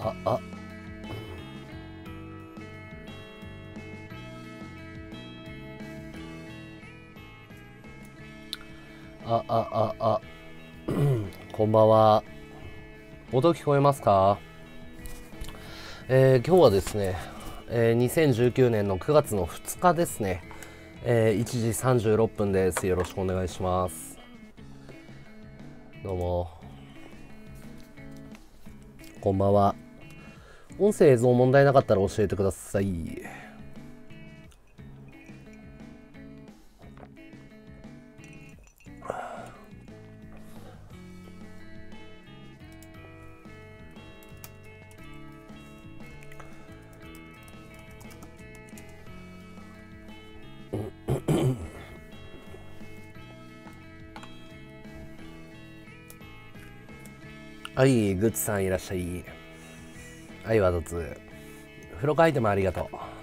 ああ。ああああ。こんばんは。音聞こえますか？えー、今日はですね、えー、2019年の9月の2日ですね、えー、1時36分です。よろしくお願いします。どうも。こんばんは。音声映像問題なかったら教えてくださいはい、グッズさんいらっしゃい。はい、ワドツ。風呂書いてもありがとう。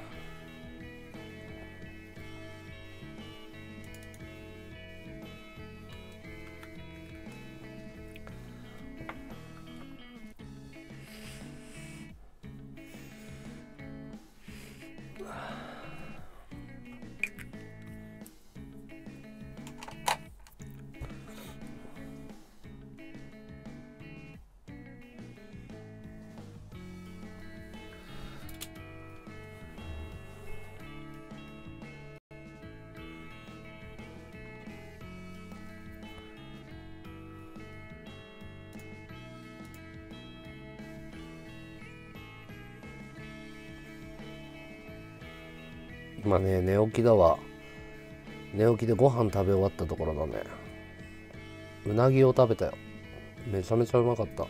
起きだわ。寝起きでご飯食べ終わったところだね。うなぎを食べたよ。めちゃめちゃうまかった。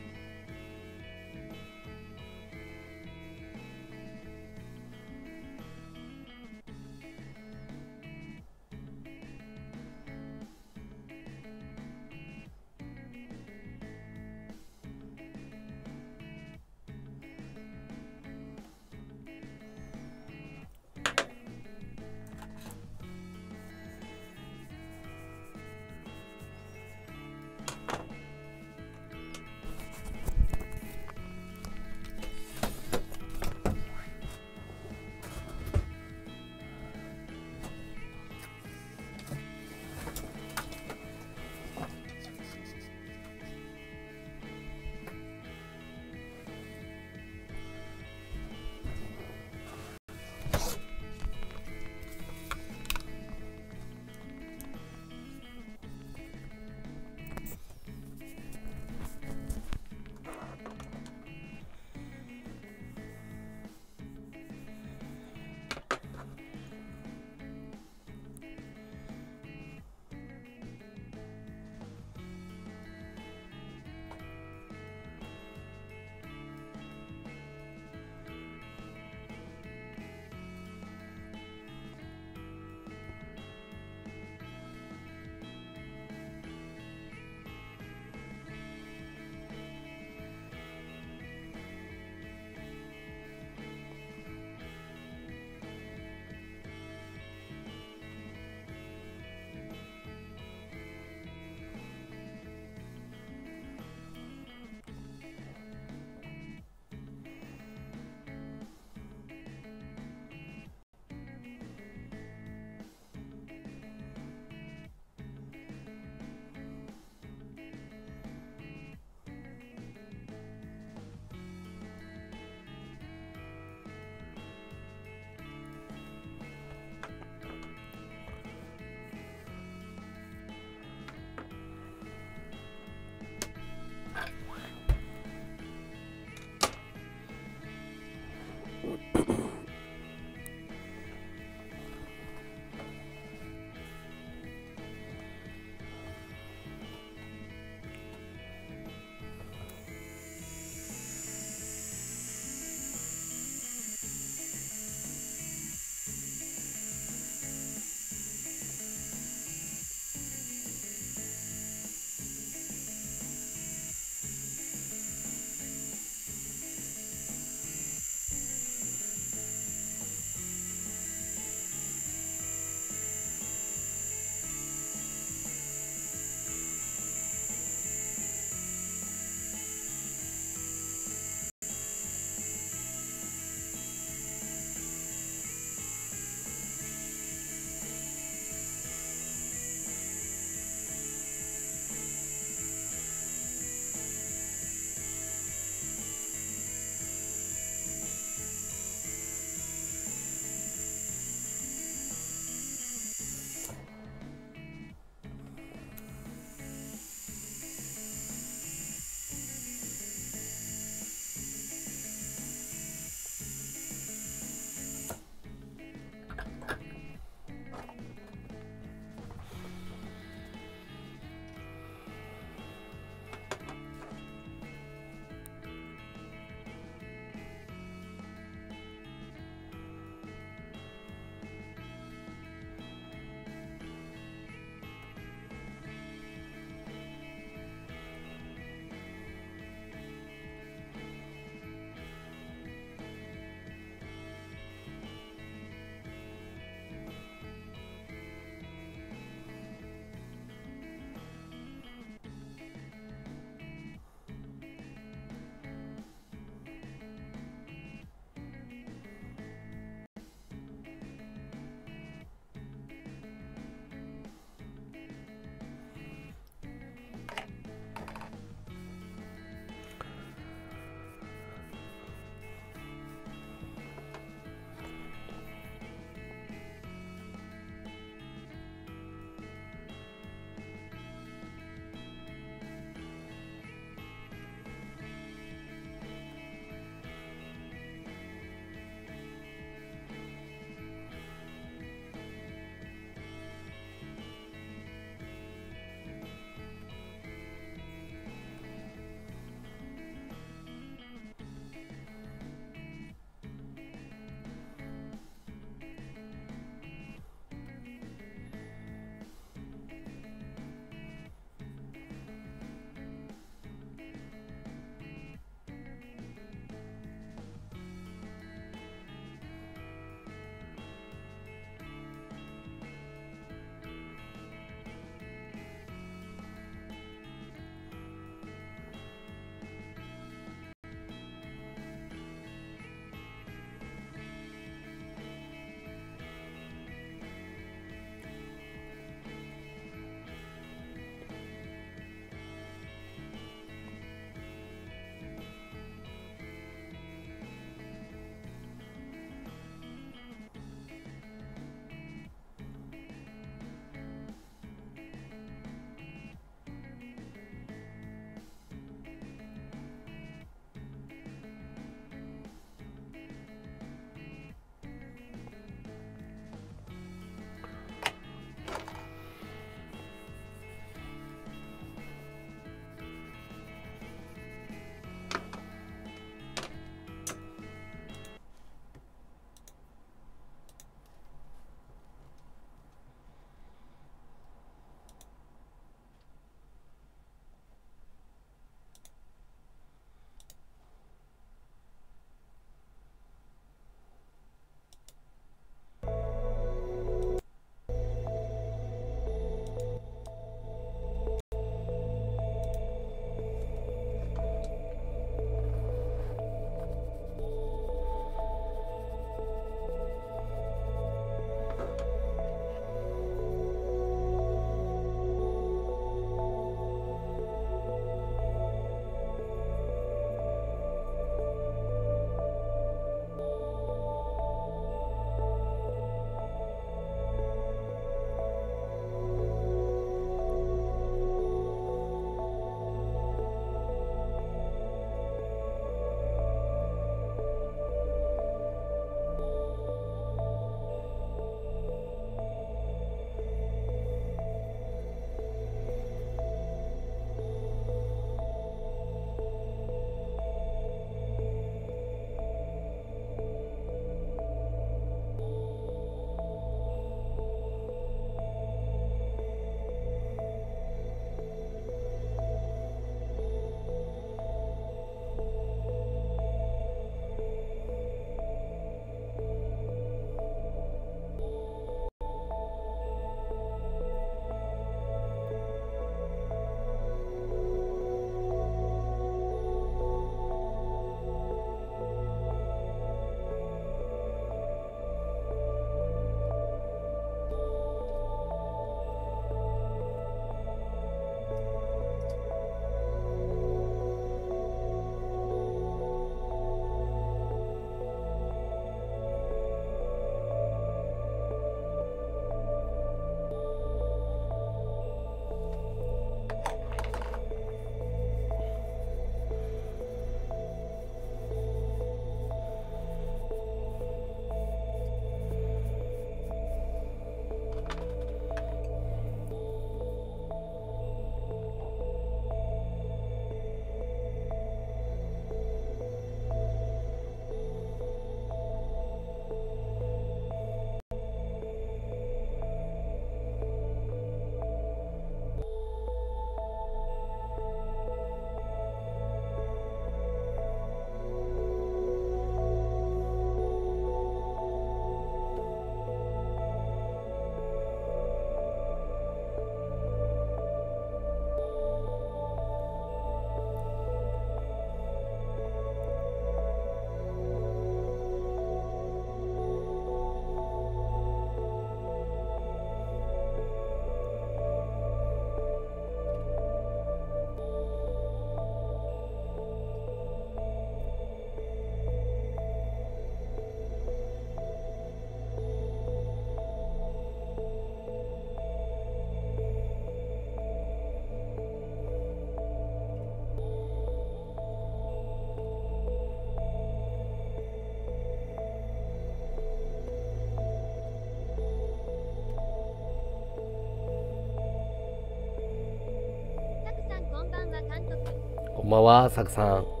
んばんは、サクさん。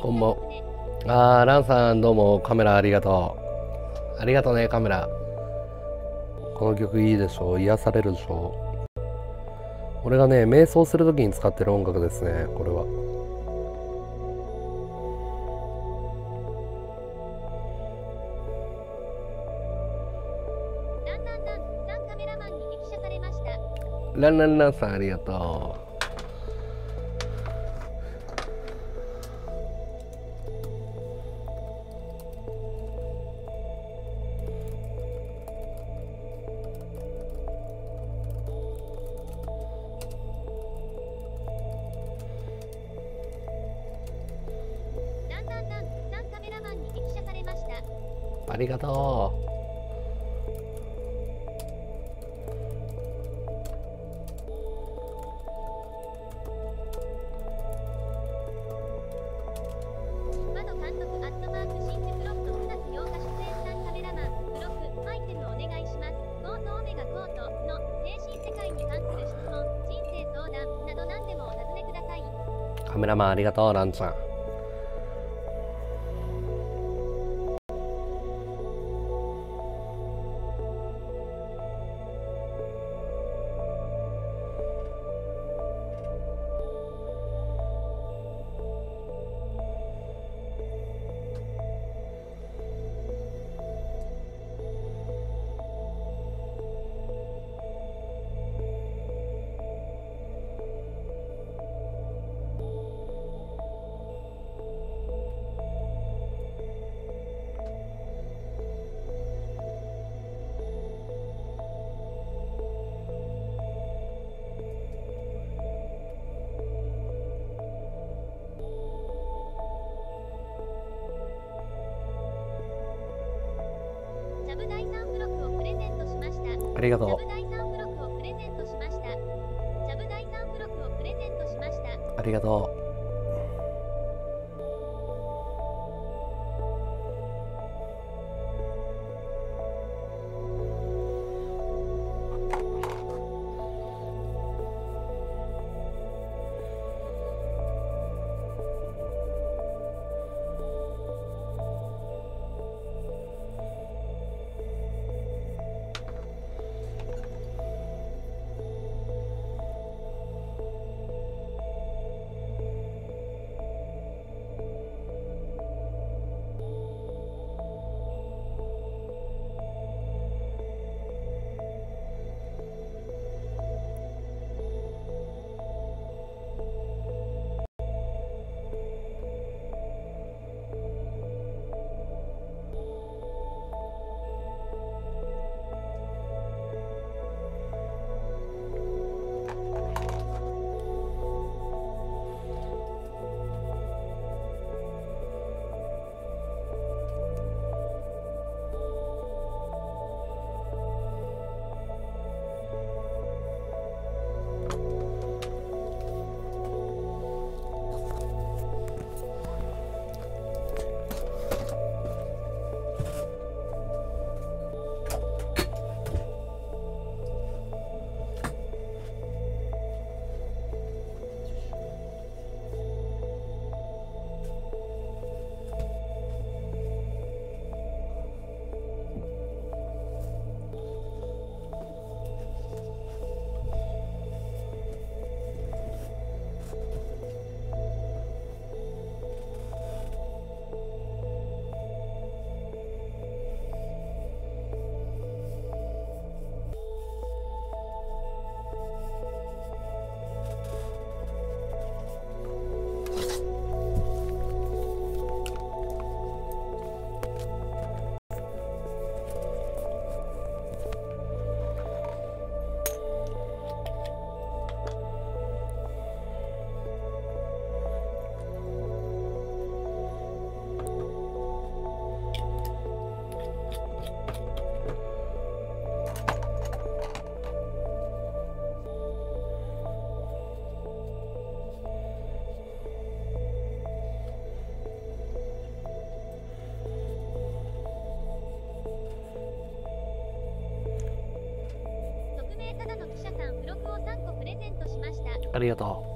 こんばんあー、ランさんどうもカメラありがとう。ありがとうね、カメラ。この曲いいでしょ？癒されるでしょ俺がね、瞑想するときに使ってる音楽ですね、これは。ランランランさんありがとう。りがとう、ランさん。态度。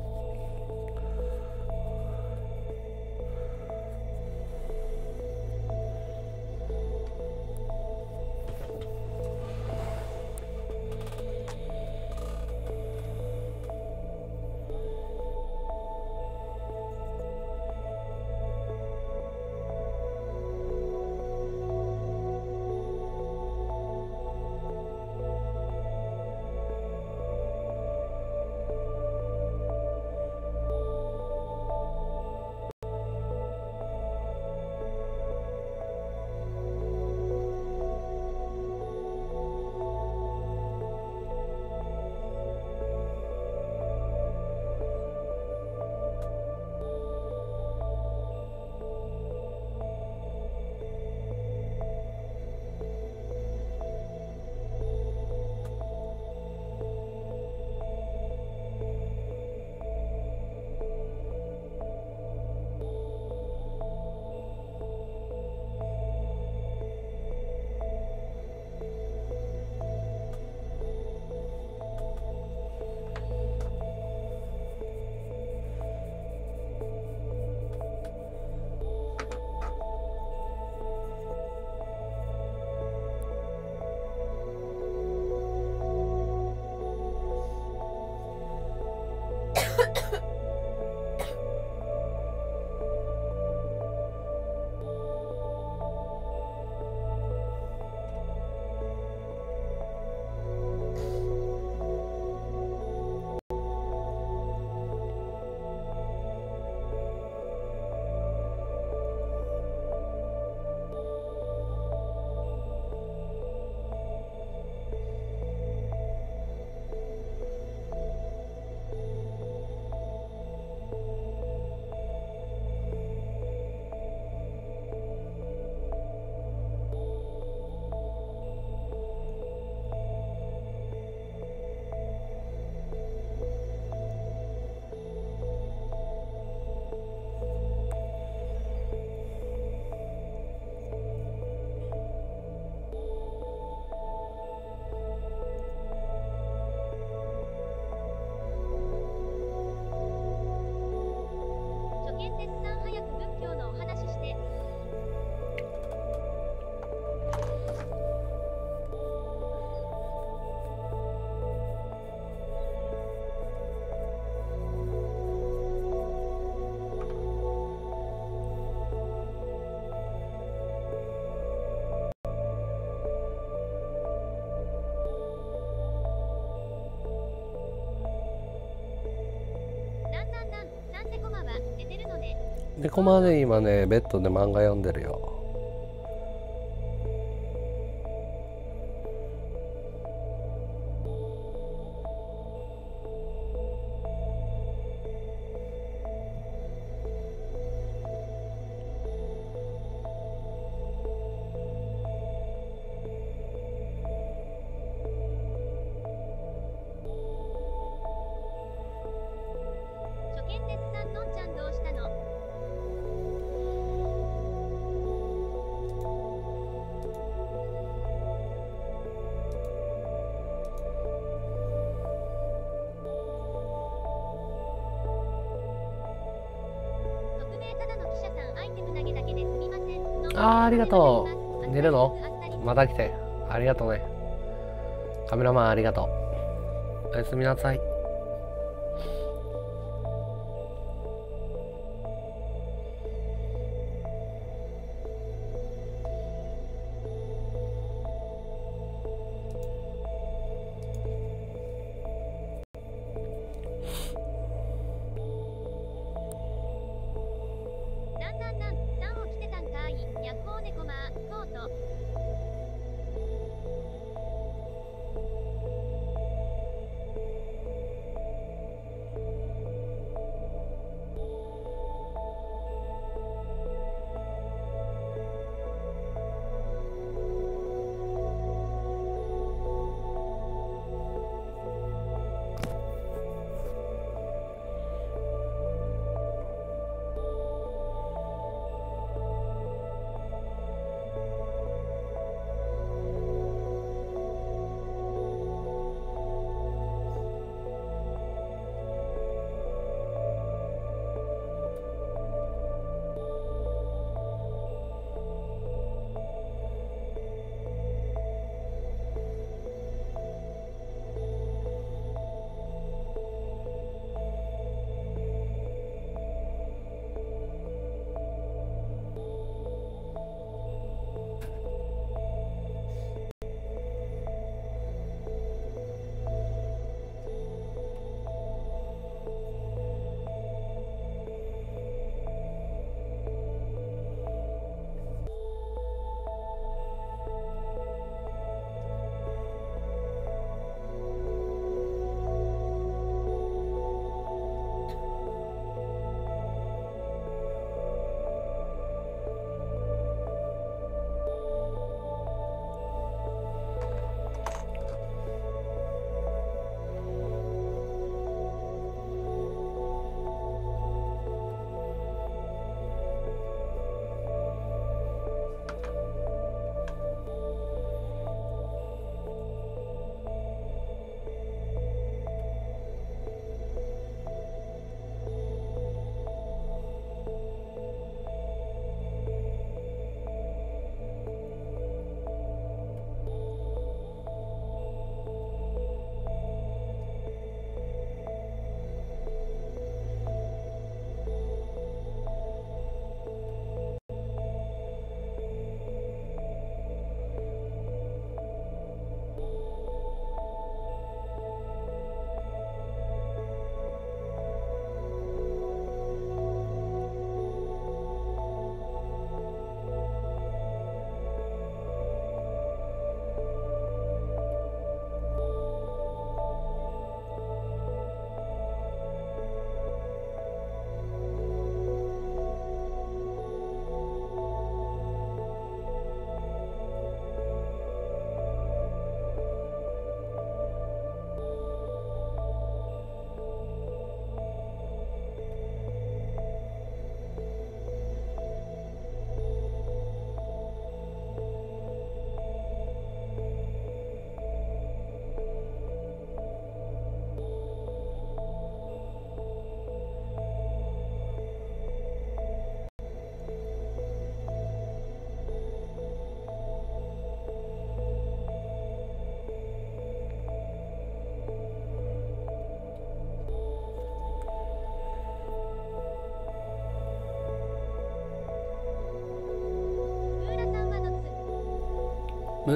早く仏教のお話してでこまで今ねベッドで漫画読んでるよ。カメラマンありがとう。おやすみなさい。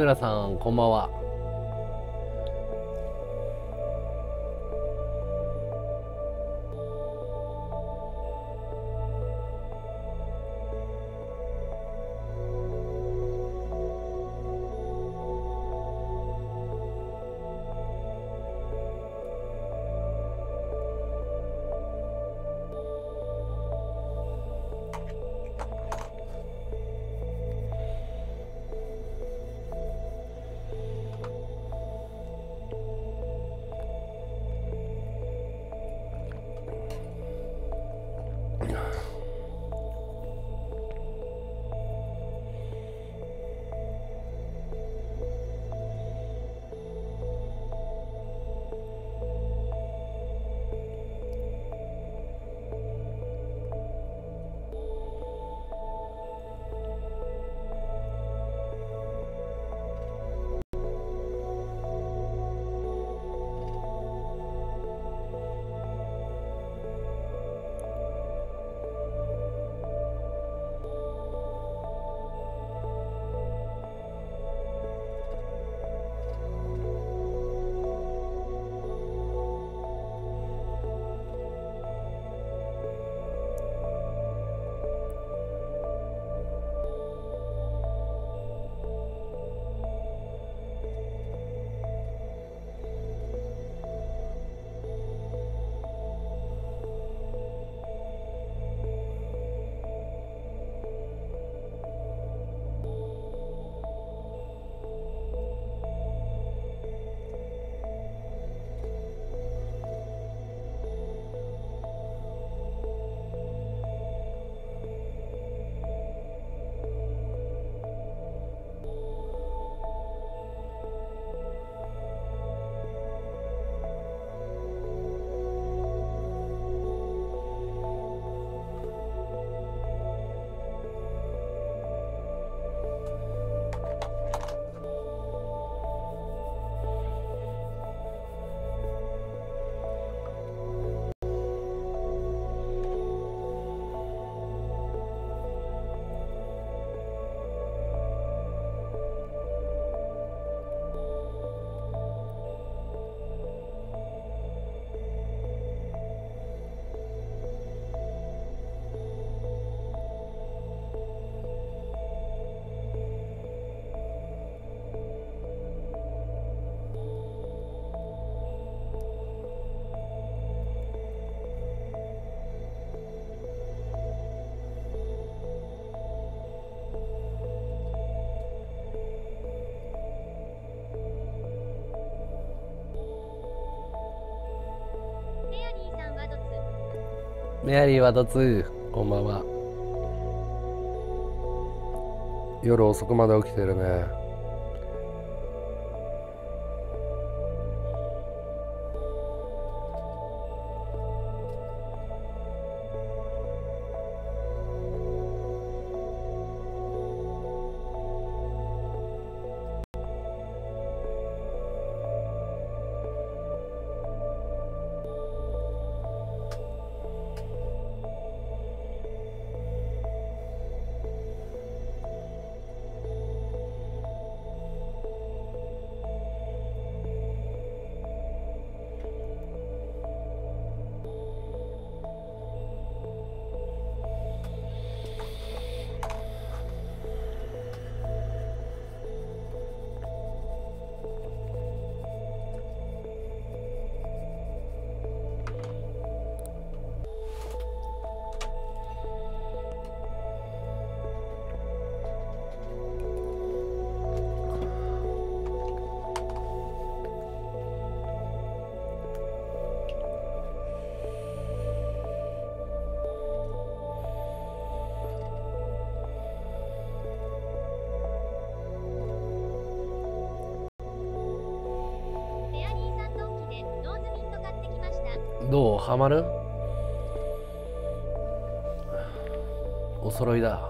ムーラさんこんばんは。メアリーはどつこんばんは。夜遅くまで起きてるね。ハマる？お揃いだ。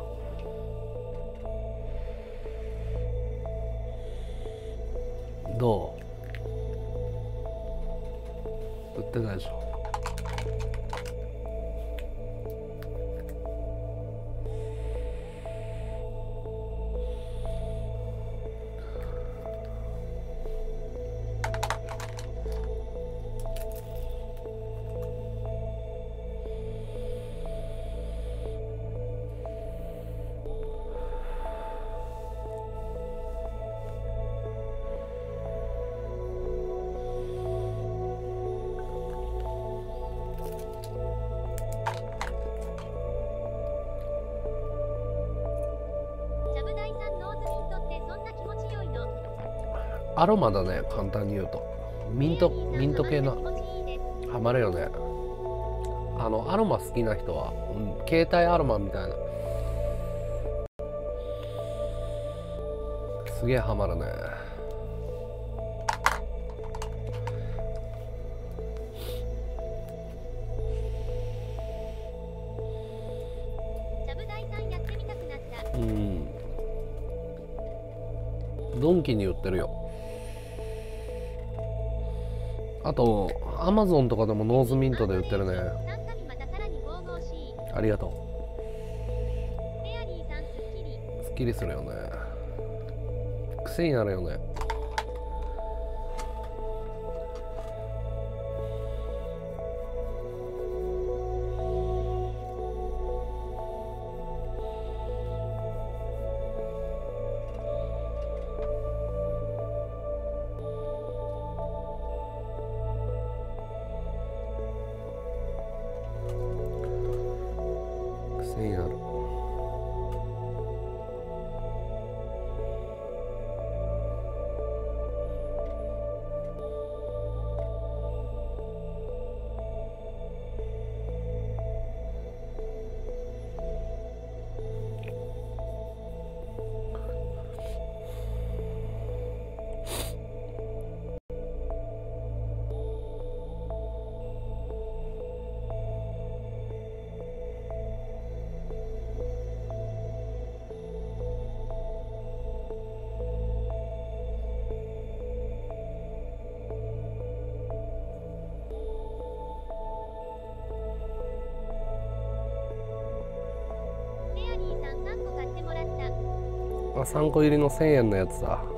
アロマだね簡単に言うと。ミントミント系の。気持ちいいですハマるよね。あのアロマ好きな人は、うん、携帯アロマみたいな。すげえハマるね。うん。ドンキに売ってるよあとアマゾンとかでもノーズミントで売ってるね。ありがとう。すっきりするよね。癖になるよね3個入りの1000円のやつだ。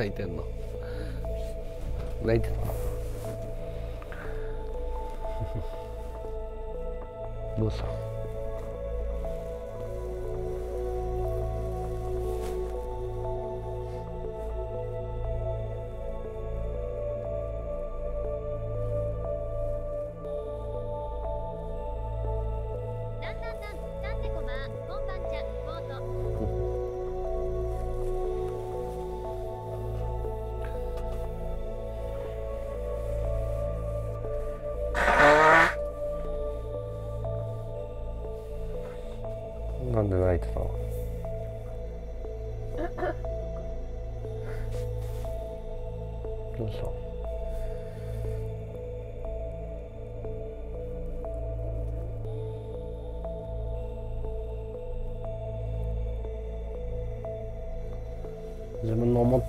泣いてんの。泣いてん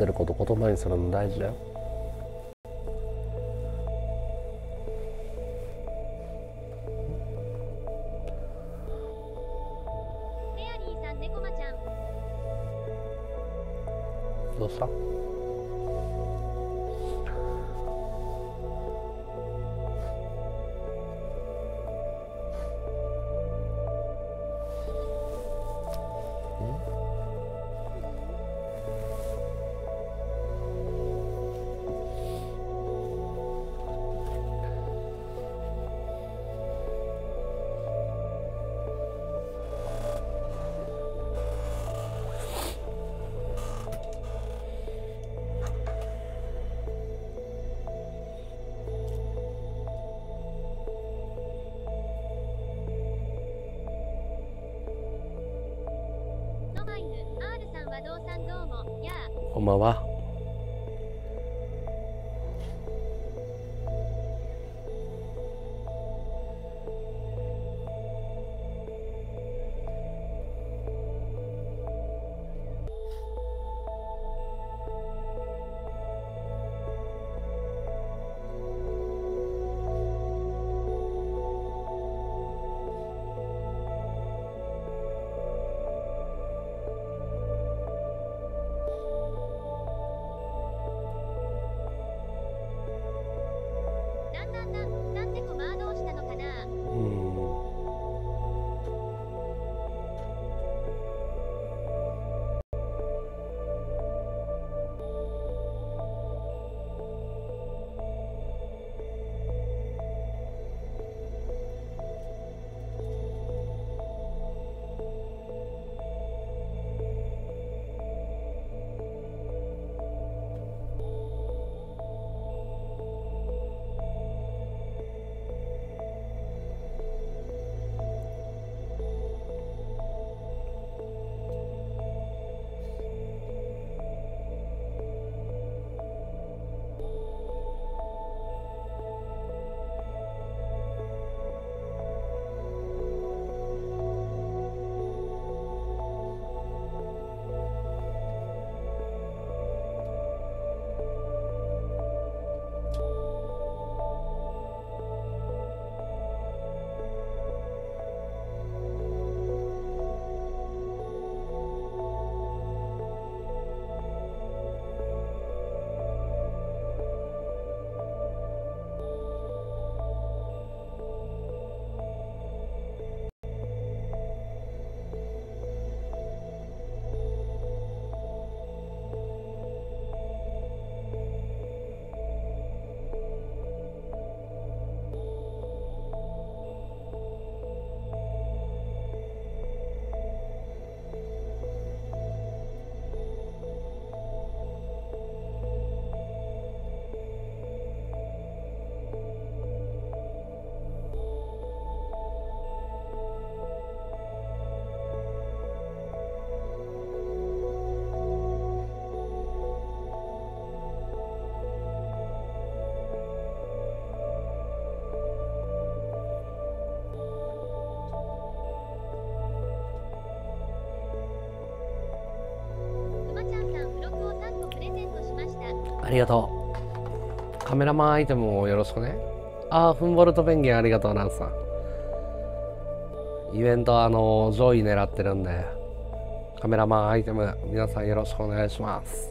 ってること言葉にするの大事だよ。こんばんは。りがとう。カメラマンアイテムもよろしくね。あー、フンボルトペンギンありがとう、ナンさん。イベント、あの、上位狙ってるんで、カメラマンアイテム、皆さんよろしくお願いします。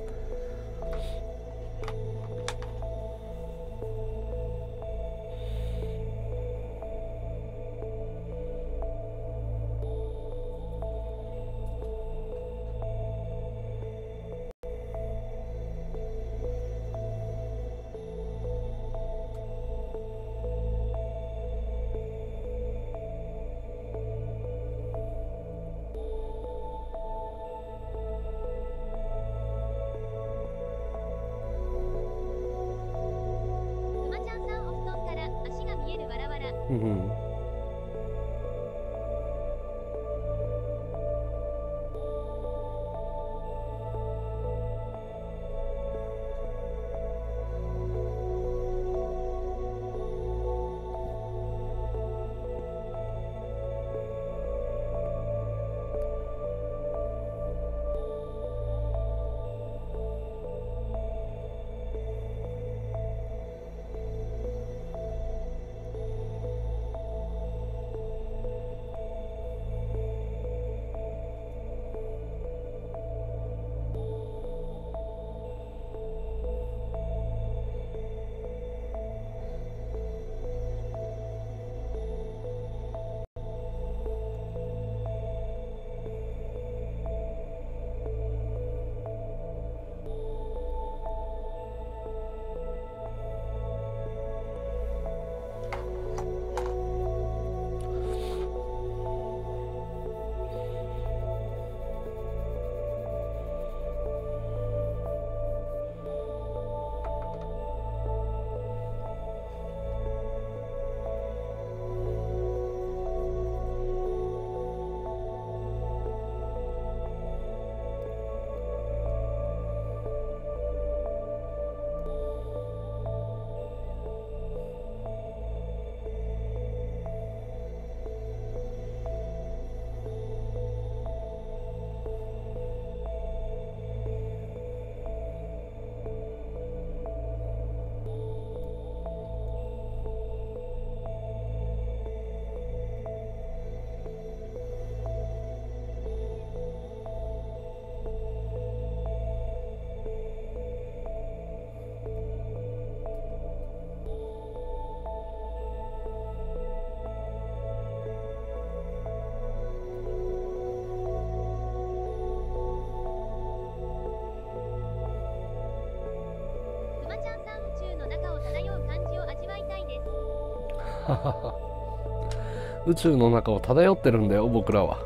宇宙の中を漂ってるんだよ、僕らは。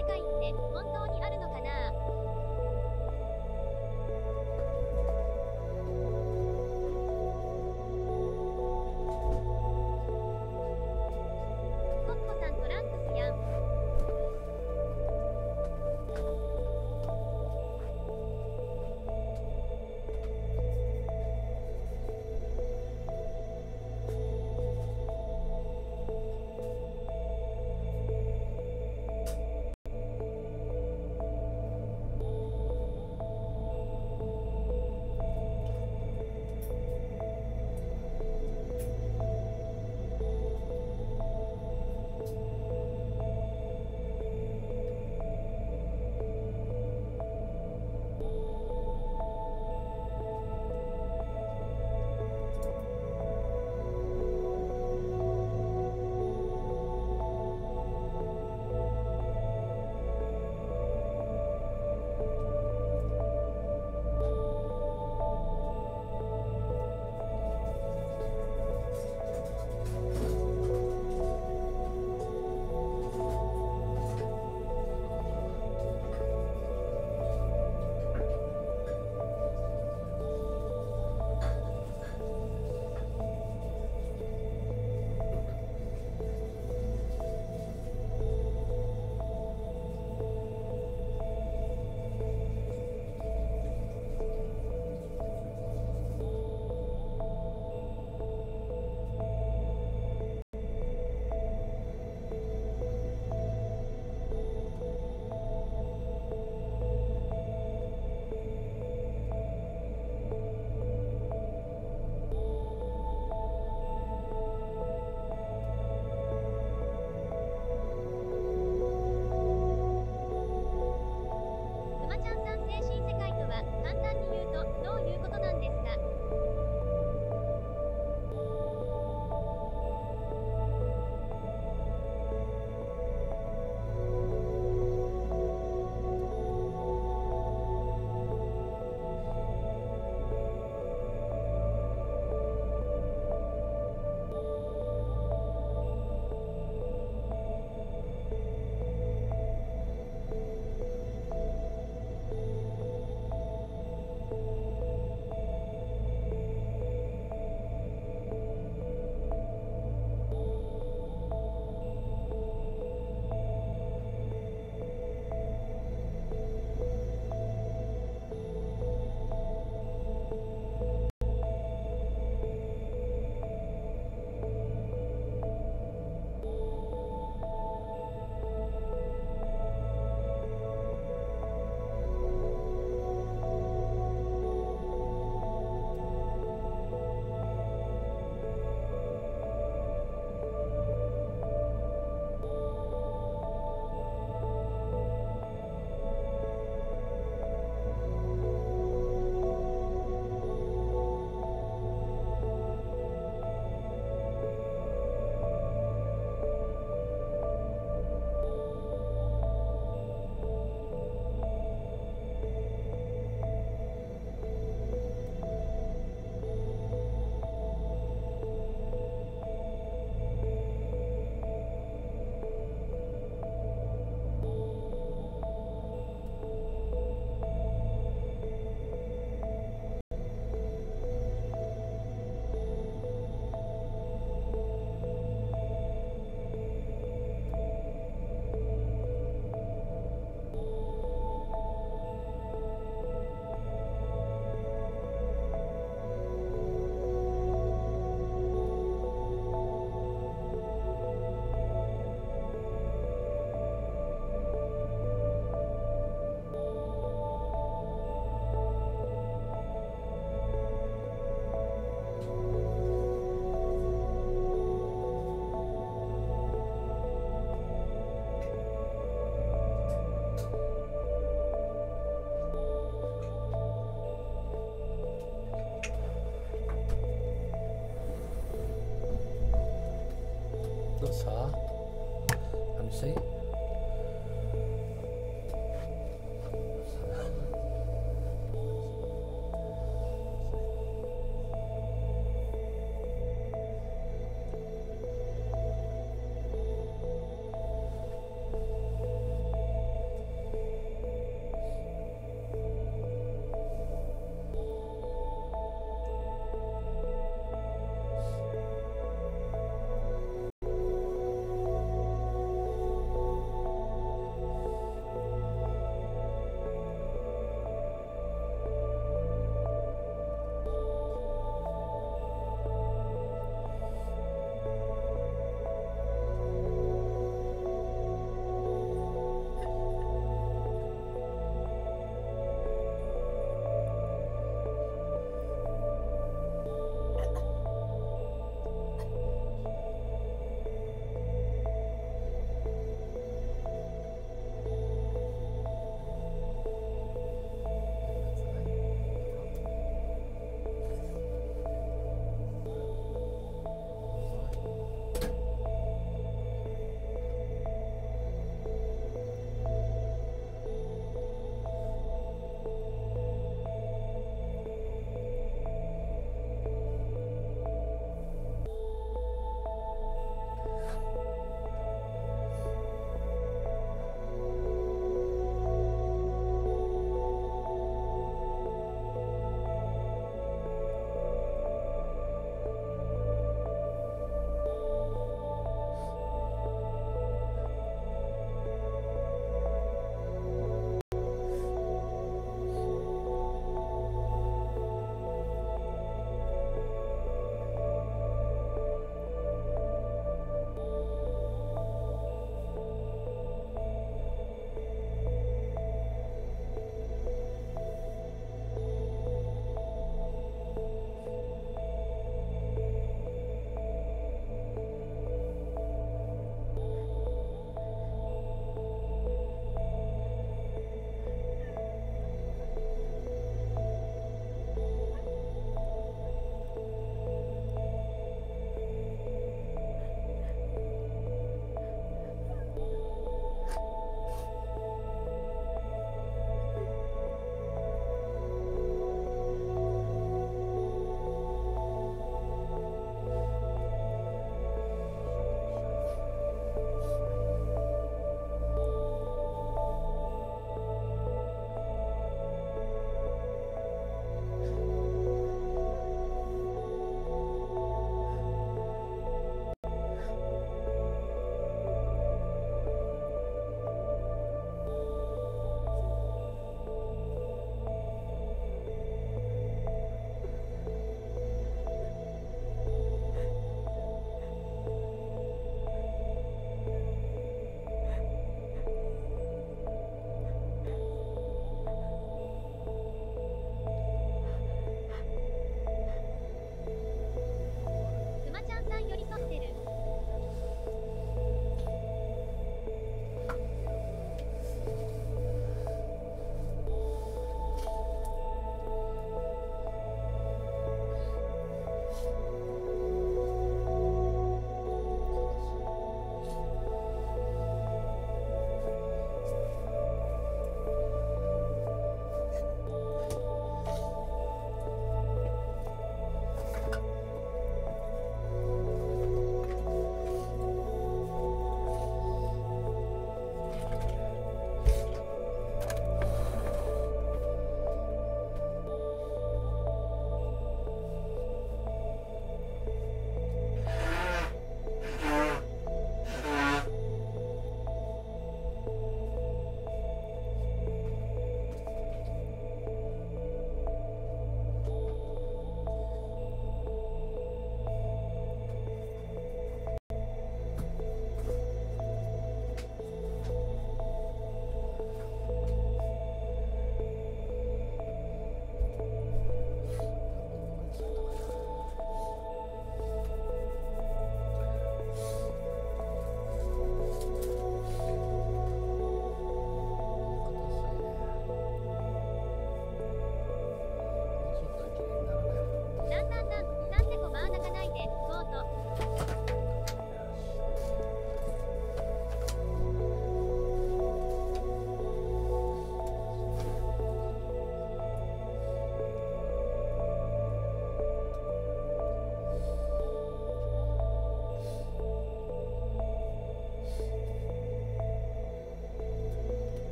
世界って本当に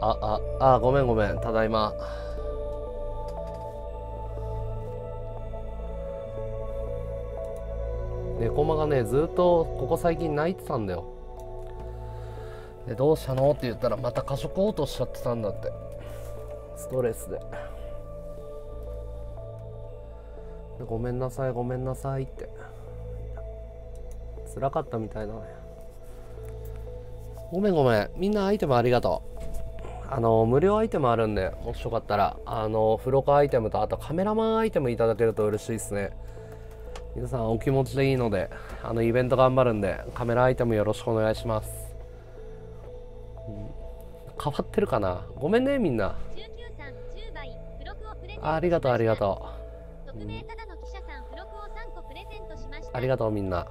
あああごめんごめん。ただいま。猫間がねずっとここ最近泣いてたんだよ。でどうしたの？って言ったらまた過食嘔吐しちゃってたんだって。ストレスで。でごめんなさいごめんなさいって。辛かったみたいだね。ごめんごめん。みんなアイテムありがとう。あの無料アイテムあるんでもしよかったらあの付録アイテムとあとカメラマンアイテムいただけると嬉しいですね。皆さんお気持ちでいいのであのイベント頑張るんでカメラアイテムよろしくお願いします、うん。変わってるかな？ごめんねみんな。19さん10倍付録をプレゼントあありがとうありがとう。匿名ただの記者さん付録を3個プレゼントしました。うありがとうみんな。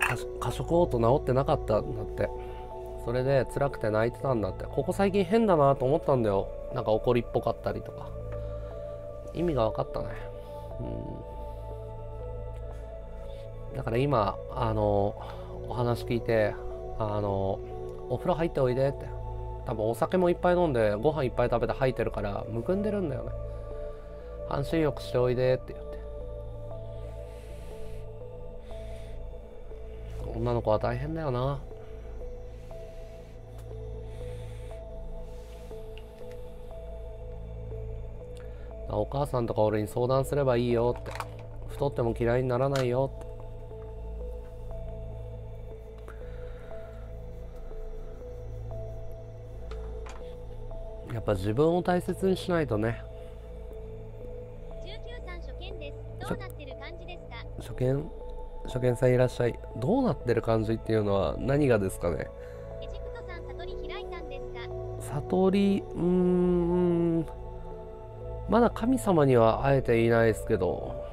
過過食嘔吐治ってなかったんだってそれで辛くて泣いてたんだって。ここ最近変だなと思ったんだよ。なんか怒りっぽかったりとか。意味が分かったね。うん。だから今あのお話聞いてあのお風呂入っておいでって。多分お酒もいっぱい飲んでご飯いっぱい食べて吐いてるからむくんでるんだよね。半身浴しておいでって言って。女の子は大変だよな。お母さんとか俺に相談すればいいよって。太っても嫌いにならないよって。やっぱ自分を大切にしないとね。19さん初見初見？初見さんいらっしゃい。どうなってる感じっていうのは何がですかね？エジプトさん悟り開いたんですか？悟り？うーんまだ神様には会えていないですけど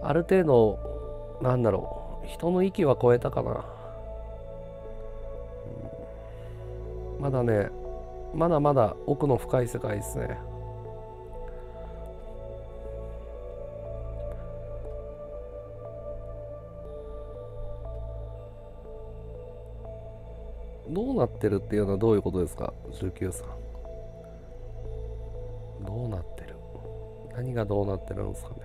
ある程度なんだろう人の域は超えたかな。まだねまだまだ奥の深い世界ですね。どうなってるっていうのはどういうことですか？19さん。どうなってる？何がどうなってるんですかね。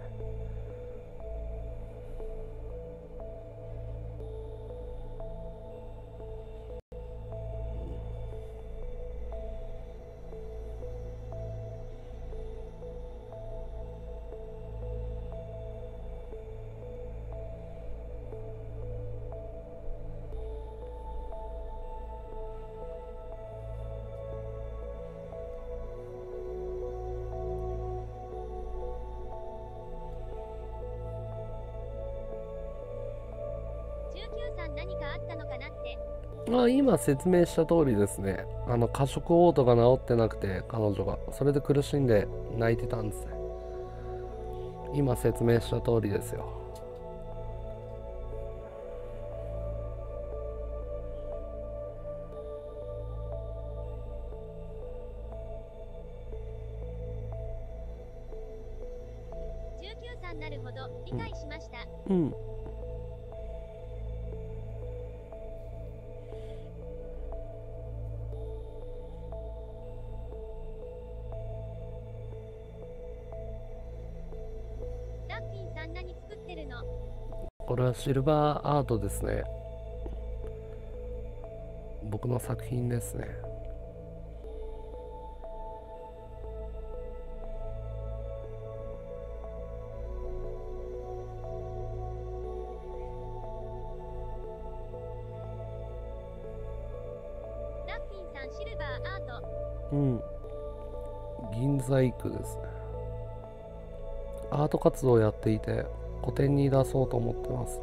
今説明した通りですねあの過食嘔吐が治ってなくて彼女が。それで苦しんで泣いてたんですね。今説明した通りですよ。シルバーアートですね。僕の作品ですね。うん。銀細工ですね。アート活動をやっていて個展に出そうと思ってます。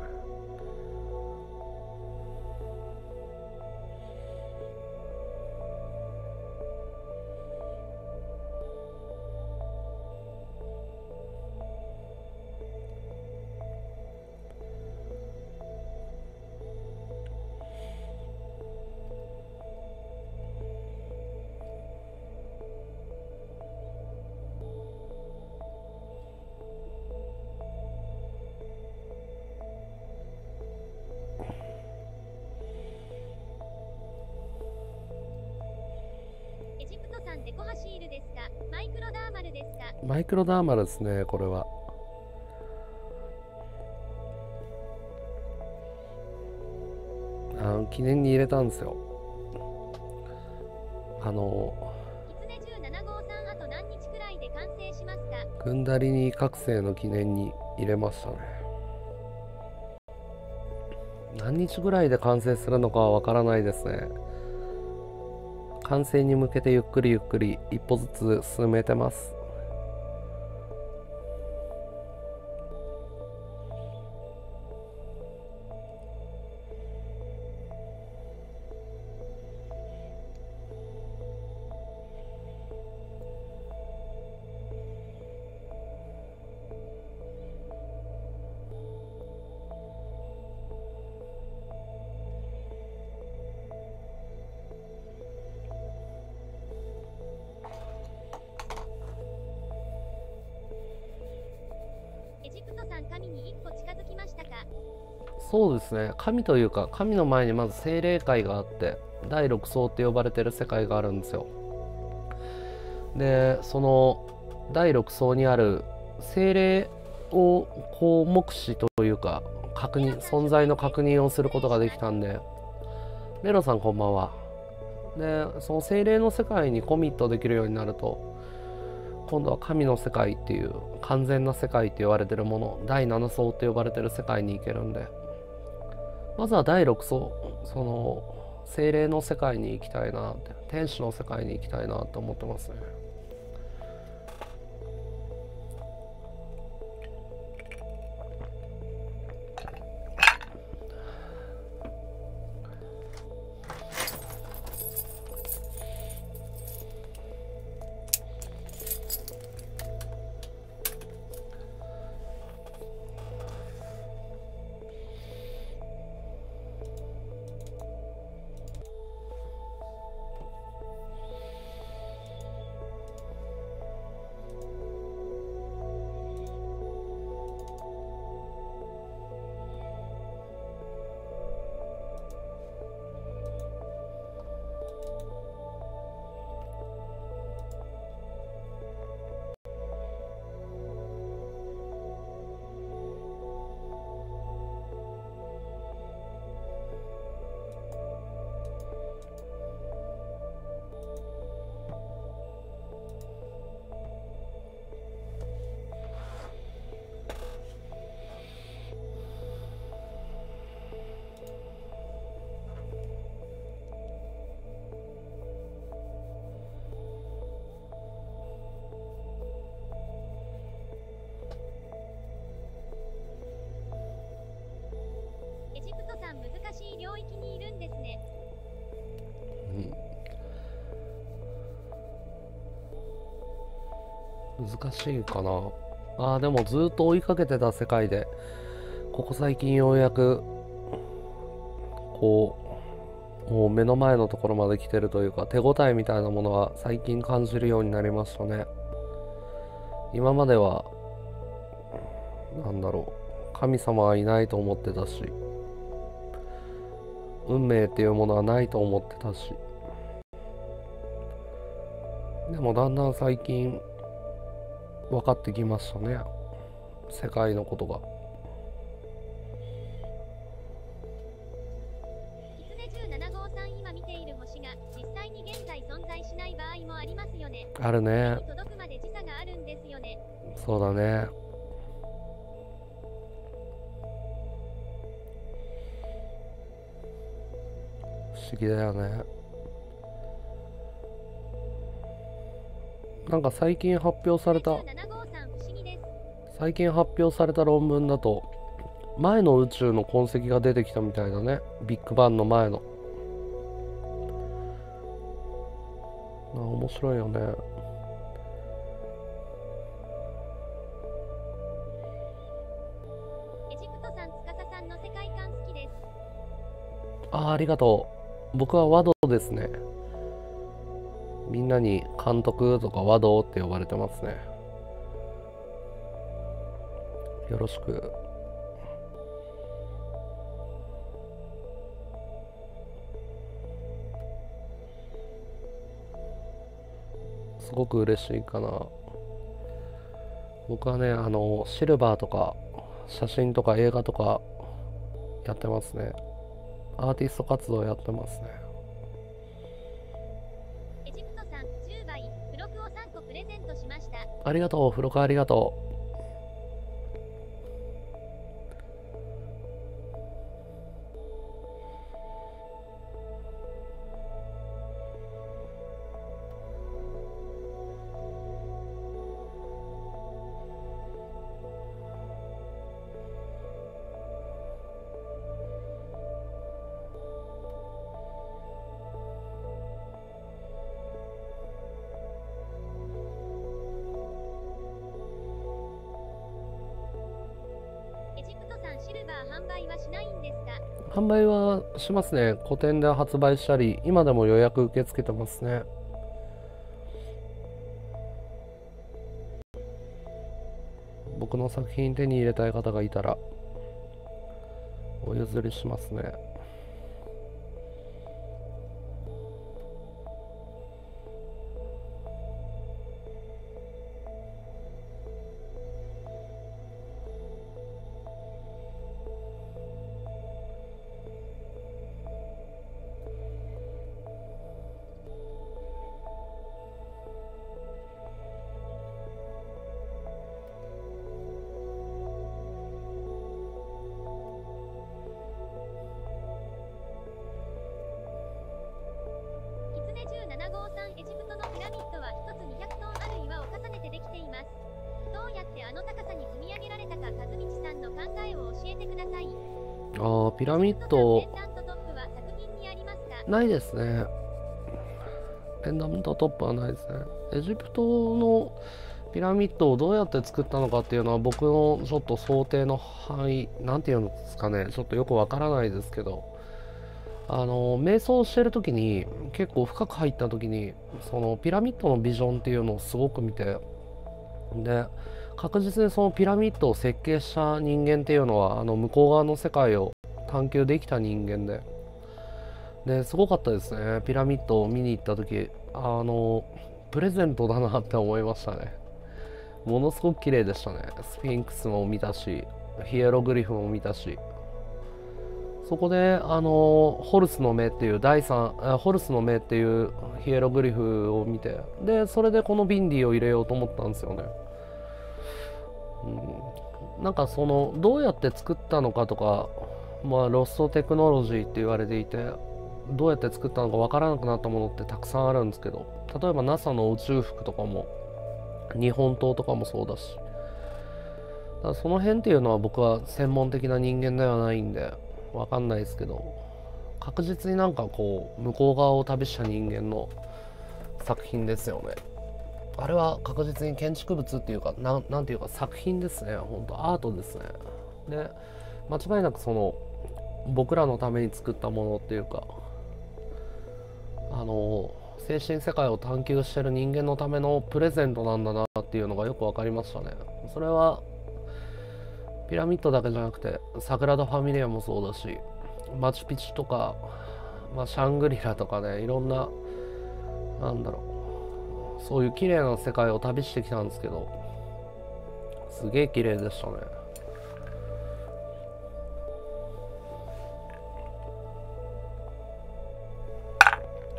クロダーマルですねこれは。あの記念に入れたんですよ。あのキツネ17号さんあと何日くらいで完成しますか？グンダリニ覚醒の記念に入れましたね。何日ぐらいで完成するのかはわからないですね。完成に向けてゆっくりゆっくり一歩ずつ進めてます神というか神の前にまず精霊界があって第6層って呼ばれてる世界があるんですよ。でその第6層にある精霊をこう目視というか確認存在の確認をすることができたんでメロさんこんばんは。でその精霊の世界にコミットできるようになると今度は神の世界っていう完全な世界って言われてるもの第7層って呼ばれてる世界に行けるんでまずは第6層その精霊の世界に行きたいなって天使の世界に行きたいなと思ってますね。難しいかな。あーでもずっと追いかけてた世界で。ここ最近ようやくこうもう目の前のところまで来てるというか手応えみたいなものは最近感じるようになりましたね。今まではなんだろう神様はいないと思ってたし運命っていうものはないと思ってたし。でもだんだん最近分かってきましたね。世界のことが。キツネ17号さん今見ている星が実際に現在存在しない場合もありますよね。あるね。届くまで時差があるんですよね。そうだね。不思議だよねなんか最近発表された17号さん不思議です。最近発表された論文だと前の宇宙の痕跡が出てきたみたいだね。ビッグバンの前の。あ面白いよね。あーありがとう。僕は和道ですねみんなに監督とか和道って呼ばれてますね。よろしく。すごく嬉しいかな。僕はねあのシルバーとか写真とか映画とかやってますね。アーティスト活動やってますね。ありがとう風呂かありがとう。しますね。個展で発売したり今でも予約受け付けてますね。僕の作品手に入れたい方がいたらお譲りしますね。ピラミッドペンダントトップは作品にありますかないですね。ペンダントトップはないですね。エジプトのピラミッドをどうやって作ったのかっていうのは僕のちょっと想定の範囲なんていうんですかね。ちょっとよくわからないですけど。あの瞑想してる時に結構深く入った時にそのピラミッドのビジョンっていうのをすごく見て。で確実にそのピラミッドを設計した人間っていうのはあの向こう側の世界を探求できた人間で。ですごかったですね。ピラミッドを見に行った時。あのプレゼントだなって思いましたね。ものすごく綺麗でしたね。スフィンクスも見たしヒエログリフも見たし。そこであのホルスの目っていう第3ホルスの目っていうヒエログリフを見て。でそれでこのビンディを入れようと思ったんですよね、うん、なんかそのどうやって作ったのかとかまあロストテクノロジーって言われていてどうやって作ったのかわからなくなったものってたくさんあるんですけど例えば NASA の宇宙服とかも日本刀とかもそうだし。だその辺っていうのは僕は専門的な人間ではないんでわかんないですけど確実になんかこう向こう側を旅した人間の作品ですよね。あれは確実に建築物っていうかなんなんていうか作品ですね。本当アートですね。で間違いなくその僕らのために作ったものっていうかあの精神世界を探求してる人間のためのプレゼントなんだなっていうのがよく分かりましたね。それはピラミッドだけじゃなくてサグラダ・ファミリアもそうだしマチュピチュとか、まあ、シャングリラとかねいろんななんだろうそういう綺麗な世界を旅してきたんですけどすげえ綺麗でしたね。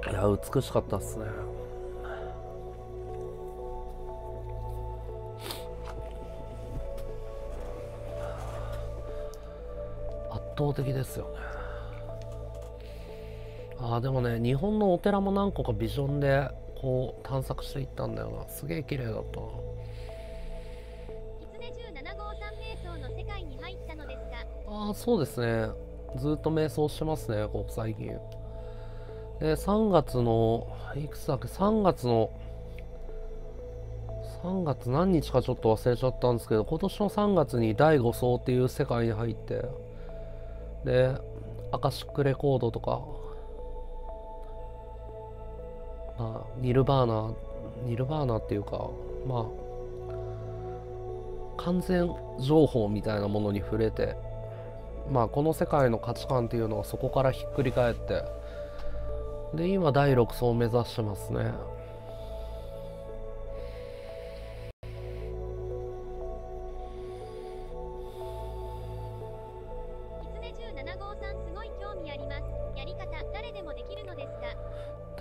いや美しかったっすね。圧倒的ですよね。あーでもね日本のお寺も何個かビジョンでこう探索していったんだよな。すげえ綺麗だった。なキツネ17号さん瞑想の世界に入ったのですかああそうですね。ずっと瞑想してますねここ最近で3月のいくつだっけ3月の3月何日かちょっと忘れちゃったんですけど今年の3月に第5層っていう世界に入ってでアカシックレコードとかまあニルバーナニルバーナっていうかまあ完全情報みたいなものに触れてまあこの世界の価値観っていうのはそこからひっくり返ってで今第6層を目指してますね。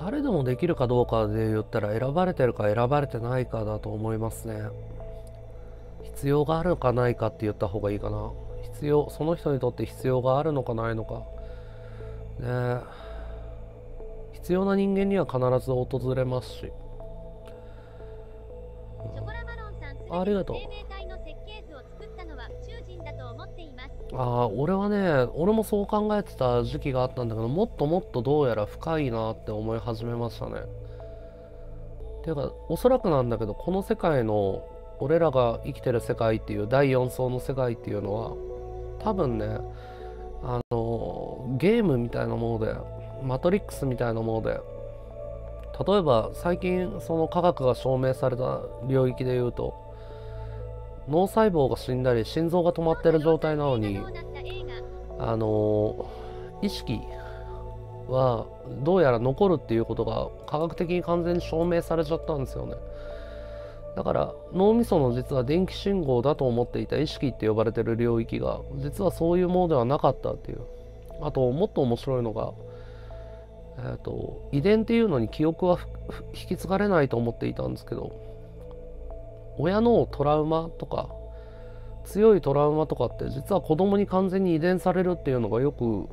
誰でもできるか？どうかで言ったら選ばれてるか選ばれてないかだと思いますね。必要があるかないかって言った方がいいかな。必要その人にとって必要があるのかないのか。ねえ。必要な人間には必ず訪れますしショコラマロンさん、ありがとう。ああ俺はね俺もそう考えてた時期があったんだけどもっともっとどうやら深いなって思い始めましたねていうかおそらくなんだけどこの世界の俺らが生きてる世界っていう第4層の世界っていうのは多分ねあのゲームみたいなものでマトリックスみたいなもので。例えば最近その科学が証明された領域で言うと脳細胞が死んだり心臓が止まってる状態なのにあの意識はどうやら残るっていうことが科学的に完全に証明されちゃったんですよね。だから脳みその実は電気信号だと思っていた意識って呼ばれてる領域が実はそういうものではなかったっていう。あともっと面白いのが、えー、と遺伝っていうのに記憶は引き継がれないと思っていたんですけど親のトラウマとか強いトラウマとかって実は子供に完全に遺伝されるっていうのがよく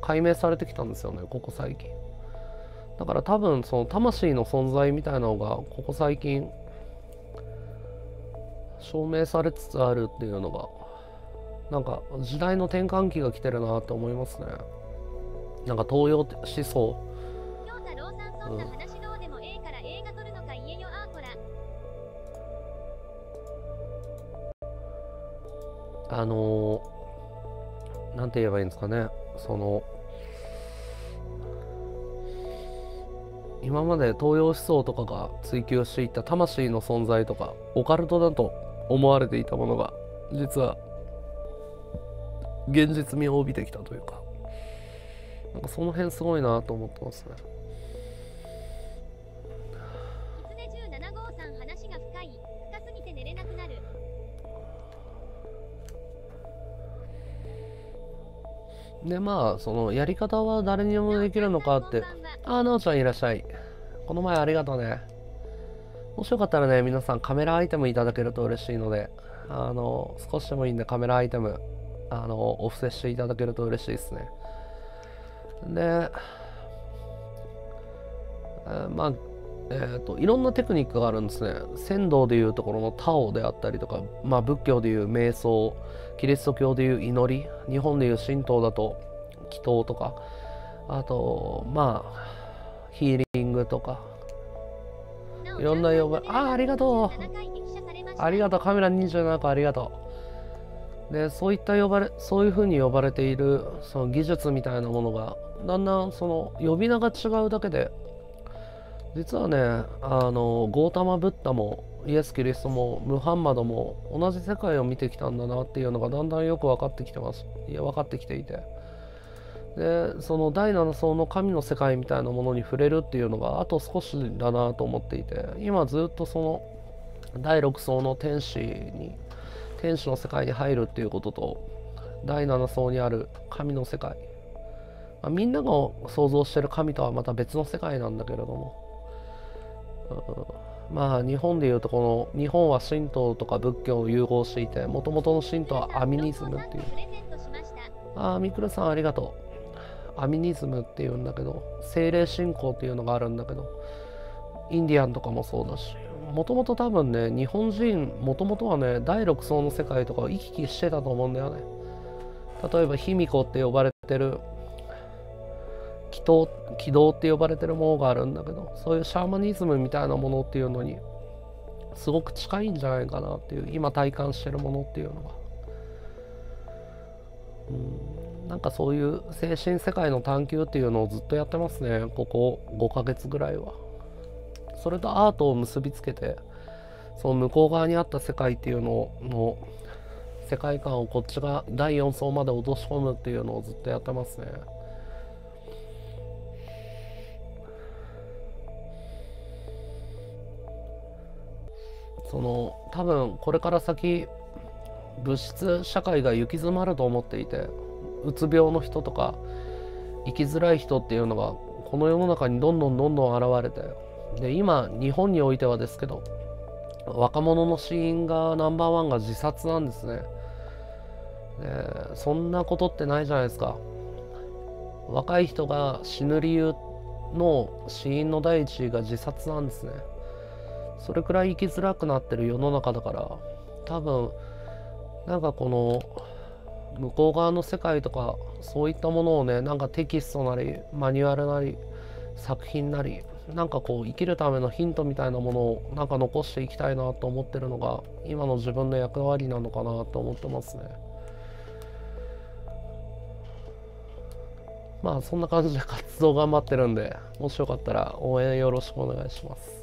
解明されてきたんですよねここ最近。だから多分その魂の存在みたいなのがここ最近証明されつつあるっていうのがなんか時代の転換期が来てるなって思いますね。なんか東洋思想。あのーなんて言えばいいんですかね。その今まで東洋思想とかが追求していた魂の存在とかオカルトだと思われていたものが実は現実味を帯びてきたというか。なんかその辺すごいなと思ってますねキツネ17号さん話が深い深すぎて寝れなくなるでまあそのやり方は誰にでもできるのかってあー、なおちゃんいらっしゃい。この前ありがとうね。もしよかったらね、皆さんカメラアイテムいただけると嬉しいので、あの、少しでもいいんでカメラアイテム、あの、お布施していただけると嬉しいですね。で、えーまあ、えーと、いろんなテクニックがあるんですね。仙道でいうところのタオであったりとか、まあ、仏教でいう瞑想、キリスト教でいう祈り、日本でいう神道だと祈祷とか、あと、まあ、ヒーリングとか、いろんな呼ばちゃんあーありがとう27回激写されましたありがとう、カメラ27個ありがとう。で、そういった呼ばれ、そういうふうに呼ばれている、その技術みたいなものが、だんだんその呼び名が違うだけで、実はね、あの、ゴータマ・ブッダも、イエス・キリストも、ムハンマドも、同じ世界を見てきたんだなっていうのが、だんだんよく分かってきてます。いや、分かってきていて。でその第7層の神の世界みたいなものに触れるっていうのがあと少しだなと思っていて今ずっとその第6層の天使に天使の世界に入るっていうことと第7層にある神の世界、まあ、みんなが想像してる神とはまた別の世界なんだけれども、うんまあ日本でいうとこの日本は神道とか仏教を融合していてもともとの神道はアミニズムっていうああ、みくるさんありがとう。アミニズムっていうんだけど、精霊信仰っていうのがあるんだけど、インディアンとかもそうだし、もともと多分ね、日本人、もともとはね、第6層の世界とかを行き来してたと思うんだよね。例えば、卑弥呼って呼ばれてる、祈祷、祈祷って呼ばれてるものがあるんだけど、そういうシャーマニズムみたいなものっていうのに、すごく近いんじゃないかなっていう、今体感してるものっていうのが。うんなんかそういう精神世界の探求っていうのをずっとやってますねここ5ヶ月ぐらいはそれとアートを結びつけてその向こう側にあった世界っていうのの世界観をこっちが第4層まで落とし込むっていうのをずっとやってますねその多分これから先物質社会が行き詰まると思っていてうつ病の人とか生きづらい人っていうのがこの世の中にどんどんどんどん現れてで今日本においてはですけど若者の死因がナンバーワンが自殺なんですね。でそんなことってないじゃないですか。若い人が死ぬ理由の死因の第一位が自殺なんですね。それくらい生きづらくなってる世の中だから多分なんかこの向こう側の世界とかそういったものをねなんかテキストなりマニュアルなり作品なりなんかこう生きるためのヒントみたいなものをなんか残していきたいなと思ってるのが今の自分の役割なのかなと思ってますね。まあそんな感じで活動頑張ってるんでもしよかったら応援よろしくお願いします。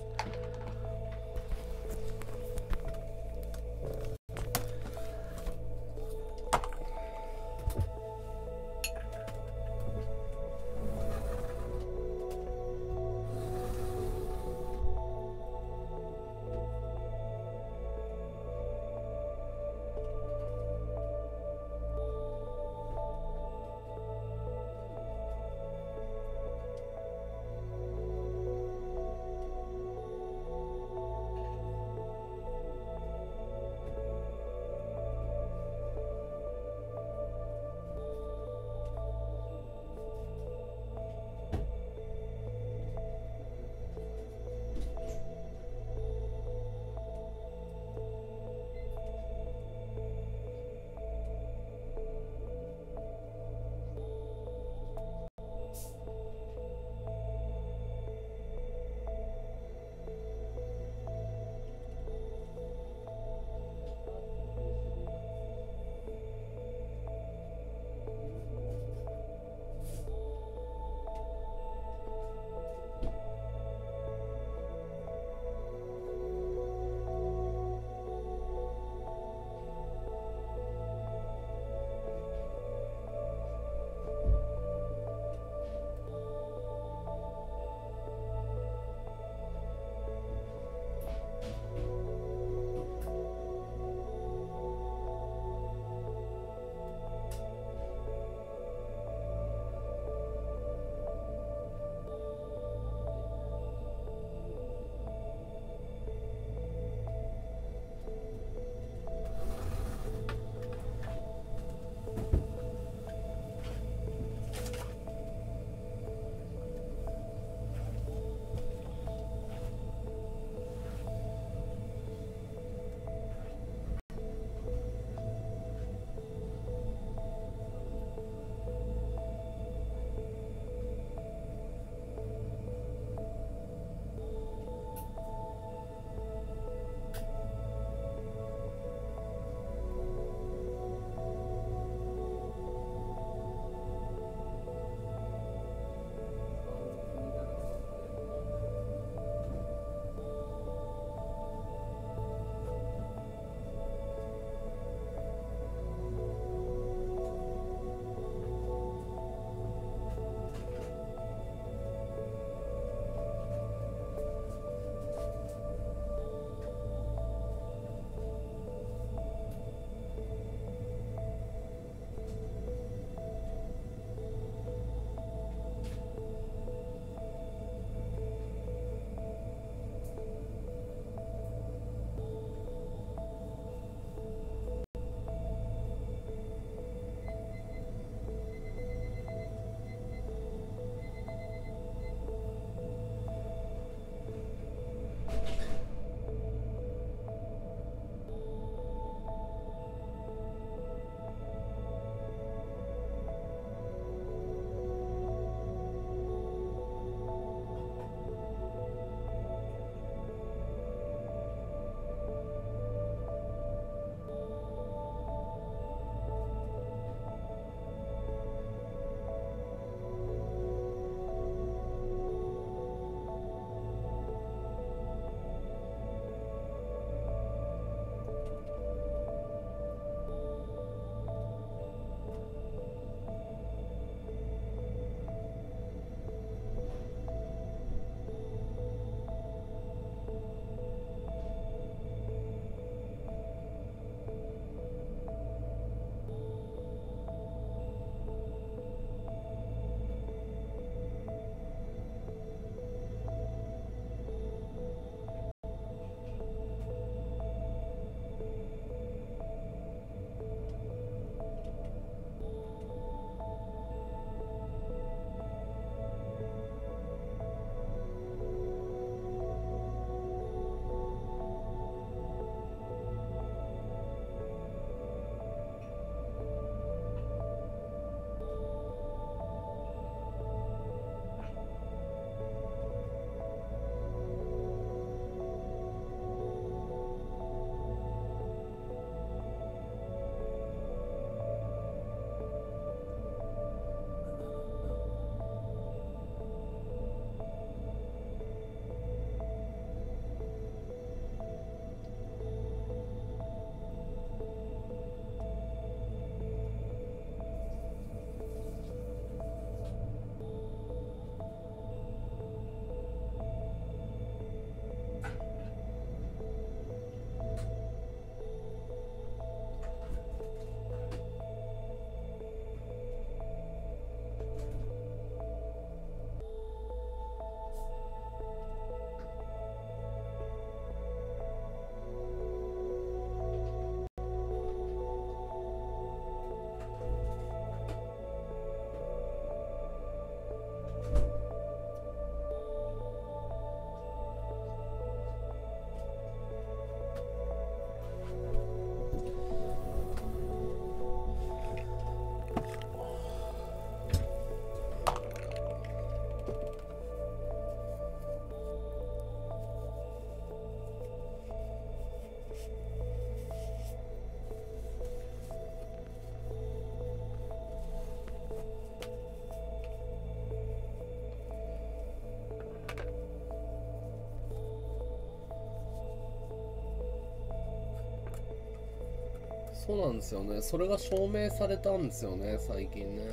そうなんですよね。それが証明されたんですよね最近ね。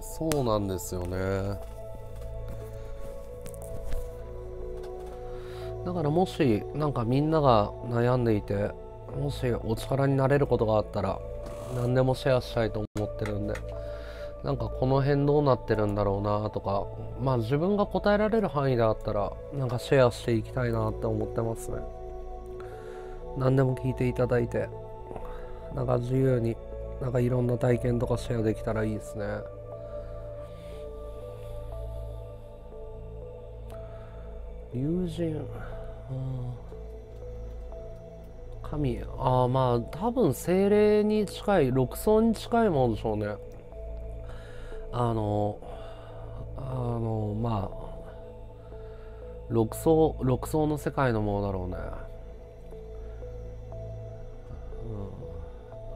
そうなんですよね。だからもしなんかみんなが悩んでいてもしお力になれることがあったら何でもシェアしたいと思ってるんで。なんかこの辺どうなってるんだろうなとかまあ自分が答えられる範囲であったらなんかシェアしていきたいなって思ってますね。何でも聞いていただいてなんか自由になんかいろんな体験とかシェアできたらいいですね。友人神ああまあ多分精霊に近い六層に近いものでしょうね。あのあのまあ六層六層の世界のものだろうね、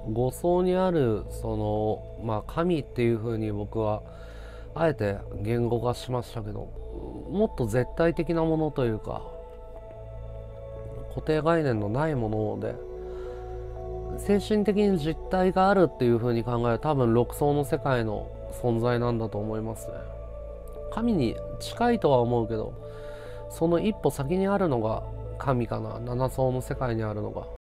うん、五層にあるそのまあ神っていうふうに僕はあえて言語化しましたけどもっと絶対的なものというか固定概念のないもので精神的に実体があるっていうふうに考える多分六層の世界の存在なんだと思います。ね神に近いとは思うけどその一歩先にあるのが神かな。七層の世界にあるのが。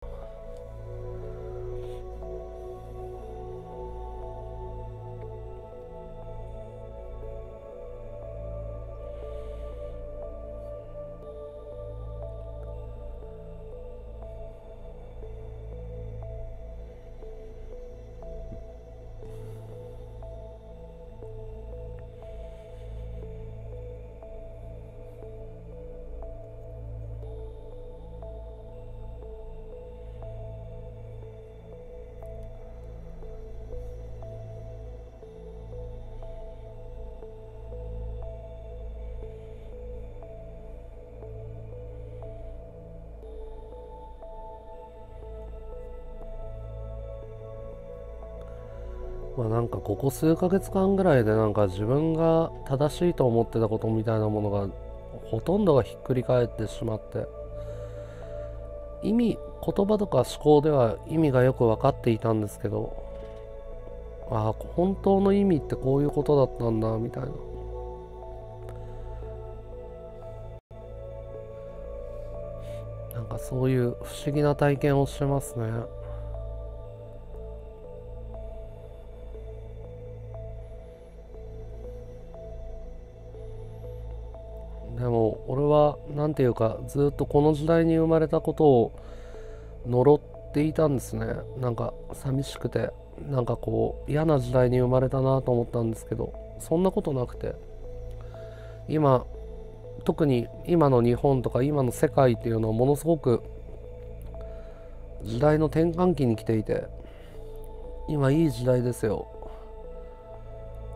かここ数ヶ月間ぐらいでなんか自分が正しいと思ってたことみたいなものがほとんどがひっくり返ってしまって。意味言葉とか思考では意味がよく分かっていたんですけど。ああ本当の意味ってこういうことだったんだみたいな。なんかそういう不思議な体験をしてますね。て言うかずっとこの時代に生まれたことを呪っていたんですね。なんか寂しくて。なんかこう嫌な時代に生まれたなと思ったんですけどそんなことなくて。今特に今の日本とか今の世界っていうのはものすごく時代の転換期に来ていて今いい時代ですよ。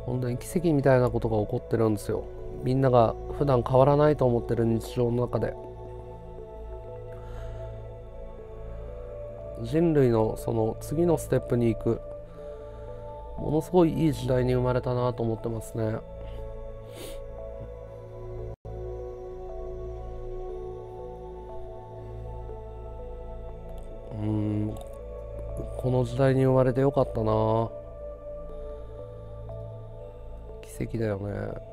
本当に奇跡みたいなことが起こってるんですよ。みんなが普段変わらないと思ってる日常の中で人類のその次のステップに行くものすごいいい時代に生まれたなと思ってますね。うんこの時代に生まれてよかったな。奇跡だよね。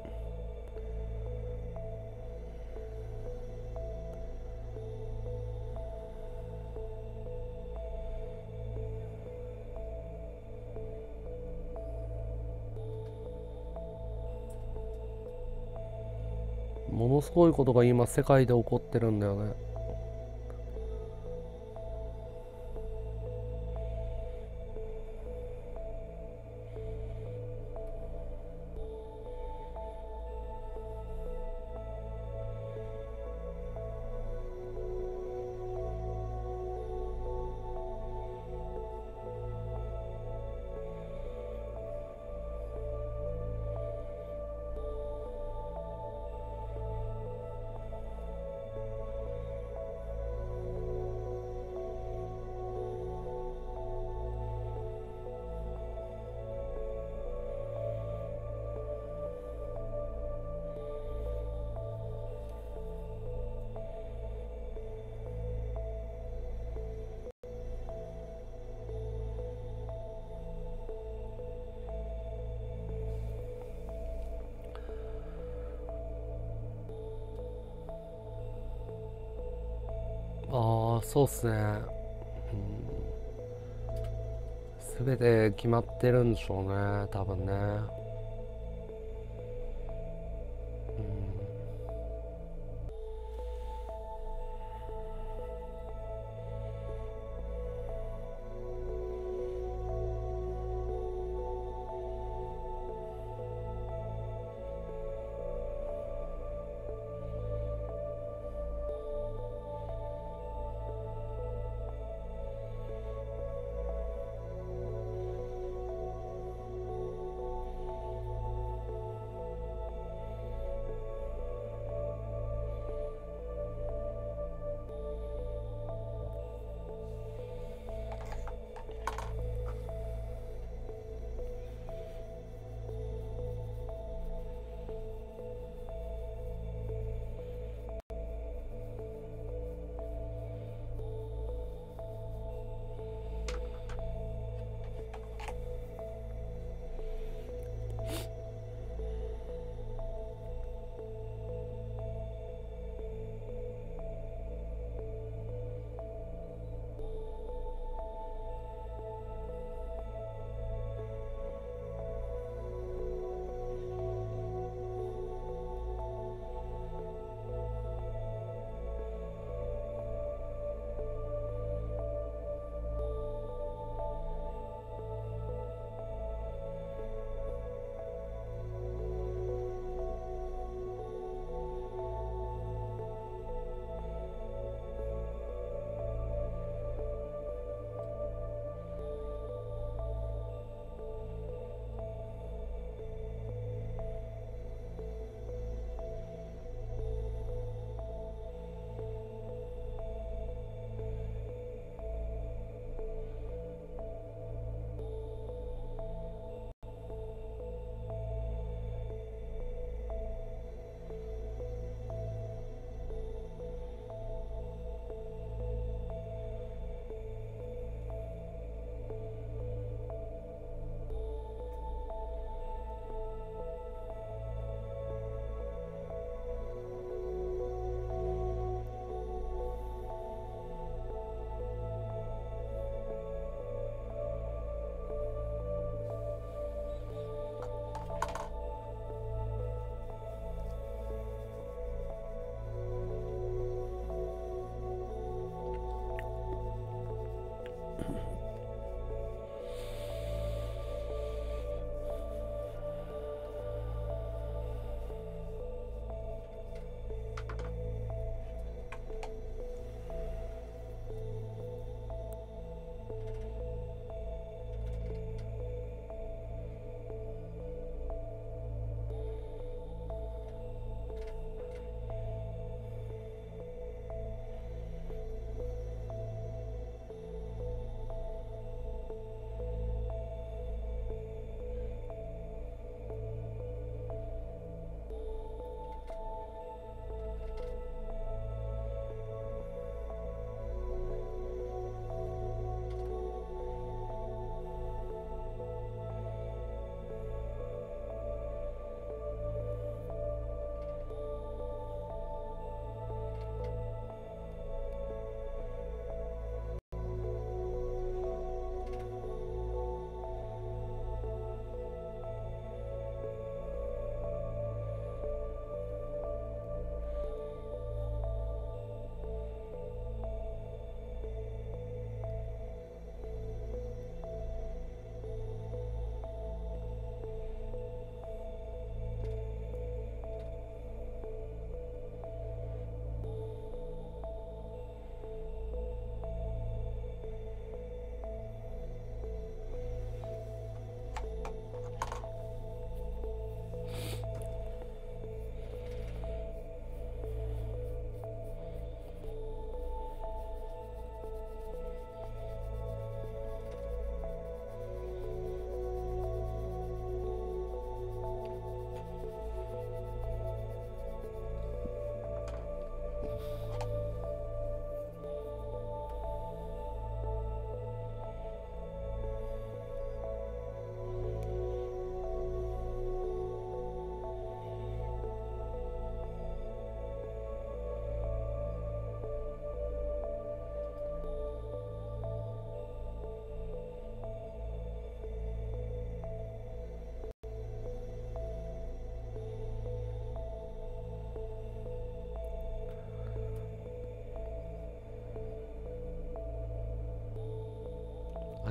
ものすごいことが今世界で起こってるんだよね。そうっすね。うん。全て決まってるんでしょうね多分ね。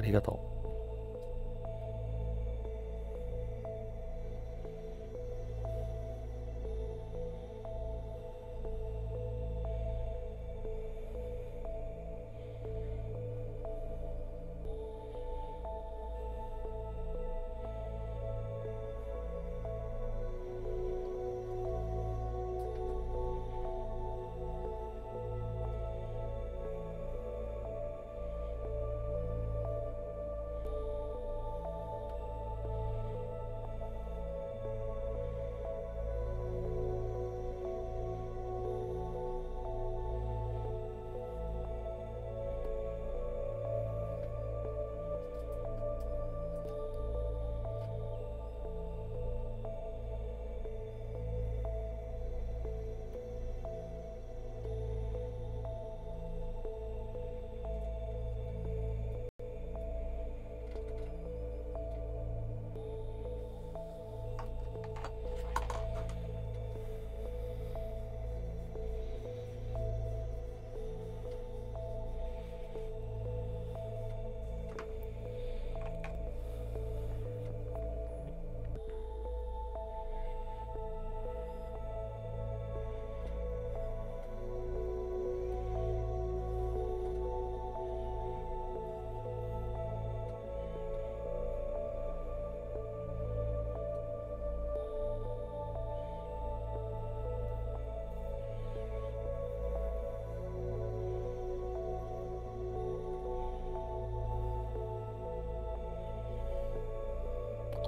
りがとう。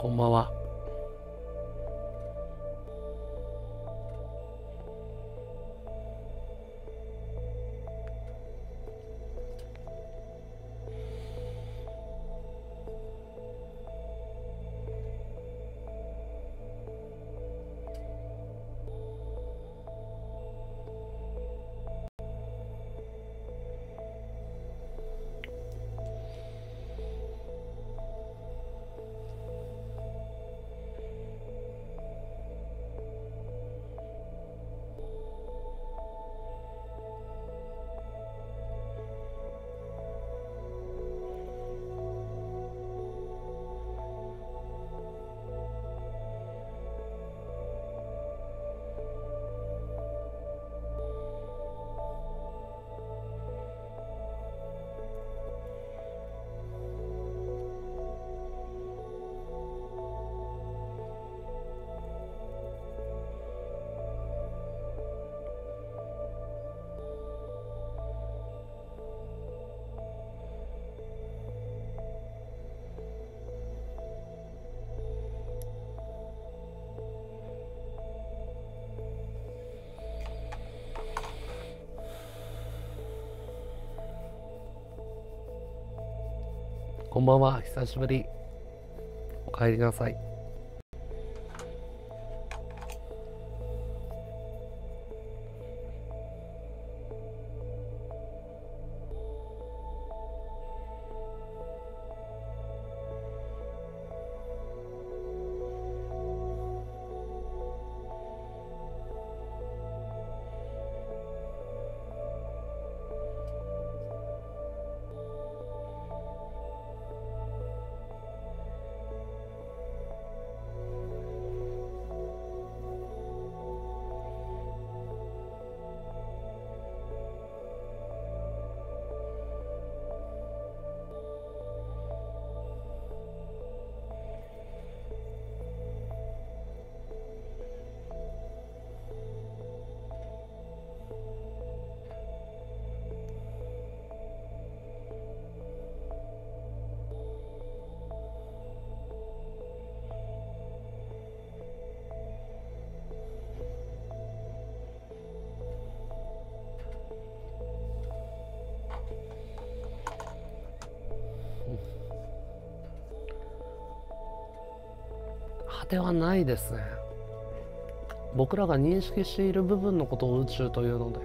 こんばんは。こんばんは、久しぶり。お帰りなさい。てはないですね。僕らが認識している部分のことを宇宙というので。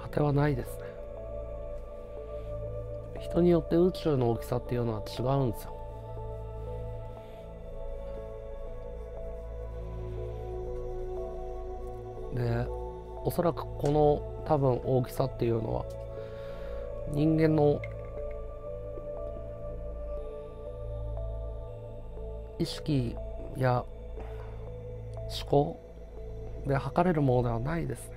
果てはないですね。人によって宇宙の大きさっていうのは違うんですよ。でおそらくこの多分大きさっていうのは人間の意識や思考で測れるものではないですね。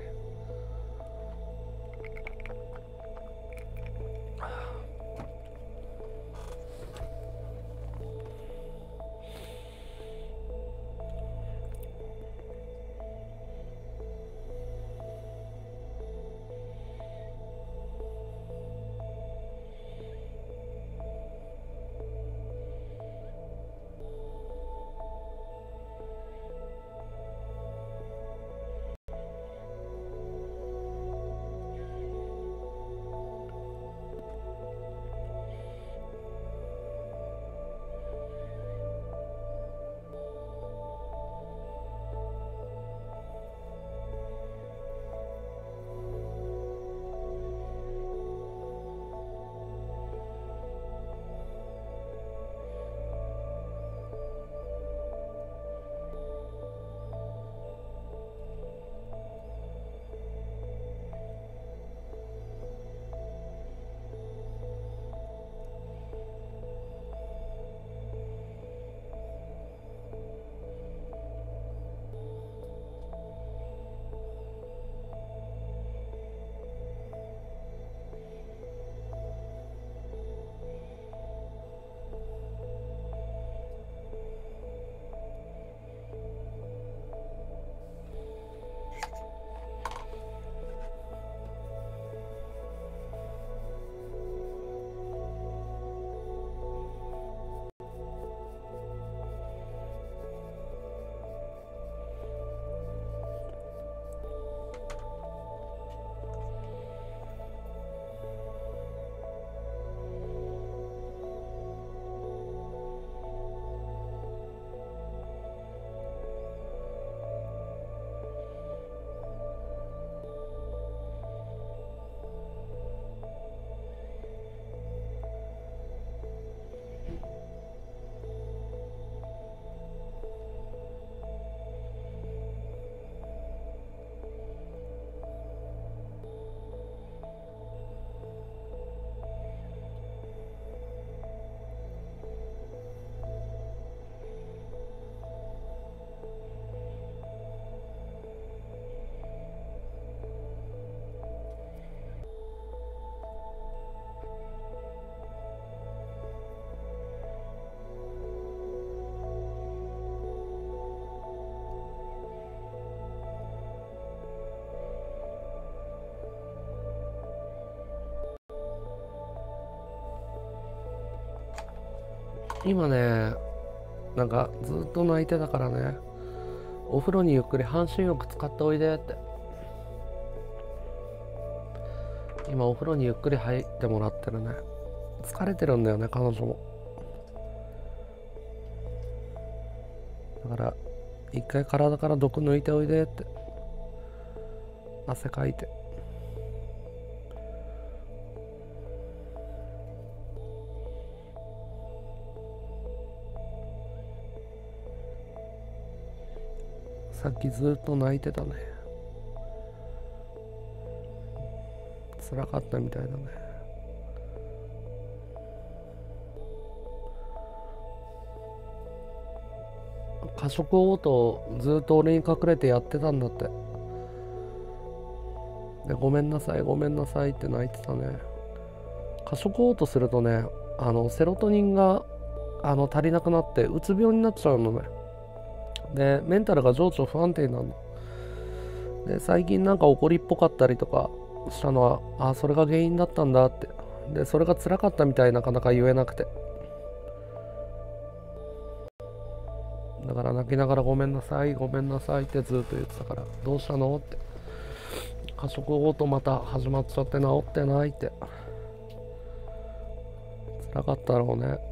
今ねなんかずっと泣いてたからねお風呂にゆっくり半身浴使っておいでって。今お風呂にゆっくり入ってもらってるね。疲れてるんだよね彼女も。だから一回体から毒抜いておいでって。汗かいて。さっきずっと泣いてたね。辛かったみたいだね。過食嘔吐ずっと俺に隠れてやってたんだって。でごめんなさいごめんなさいって泣いてたね。過食嘔吐するとねあのセロトニンがあの足りなくなってうつ病になっちゃうのね。でメンタルが情緒不安定なの。で最近なんか怒りっぽかったりとかしたのはあそれが原因だったんだって。でそれが辛かったみたいなかなか言えなくて。だから泣きながらごめんなさいごめんなさいってずっと言ってたからどうしたのって。過食ごとまた始まっちゃって治ってないって。辛かったろうね。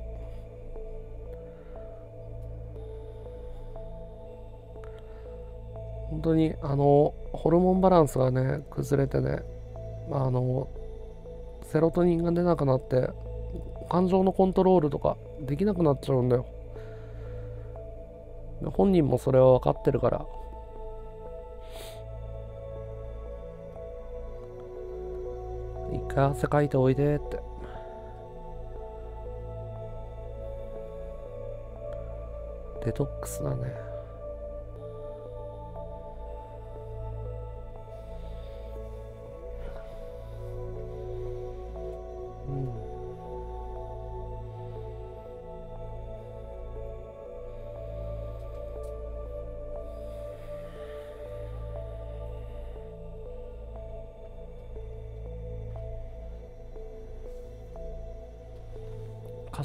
本当にあのホルモンバランスがね崩れてねあのセロトニンが出なくなって感情のコントロールとかできなくなっちゃうんだよ。本人もそれは分かってるから。一回汗かいておいでって。デトックスだね。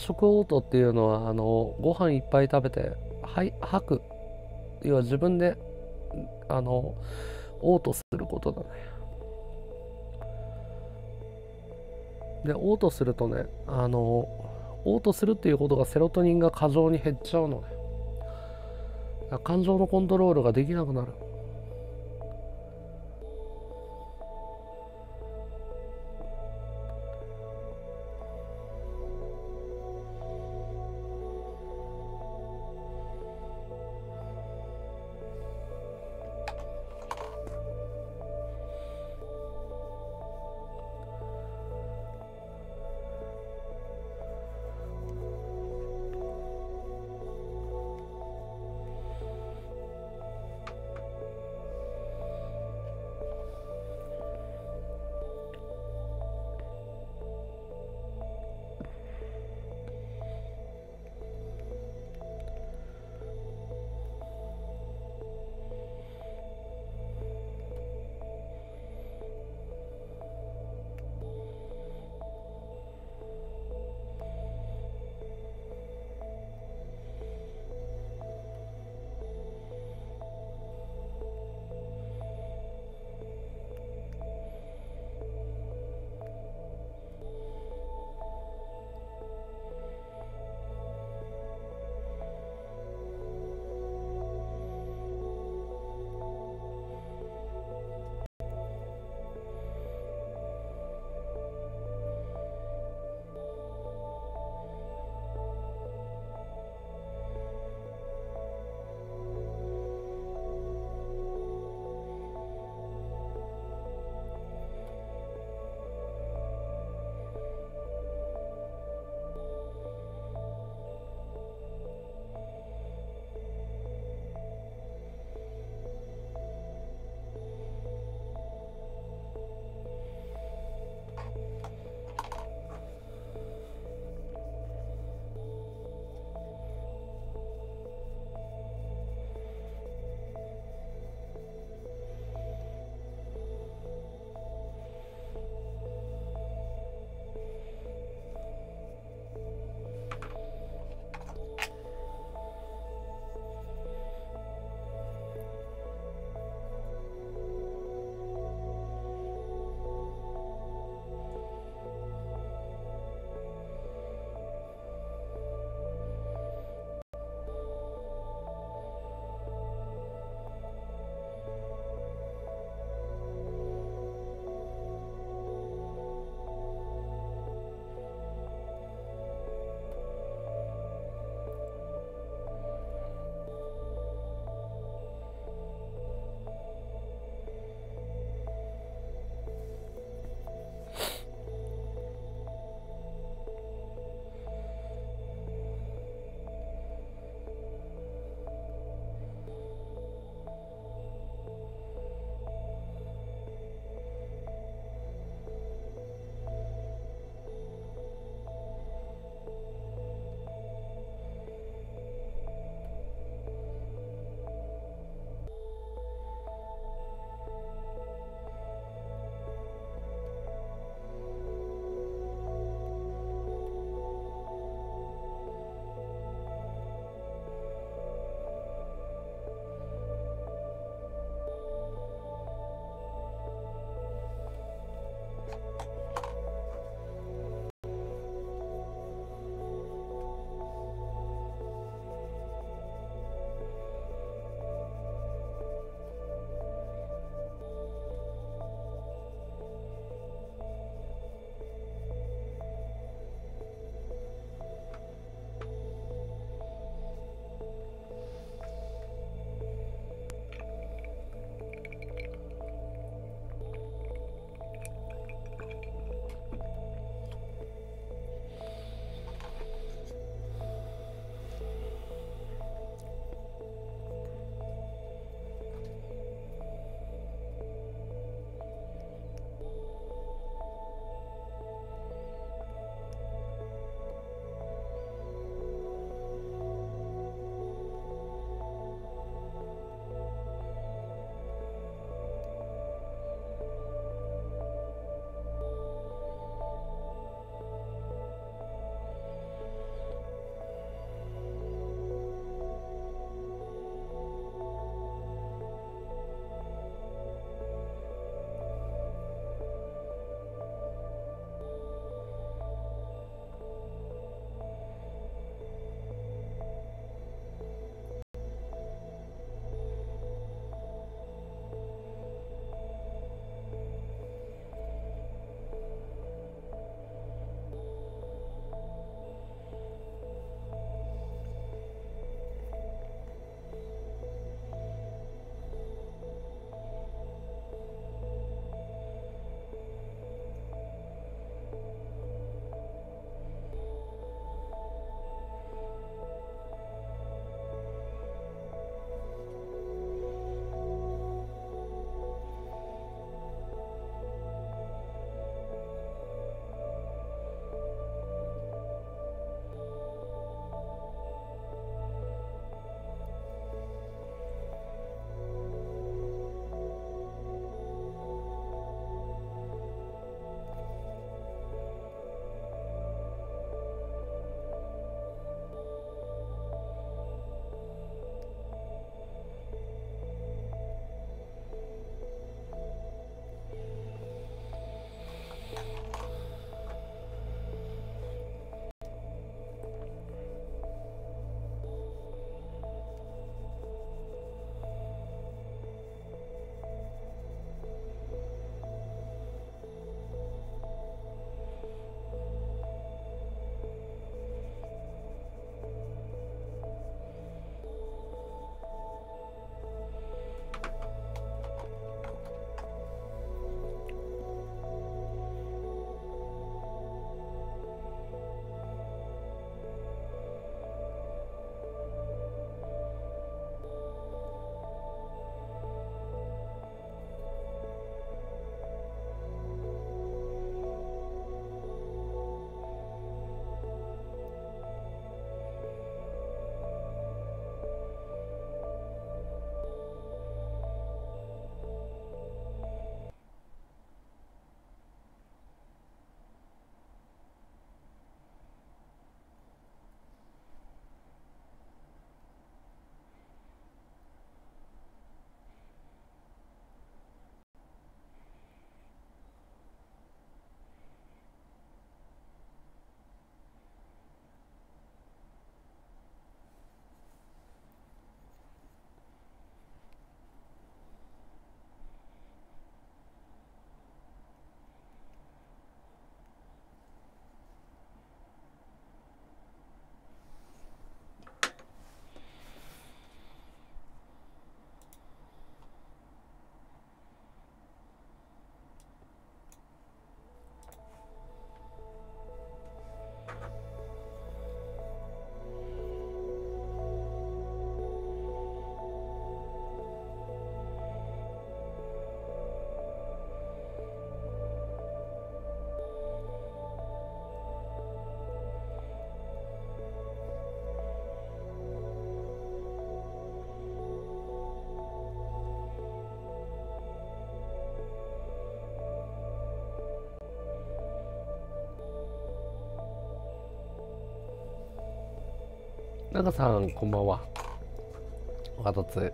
食嘔吐っていうのはあのご飯いっぱい食べてはい吐く。要は自分であの嘔吐することだね。で嘔吐するとねあの嘔吐するっていうことがセロトニンが過剰に減っちゃうのね。感情のコントロールができなくなる。中さんこんばんは。おかとつ。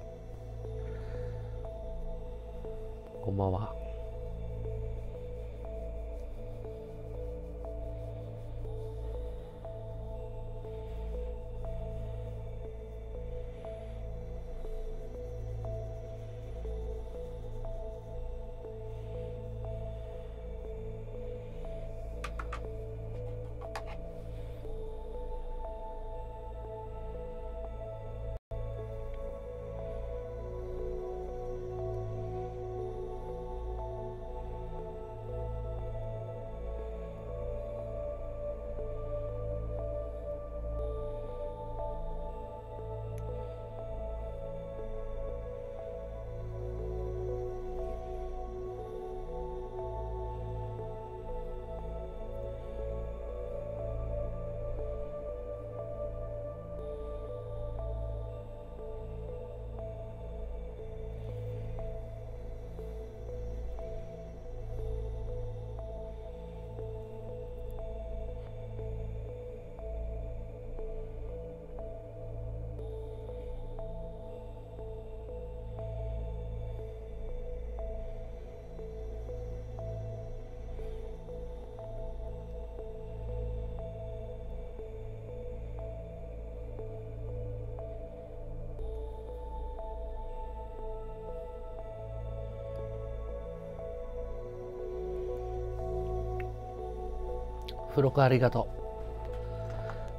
付録ありがと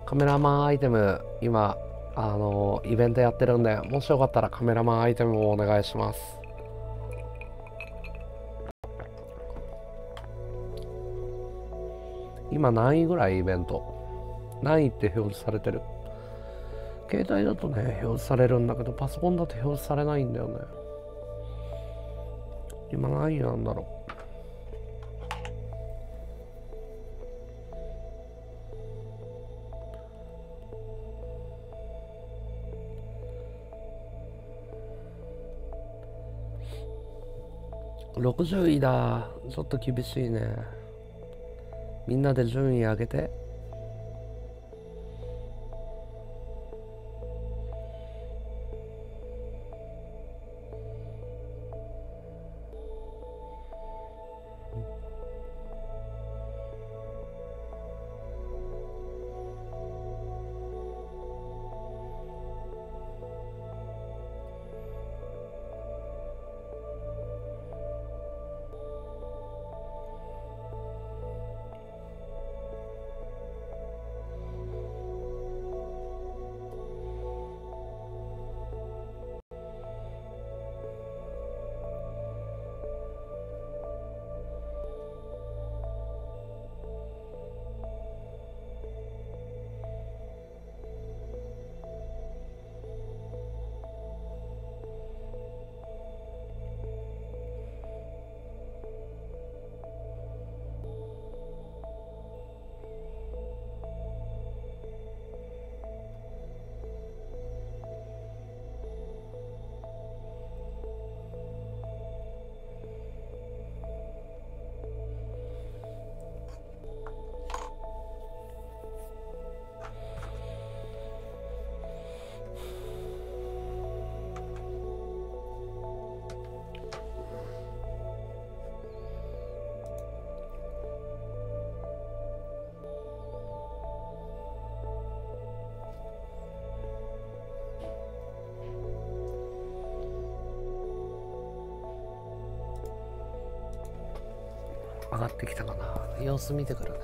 う。カメラマンアイテム今あのイベントやってるんでもしよかったらカメラマンアイテムをお願いします。今何位ぐらいイベント？何位って表示されてる？携帯だとね表示されるんだけどパソコンだと表示されないんだよね。今何位なんだろう？60位だ。ちょっと厳しいね。みんなで順位上げて。上がってきたかな。様子見てからね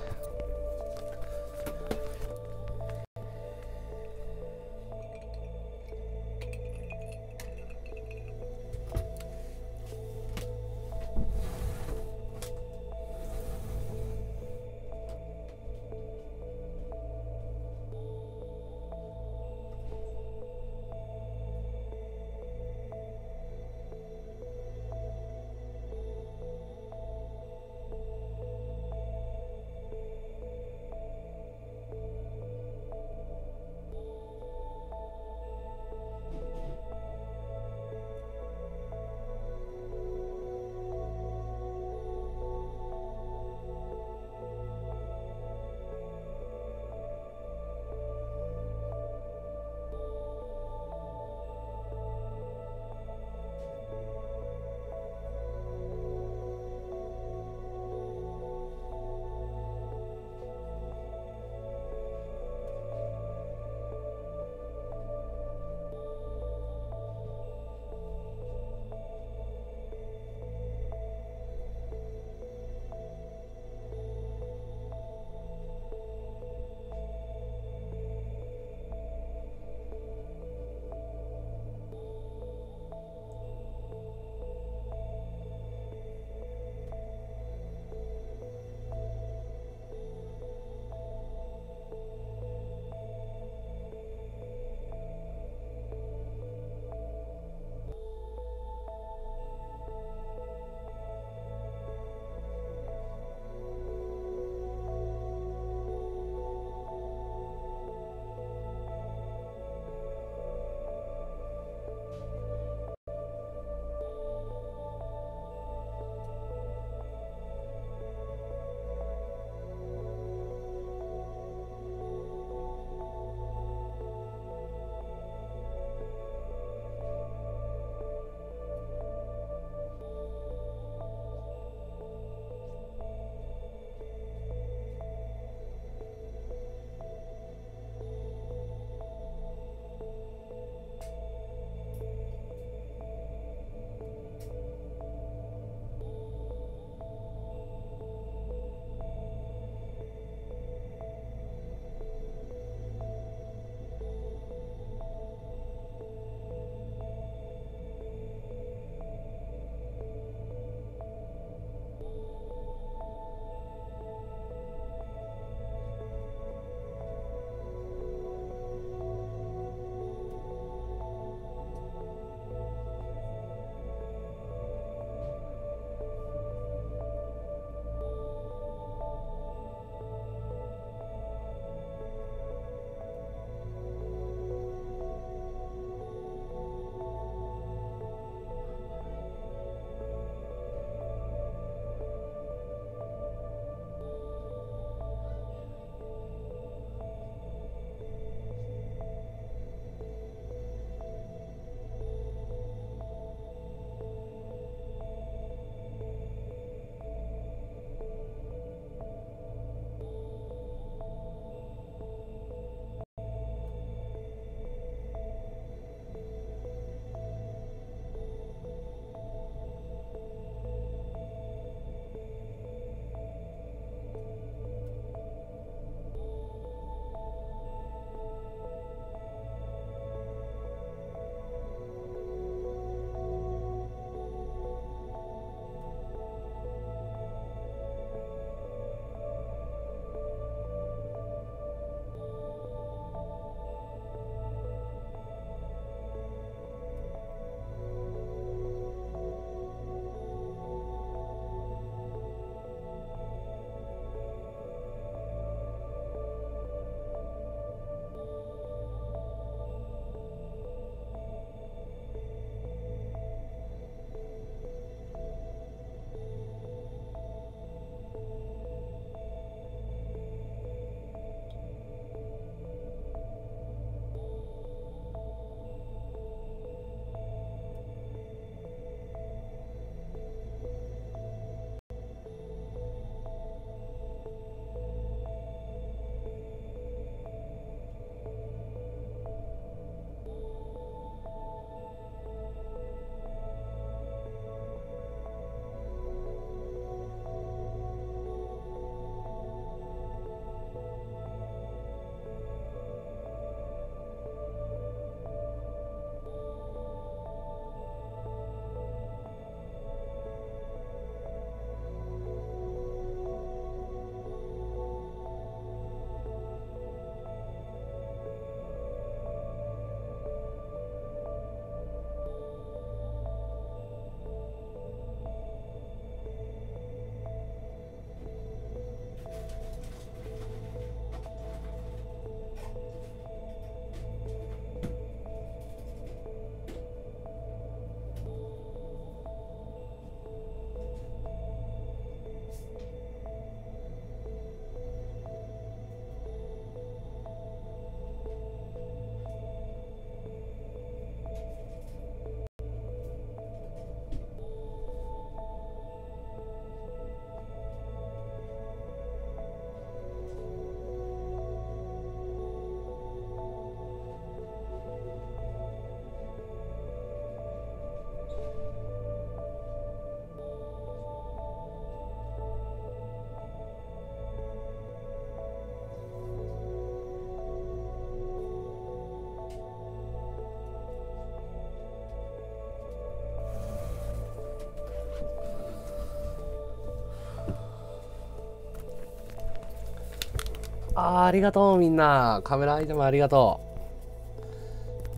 あーありがとうみんな。カメラアイテムありがと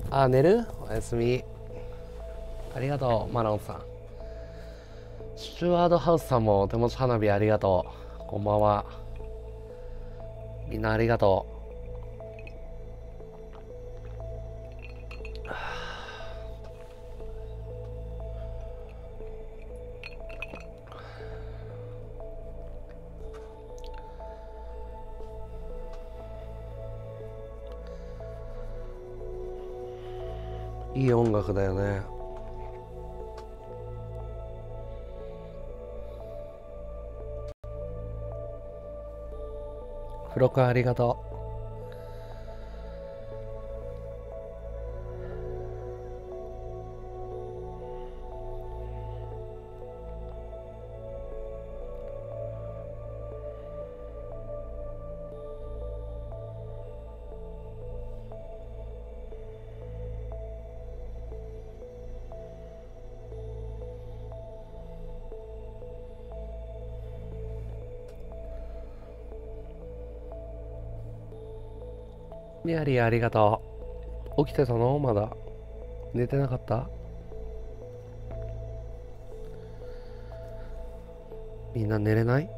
う。あー寝る？おやすみ。ありがとうマロンさん。スチュワードハウスさんもお手持ち花火ありがとう。こんばんは。みんなありがとう。楽だよね。付録ありがとう。ミアリーありがとう。起きてたの？まだ。寝てなかった？みんな寝れない？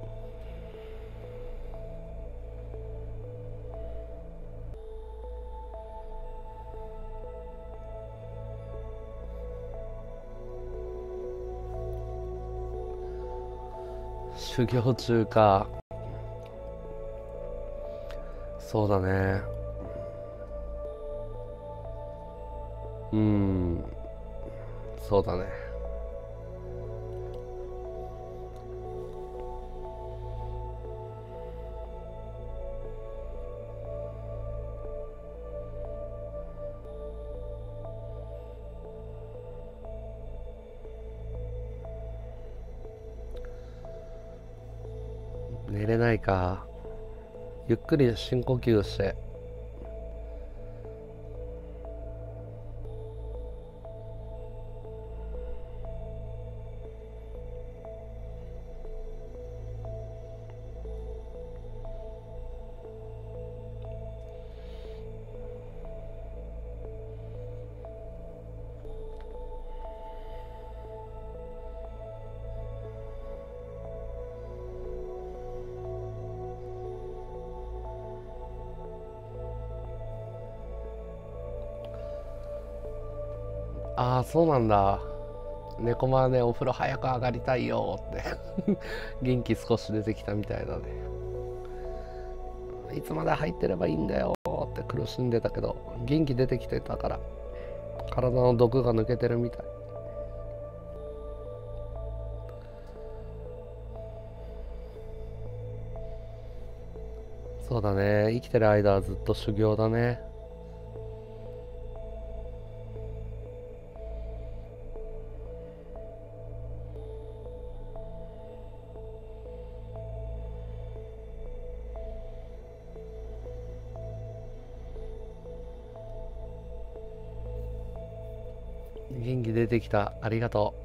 修行中か。そうだね。うん。そうだね。寝れないか。ゆっくり深呼吸して。なんだ。猫間はねお風呂早く上がりたいよ。って。元気少し出てきたみたいだね。いつまで入ってればいいんだよ。って苦しんでたけど元気出てきてたから。体の毒が抜けてるみたい。そうだね。生きてる間はずっと修行だね。てきた。ありがとう。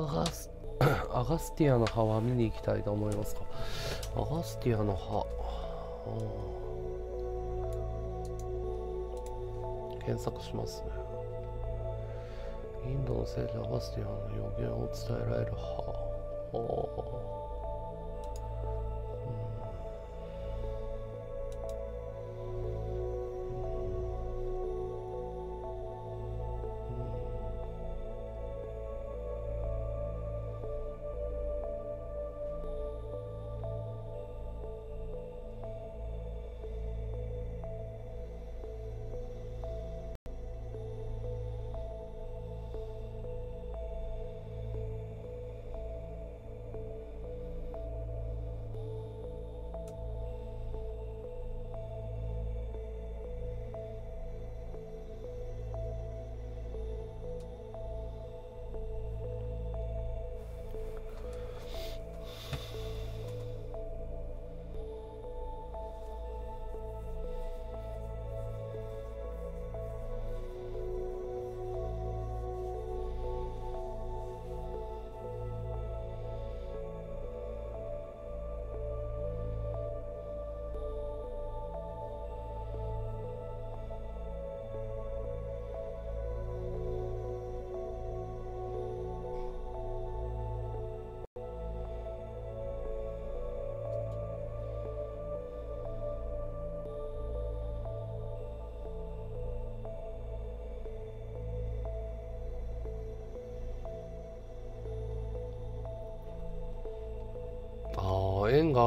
ガス アガスティアの葉は見に行きたいと思いますか？アガスティアの葉。検索しますね。インドの聖地アガスティアの予言を伝えられる葉。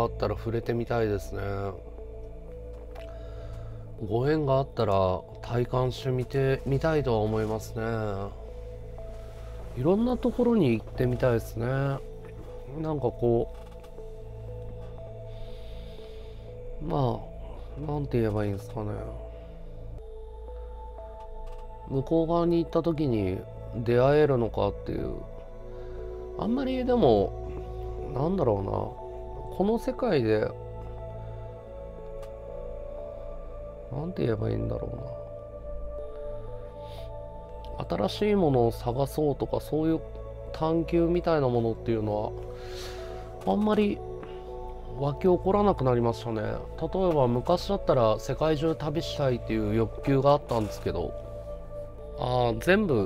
ああ縁があったら触れてみたいですね。ご縁があったら体感してみてみたいとは思いますね。いろんなところに行ってみたいですね。なんかこうまあなんて言えばいいんですかね。向こう側に行った時に出会えるのかっていう。あんまりでもなんだろうな。この世界でなんて言えばいいんだろうな。新しいものを探そうとかそういう探求みたいなものっていうのはあんまり湧き起こらなくなりましたね。例えば昔だったら世界中旅したいっていう欲求があったんですけどああ全部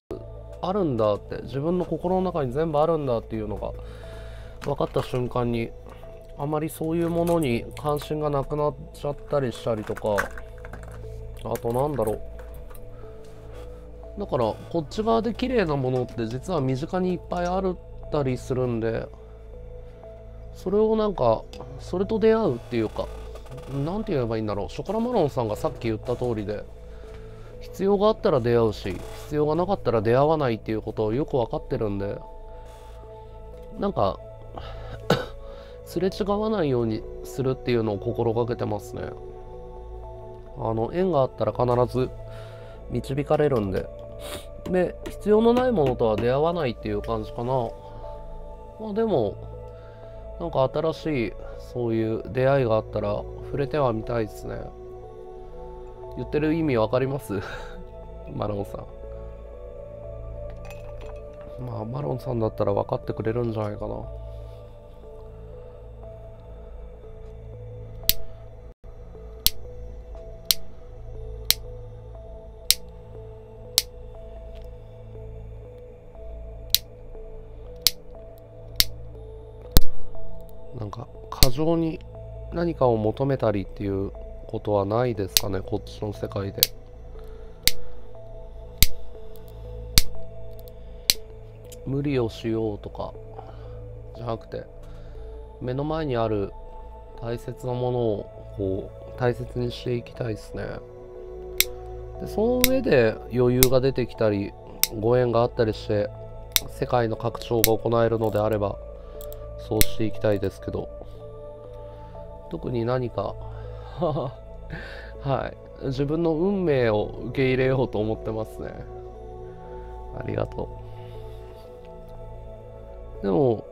あるんだって自分の心の中に全部あるんだっていうのが分かった瞬間にあまりそういうものに関心がなくなっちゃったりしたりとか。あとなんだろう。だからこっち側で綺麗なものって実は身近にいっぱいあるったりするんでそれをなんかそれと出会うっていうか何て言えばいいんだろう。ショコラマロンさんがさっき言った通りで必要があったら出会うし必要がなかったら出会わないっていうことをよく分かってるんでなんかすれ違わないようにするっていうのを心がけてますね。あの縁があったら必ず導かれるんで。で必要のないものとは出会わないっていう感じかな。まあでもなんか新しいそういう出会いがあったら触れてはみたいですね。言ってる意味わかります？マロンさん。まあマロンさんだったら分かってくれるんじゃないかな。剰に何かを求めたりっていうことはないですかね？こっちの世界で。無理をしようとかじゃなくて目の前にある大切なものをこう大切にしていきたいですね。でその上で余裕が出てきたりご縁があったりして世界の拡張が行えるのであればそうしていきたいですけど。特に何か はい。自分の運命を受け入れようと思ってますね。ありがとう。でも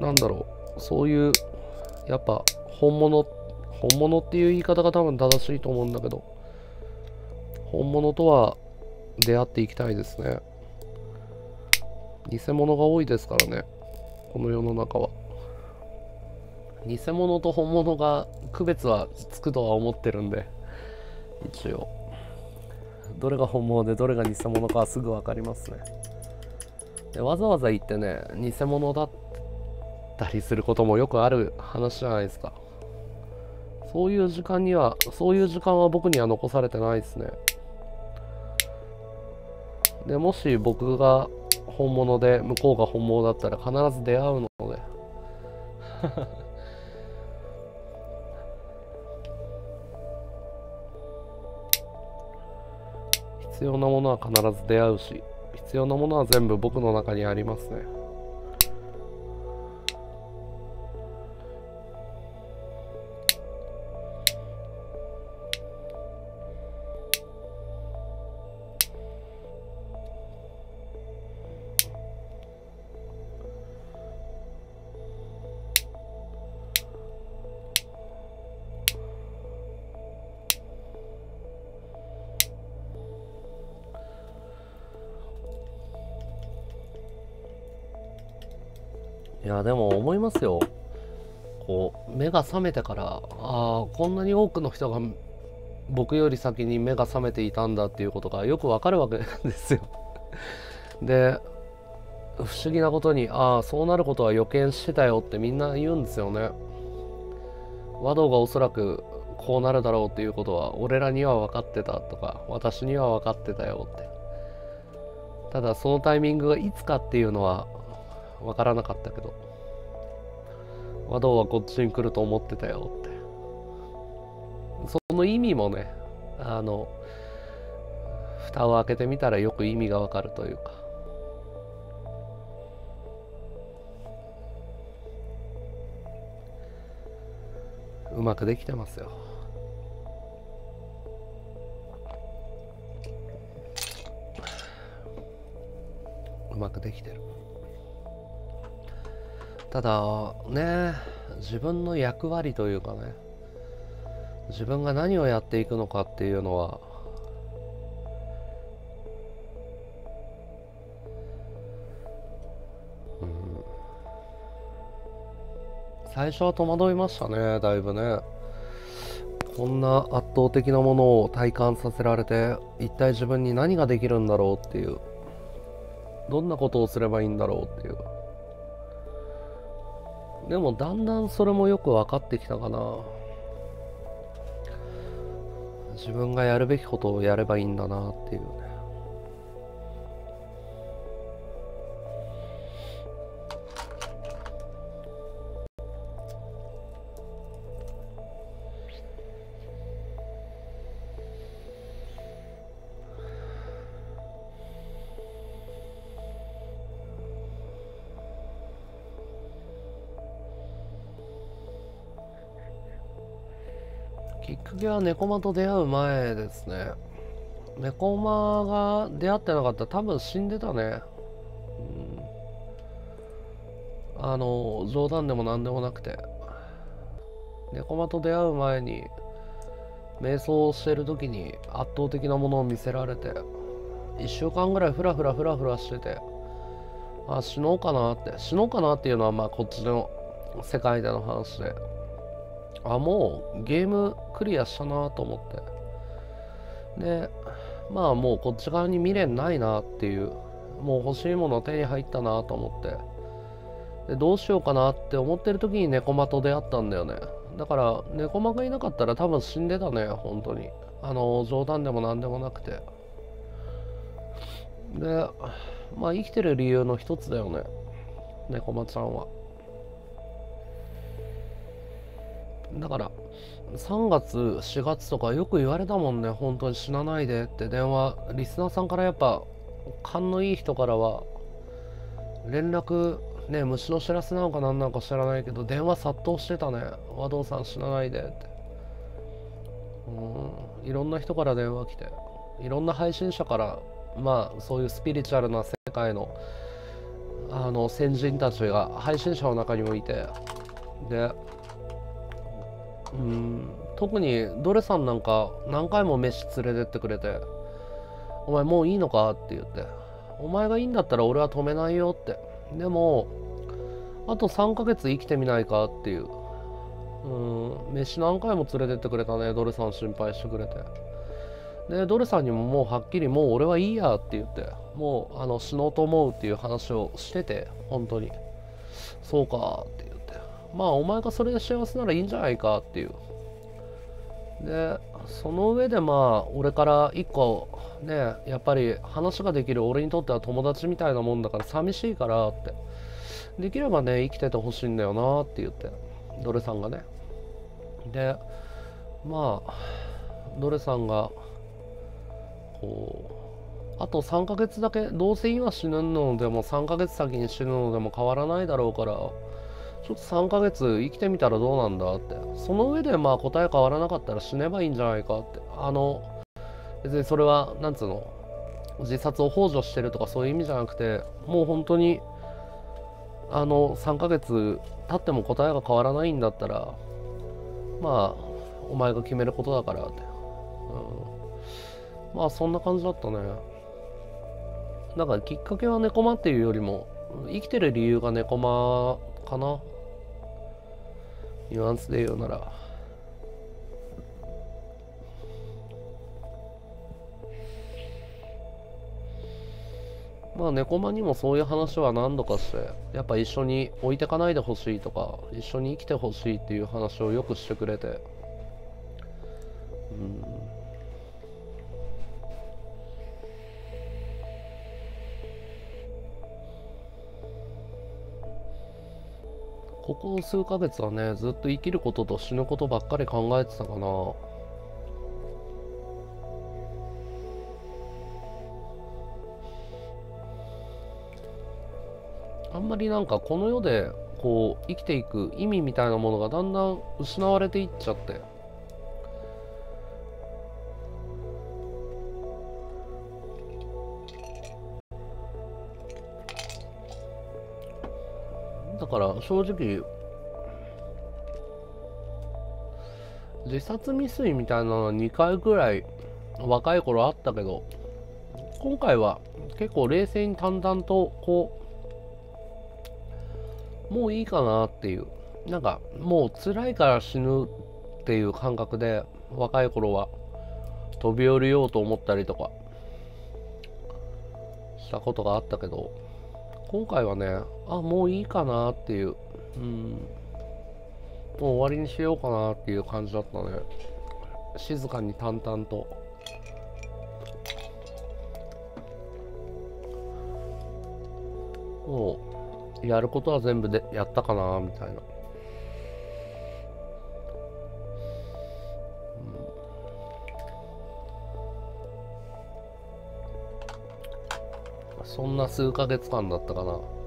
なんだろう。そういうやっぱ本物本物っていう言い方が多分正しいと思うんだけど本物とは出会っていきたいですね。偽物が多いですからね。この世の中は。偽物と本物が区別はつくとは思ってるんで一応。どれが本物でどれが偽物かはすぐ分かりますね。でわざわざ言ってね偽物だったりすることもよくある話じゃないですか。そういう時間にはそういう時間は僕には残されてないですね。でもし僕が本物で向こうが本物だったら必ず出会うので。必要なものは必ず出会うし必要なものは全部僕の中にありますね。思いますよ。こう目が覚めてからああこんなに多くの人が僕より先に目が覚めていたんだっていうことがよくわかるわけですよ。で不思議なことにああそうなることは予見してたよってみんな言うんですよね。和道がおそらくこうなるだろうっていうことは俺らには分かってたとか私には分かってたよって。ただそのタイミングがいつかっていうのは分からなかったけど。和道はこっちに来ると思ってたよって。その意味もねあの蓋を開けてみたらよく意味がわかるというか。うまくできてますよ。うまくできてる。ただね自分の役割というかね自分が何をやっていくのかっていうのは最初は戸惑いましたねだいぶね。こんな圧倒的なものを体感させられて一体自分に何ができるんだろうっていうどんなことをすればいいんだろうっていう。でもだんだんそれもよく分かってきたかな。自分がやるべきことをやればいいんだなっていう。ねきっかけは猫間と出会う前ですね。猫間が出会ってなかったら多分死んでたね。うん。あの冗談でも何でもなくて。猫間と出会う前に瞑想をしてる時に圧倒的なものを見せられて1週間ぐらいフラフラフラフラしててあ死のうかなって。死のうかなっていうのはまあこっちの世界での話で。あもうゲームクリアしたなと思って。でまあもうこっち側に未練ないなっていうもう欲しいもの手に入ったなと思って。でどうしようかなって思ってる時に猫間と出会ったんだよね。だから猫間がいなかったら多分死んでたね本当に。あの冗談でも何でもなくて。でまあ生きてる理由の一つだよね。猫間ちゃんは。だから3月4月とかよく言われたもんね。本当に死なないでって電話。リスナーさんからやっぱ勘のいい人からは連絡ね虫の知らせなのか何なのか知らないけど電話殺到してたね。和道さん死なないでって。うん。いろんな人から電話来て。いろんな配信者からまあそういうスピリチュアルな世界のあの先人たちが配信者の中にもいて。でうん。特にドレさんなんか何回も飯連れてってくれて「お前もういいのか?」って言って「お前がいいんだったら俺は止めないよって。でもあと3ヶ月生きてみないかっていう。うん。飯何回も連れてってくれたねドルさん心配してくれて。でドルさんにももうはっきりもう俺はいいやって言って。もうあの死のうと思うっていう話をしてて本当にそうかって言って。まあお前がそれで幸せならいいんじゃないかっていう。でその上でまあ俺から一個ねやっぱり話ができる俺にとっては友達みたいなもんだから寂しいからって。できればね生きててほしいんだよなって言ってドレさんがね。でまあドレさんがこうあと3ヶ月だけどうせ今死ぬのでも3ヶ月先に死ぬのでも変わらないだろうからょっと3ヶ月生きてみたらどうなんだって。その上でまあ答え変わらなかったら死ねばいいんじゃないかって。あの別にそれはなんつうの自殺を幇助してるとかそういう意味じゃなくてもう本当にあの3ヶ月経っても答えが変わらないんだったらまあお前が決めることだからって、うん、まあそんな感じだったね。だからきっかけは猫間っていうよりも生きてる理由が猫間かな。ニュアンスで言うなら。まあ猫間にもそういう話は何度かしてやっぱ一緒に置いてかないでほしいとか一緒に生きてほしいっていう話をよくしてくれて。うん。ここ数ヶ月はねずっと生きることと死ぬことばっかり考えてたかな。あんまりなんかこの世でこう生きていく意味みたいなものがだんだん失われていっちゃって。から正直自殺未遂みたいなのは2回ぐらい若い頃あったけど今回は結構冷静に淡々とこうもういいかなっていう。なんかもう辛いから死ぬっていう感覚で若い頃は飛び降りようと思ったりとかしたことがあったけど今回はねあもういいかなっていう。うん。もう終わりにしようかなっていう感じだったね。静かに淡々と。もうやることは全部でやったかなみたいな。そんな数ヶ月間だったかな。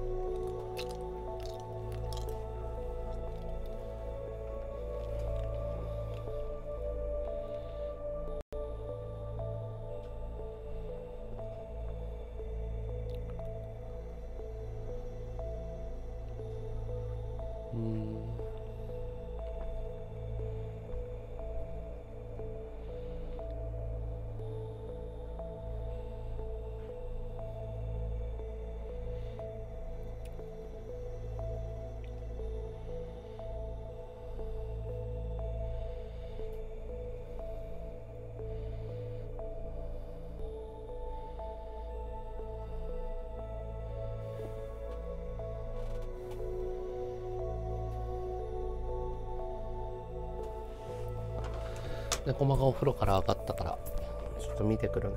がお風呂から上がったから。ちょっと見てくるね。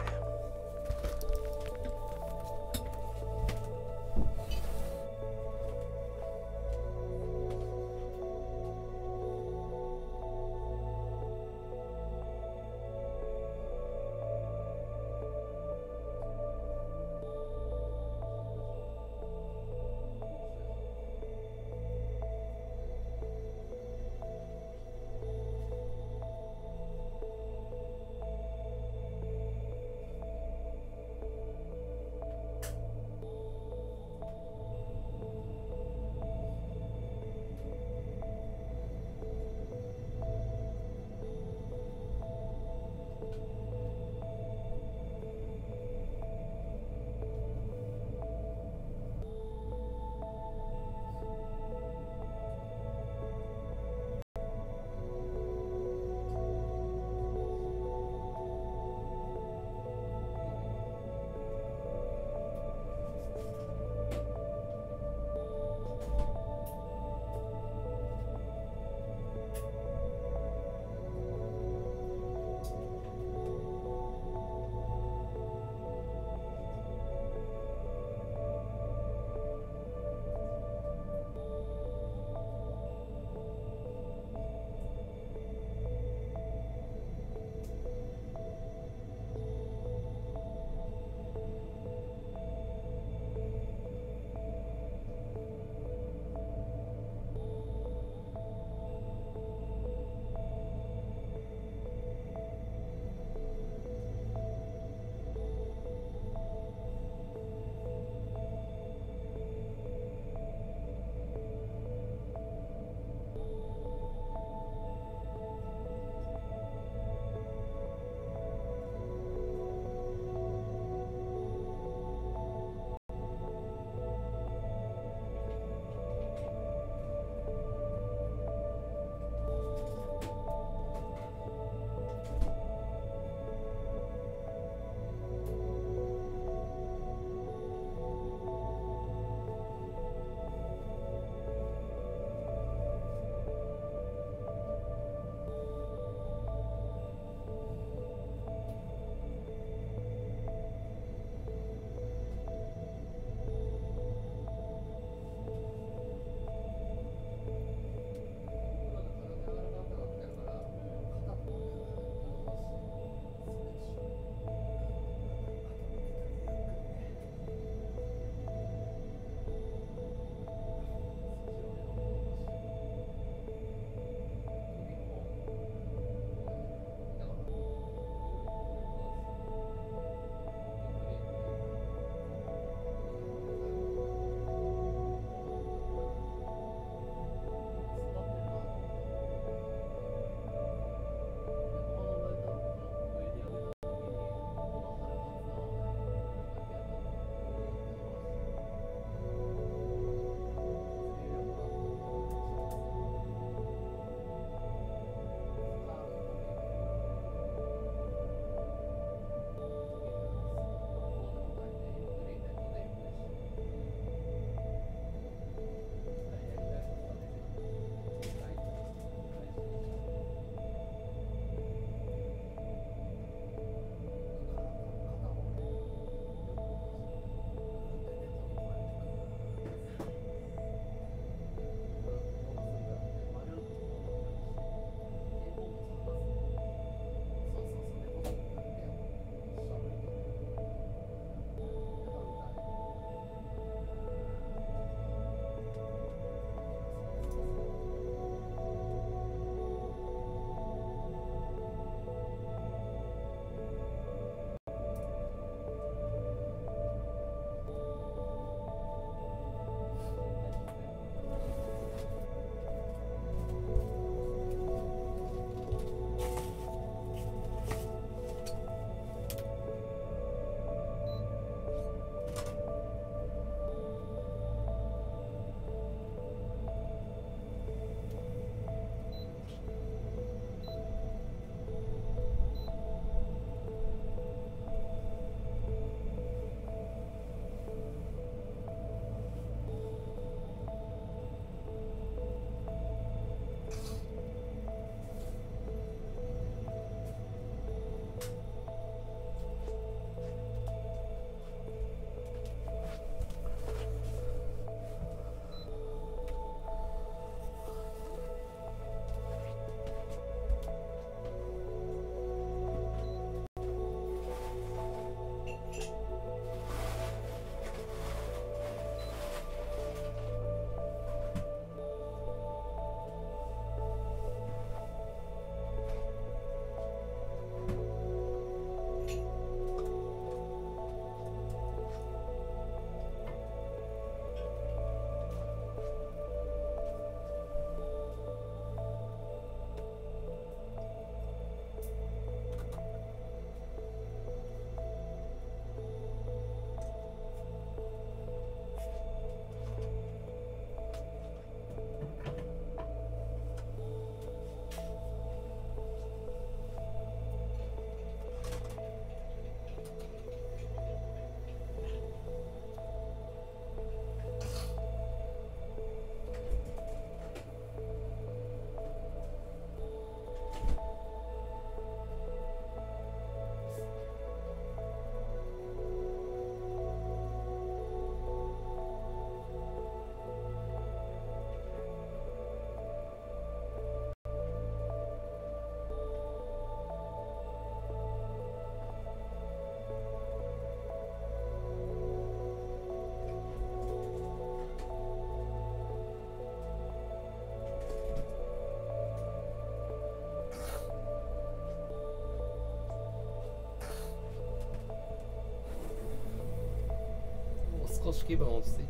conseguir 11.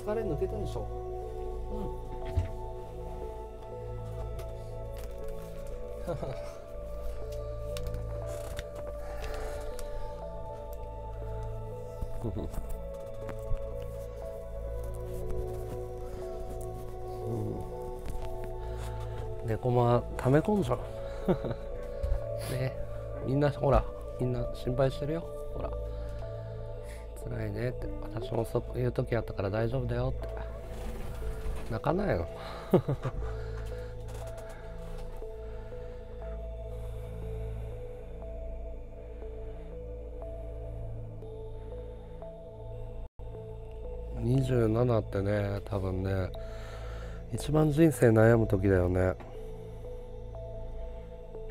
疲れ抜けたでしょ。うん、うん。猫ま溜め込ん。じゃうねみん。なほらみん。な心配してるよねって。私もそういう時あったから大丈夫だよって。泣かないの。27ってね多分ね一番人生悩む時だよね。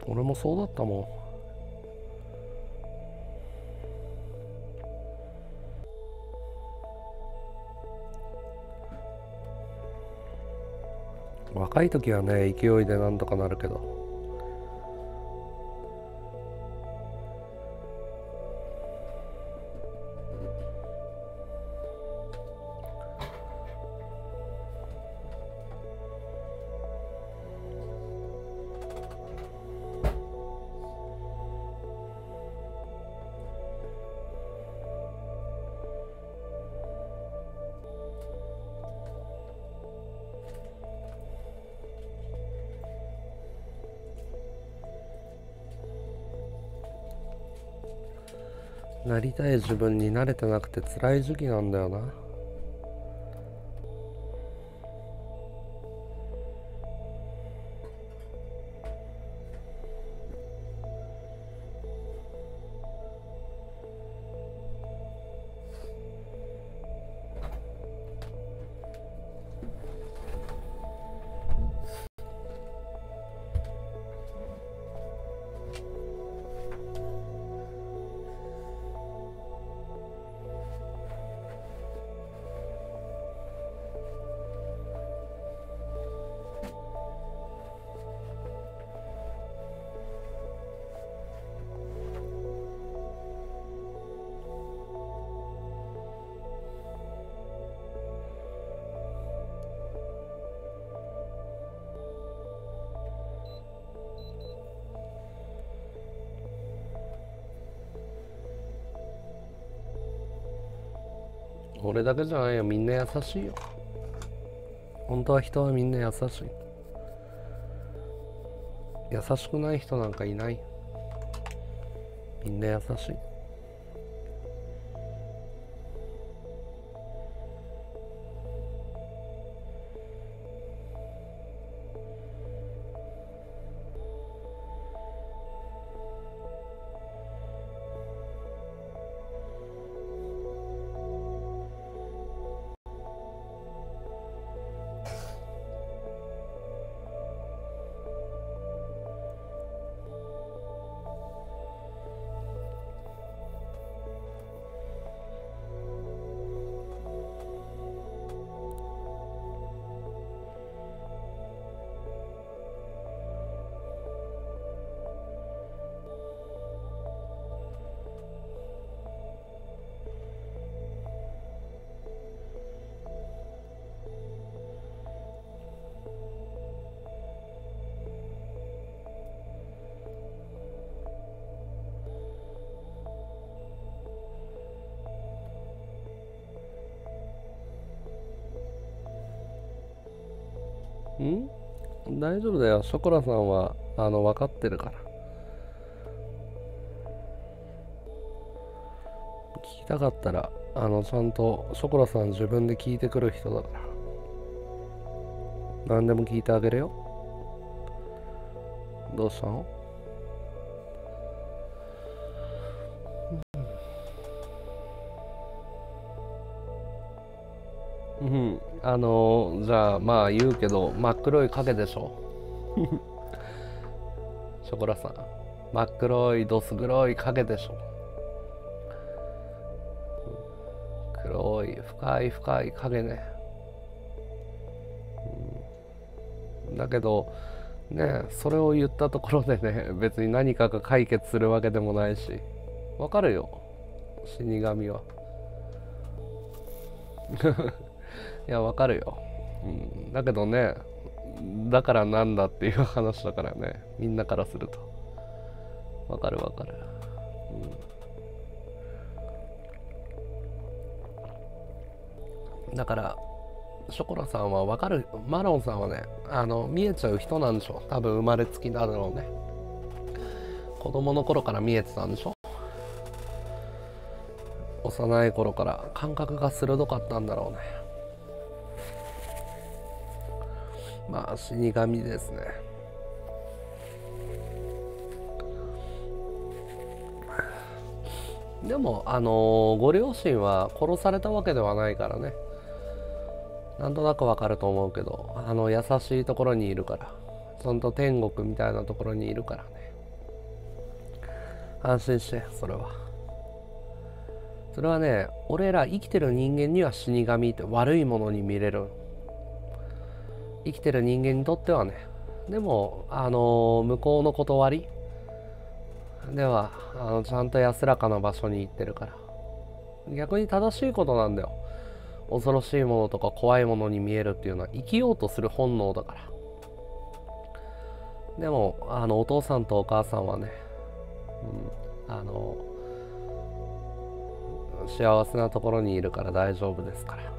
俺もそうだったもん。若い時はね勢いでなんとかなるけど。なりたい自分に慣れてなくて辛い時期なんだよな。だけじゃないよ。みんな優しいよ。本当は人はみんな優しい。優しくない人なんかいない。みんな優しい。大丈夫だよ。ショコラさんはあの分かってるから。聞きたかったらあのちゃんとショコラさん自分で聞いてくる人だから。何でも聞いてあげるよ。どうしたの？うん、あのーじゃあまあ言うけど真っ黒い影でしょ。ショコラさん真っ黒いどす黒い影でしょ。うん黒い深い深い影ね、うん。だけどねそれを言ったところでね別に何かが解決するわけでもないしわかるよ。死神は。いやわかるよ、うん、だけどねだからなんだっていう話だからねみんなからすると。わかるわかる、うん、だからショコラさんはわかる。マロンさんはねあの見えちゃう人なんでしょ多分生まれつきだろうね。子供の頃から見えてたんでしょ幼い頃から感覚が鋭かったんだろうね。死神ですね。でもあのーご両親は殺されたわけではないからね。なんとなくわかると思うけどあの優しいところにいるから。ちゃんと天国みたいなところにいるからね。安心してそれは。それはね俺ら生きてる人間には死神って悪いものに見れる。生きてる人間にとってはねでもあの向こうの断りではあのちゃんと安らかな場所に行ってるから逆に正しいことなんだよ。恐ろしいものとか怖いものに見えるっていうのは生きようとする本能だから。でもあのお父さんとお母さんはね、うん、あの幸せなところにいるから大丈夫ですから。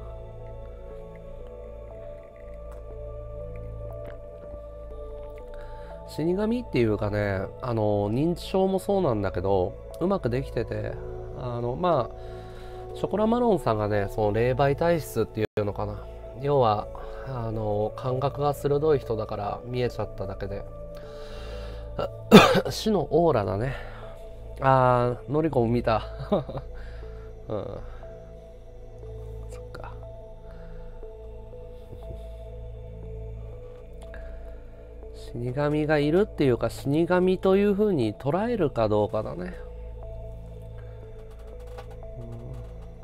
死神っていうかねあの認知症もそうなんだけどうまくできててあのまあショコラマロンさんがねその霊媒体質っていうのかな。要はあの感覚が鋭い人だから見えちゃっただけで。死のオーラだね。あーのりこも見た。うん。死神がいるっていうか死神というふうに捉えるかどうかだね、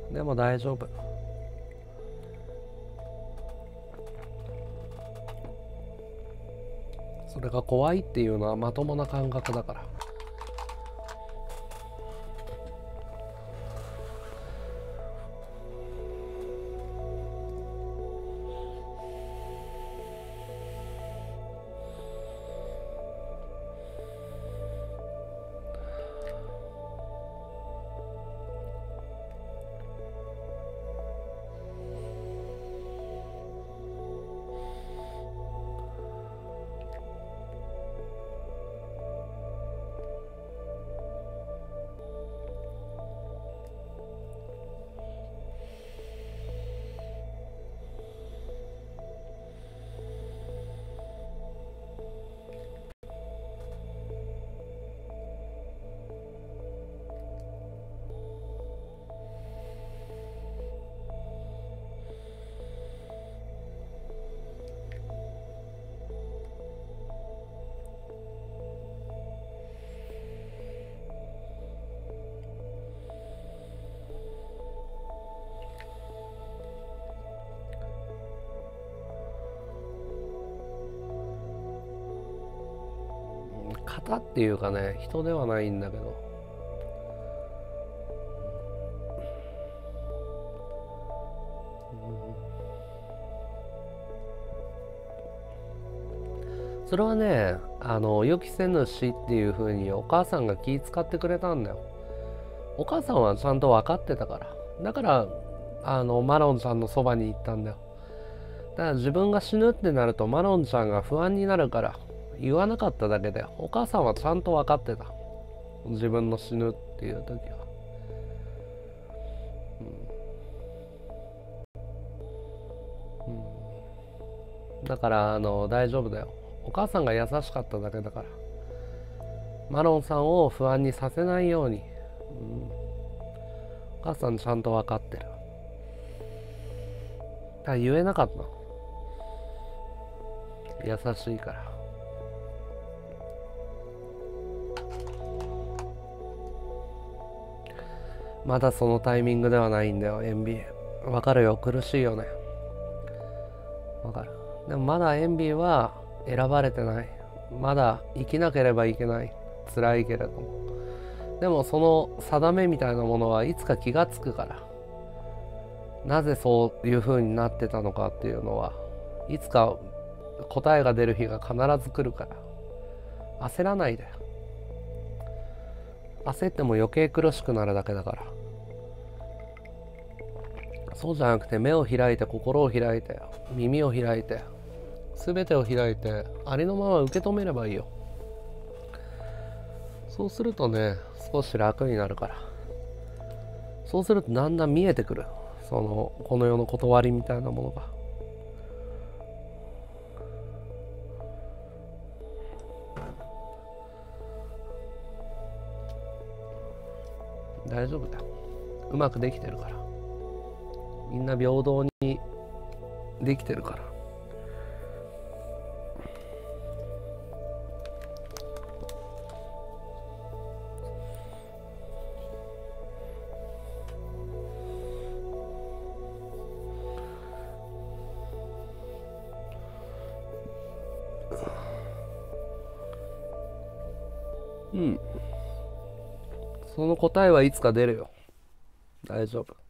うん、でも大丈夫。それが怖いっていうのはまともな感覚だから。っていうかね人ではないんだけど。それはねあの予期せぬ死っていう風にお母さんが気遣ってくれたんだよ。お母さんはちゃんと分かってたから。だからあのマロンちゃんのそばに行ったんだよ。だから自分が死ぬってなるとマロンちゃんが不安になるから言わなかっただけでお母さんはちゃんと分かってた。自分の死ぬっていう時は、うん。うん、だからあの大丈夫だよ。お母さんが優しかっただけだから。マロンさんを不安にさせないように、うん、お母さんちゃんと分かってる。だ言えなかった優しいから。まだそのタイミングではないんだよ MB わかるよ。苦しいよね。わかる。でもまだ MB は選ばれてない。まだ生きなければいけない。辛いけれども。でもその定めみたいなものはいつか気がつくから。なぜそういう風になってたのかっていうのはいつか答えが出る日が必ず来るから。焦らないで。焦っても余計苦しくなるだけだから。そうじゃなくて目を開いて心を開いて耳を開いて全てを開いてありのまま受け止めればいいよ。そうするとね少し楽になるから。そうするとだんだん見えてくる。そのこの世の断りみたいなものが。大丈夫だうまくできてるから。みんな平等にできてるから。うん。その答えはいつか出るよ。大丈夫。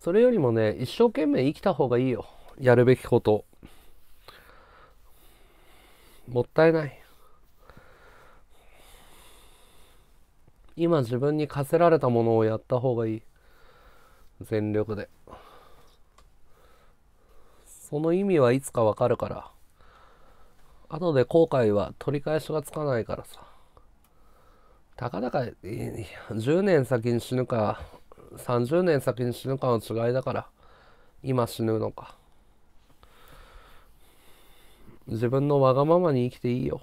それよりもね一生懸命生きた方がいいよ。やるべきこと。もったいない。今自分に課せられたものをやった方がいい。全力で。その意味はいつかわかるから。後で後悔は取り返しがつかないからさ。たかだか10年先に死ぬか。30年先に死ぬかの違いだから今死ぬのか。自分のわがままに生きていいよ。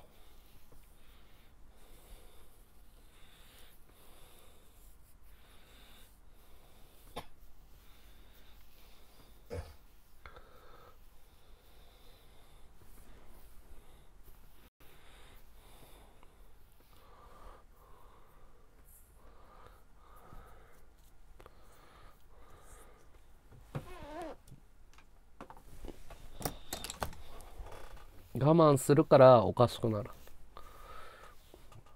慢するからおかしくなる。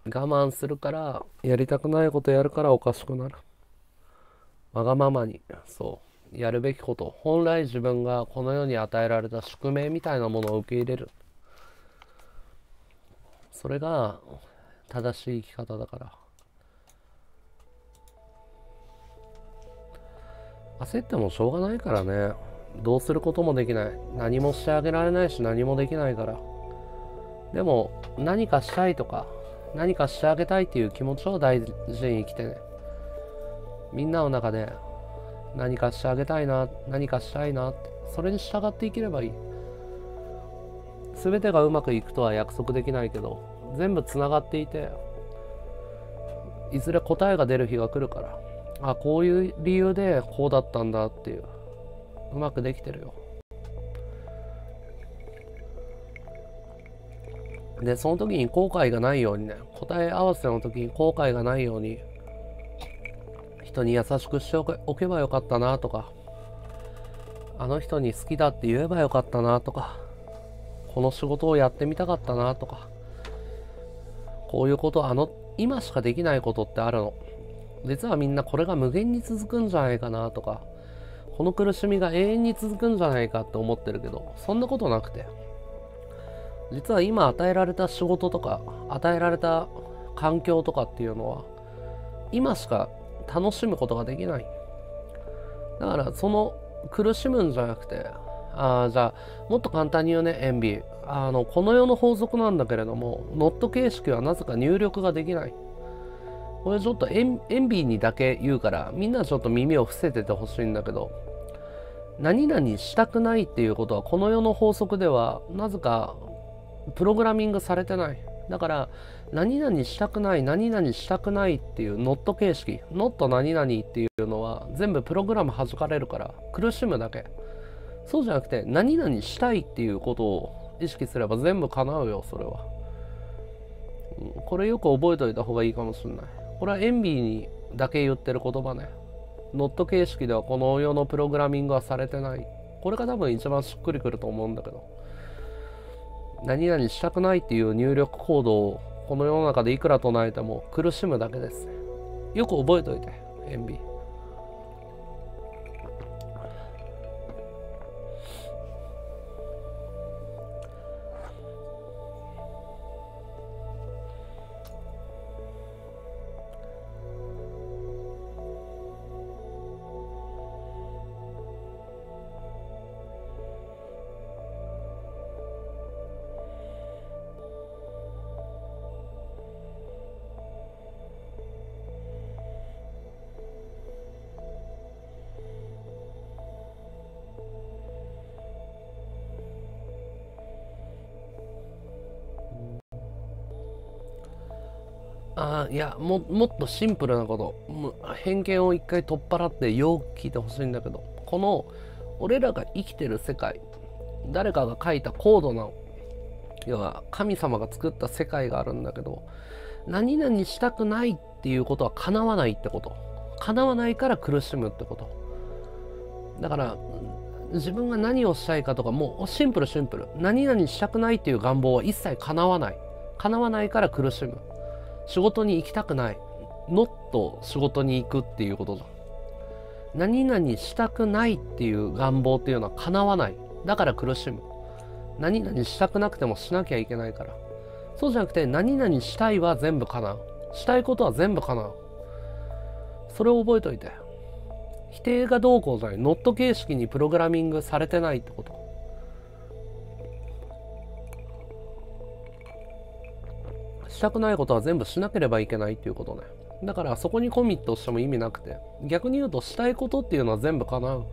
我慢するからやりたくないことやるからおかしくなる。わがままにそう。やるべきこと。本来自分がこの世に与えられた宿命みたいなものを受け入れる。それが正しい生き方だから。焦ってもしょうがないからね。どうすることもできない。何もしてあげられないし何もできないから。でも何かしたいとか何かしてあげたいっていう気持ちを大事に生きてね。みんなの中で何かしてあげたいな何かしたいなってそれに従って生きればいい。全てがうまくいくとは約束できないけど全部つながっていていずれ答えが出る日が来るからあこういう理由でこうだったんだっていう。うまくできてるよ。でその時に後悔がないようにね答え合わせの時に後悔がないように人に優しくしておけばよかったなとかあの人に好きだって言えばよかったなとかこの仕事をやってみたかったなとかこういうことあの今しかできないことってあるの。実はみんなこれが無限に続くんじゃないかなとかこの苦しみが永遠に続くんじゃないかって思ってるけどそんなことなくて。実は今与えられた仕事とか与えられた環境とかっていうのは今しか楽しむことができない。だからその苦しむんじゃなくてあじゃあもっと簡単に言うね塩ビ。あのこの世の法則なんだけれどもノット形式はなぜか入力ができない。これちょっとエンビーにだけ言うからみんなちょっと耳を伏せててほしいんだけど何々したくないっていうことはこの世の法則ではなぜかプログラミングされてない。だから何々したくない何々したくないっていうノット形式。ノット何々っていうのは全部プログラム弾かれるから苦しむだけ。そうじゃなくて何々したいっていうことを意識すれば全部叶うよそれは、これよく覚えておいた方がいいかもしれない。これはエンビーにだけ言ってる言葉ね。ノット形式ではこの世のプログラミングはされてない。これが多分一番しっくりくると思うんだけど。何々したくないっていう入力コードをこの世の中でいくら唱えても苦しむだけです。よく覚えといて塩ビ。やももっとシンプルなこと。もう偏見を一回取っ払ってよく聞いてほしいんだけど。この俺らが生きてる世界誰かが書いた高度な要は神様が作った世界があるんだけど何々したくないっていうことは叶わないってこと。叶わないから苦しむってこと。だから自分が何をしたいかとかもうシンプルシンプル。何々したくないっていう願望は一切叶わない。叶わないから苦しむ。仕事に行きたくない。ノット仕事に行くっていうことだ。何々したくないっていう願望っていうのは叶わない。だから苦しむ。何々したくなくてもしなきゃいけないから。そうじゃなくて何々したいは全部叶う。したいことは全部叶う。それを覚えといて。否定がどうこうじゃない。ノット形式にプログラミングされてないってこと。したくないことは全部しなければいけないっていうことね。だからそこにコミットしても意味なくて逆に言うとしたいことっていうのは全部叶う。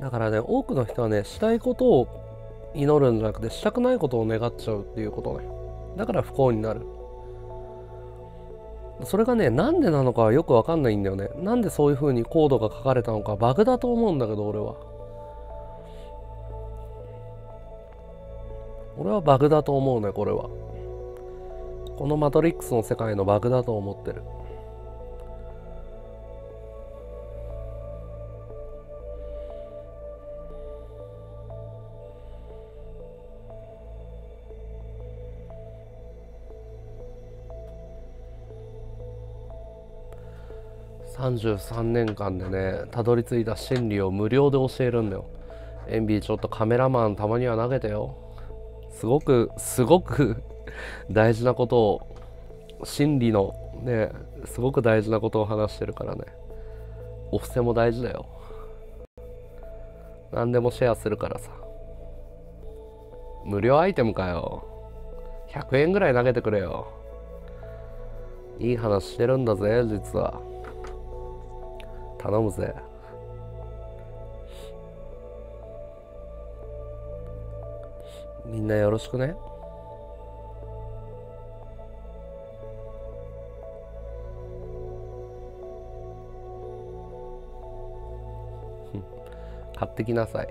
だからね多くの人はねしたいことを祈るんじゃなくてしたくないことを願っちゃうっていうことね。だから不幸になる。それがねなんでなのかよくわかんないんだよね。なんでそういう風にコードが書かれたのかバグだと思うんだけど俺は。俺はバグだと思うねこれは。このマトリックスの世界のバグだと思ってる。33年間でねたどり着いた真理を無料で教えるんだよ。エンビーちょっとカメラマンたまには投げてよ。すごくすごく 大事なことを真理のねすごく大事なことを話してるからね。お布施も大事だよ。何でもシェアするからさ。無料アイテムかよ。100円ぐらい投げてくれよ。いい話してるんだぜ実は。頼むぜ。みんなよろしくね。買ってきなさい、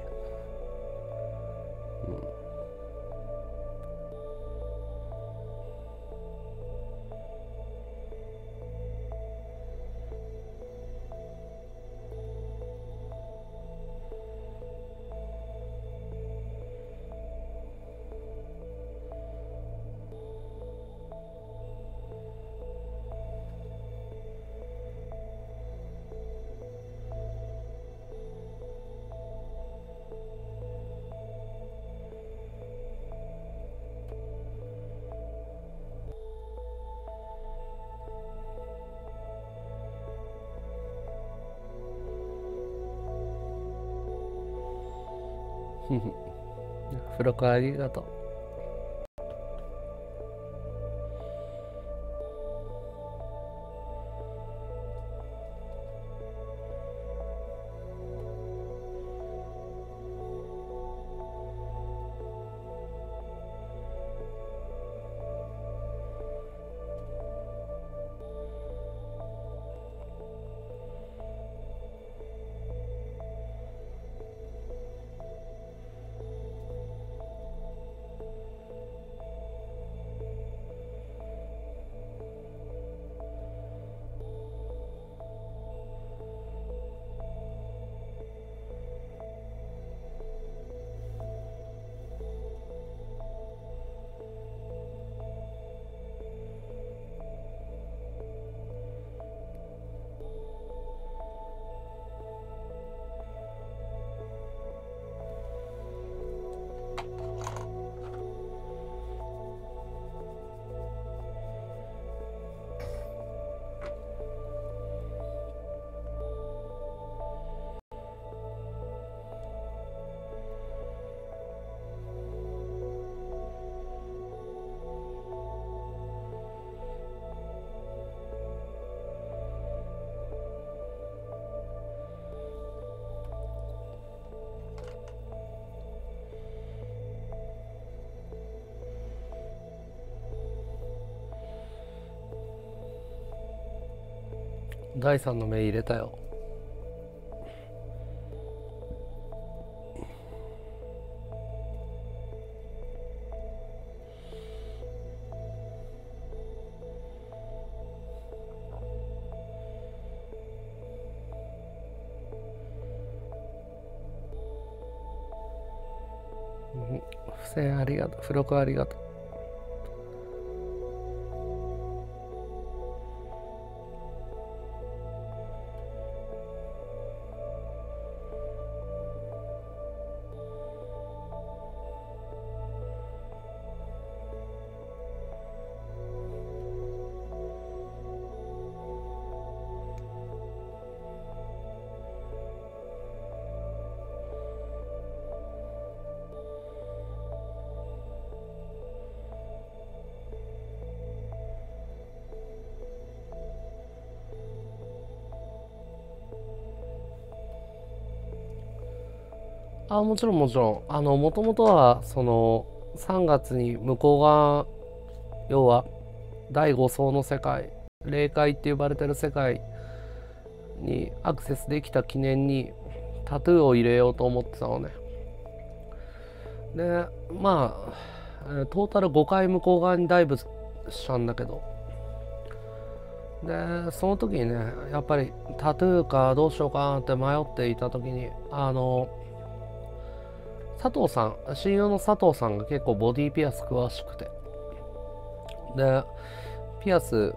付録ありがとう。第3の目入れたよ。付箋ありがとう。付録ありがとう。あもちろんもちろん。あのもともとはその3月に向こう側要は第5層の世界霊界って呼ばれてる世界にアクセスできた記念にタトゥーを入れようと思ってたのね。でまあトータル5回向こう側にダイブしたんだけど。でその時にねやっぱりタトゥーかどうしようかなって迷っていた時にあの佐藤さん親友の佐藤さんが結構ボディピアス詳しくて。でピアス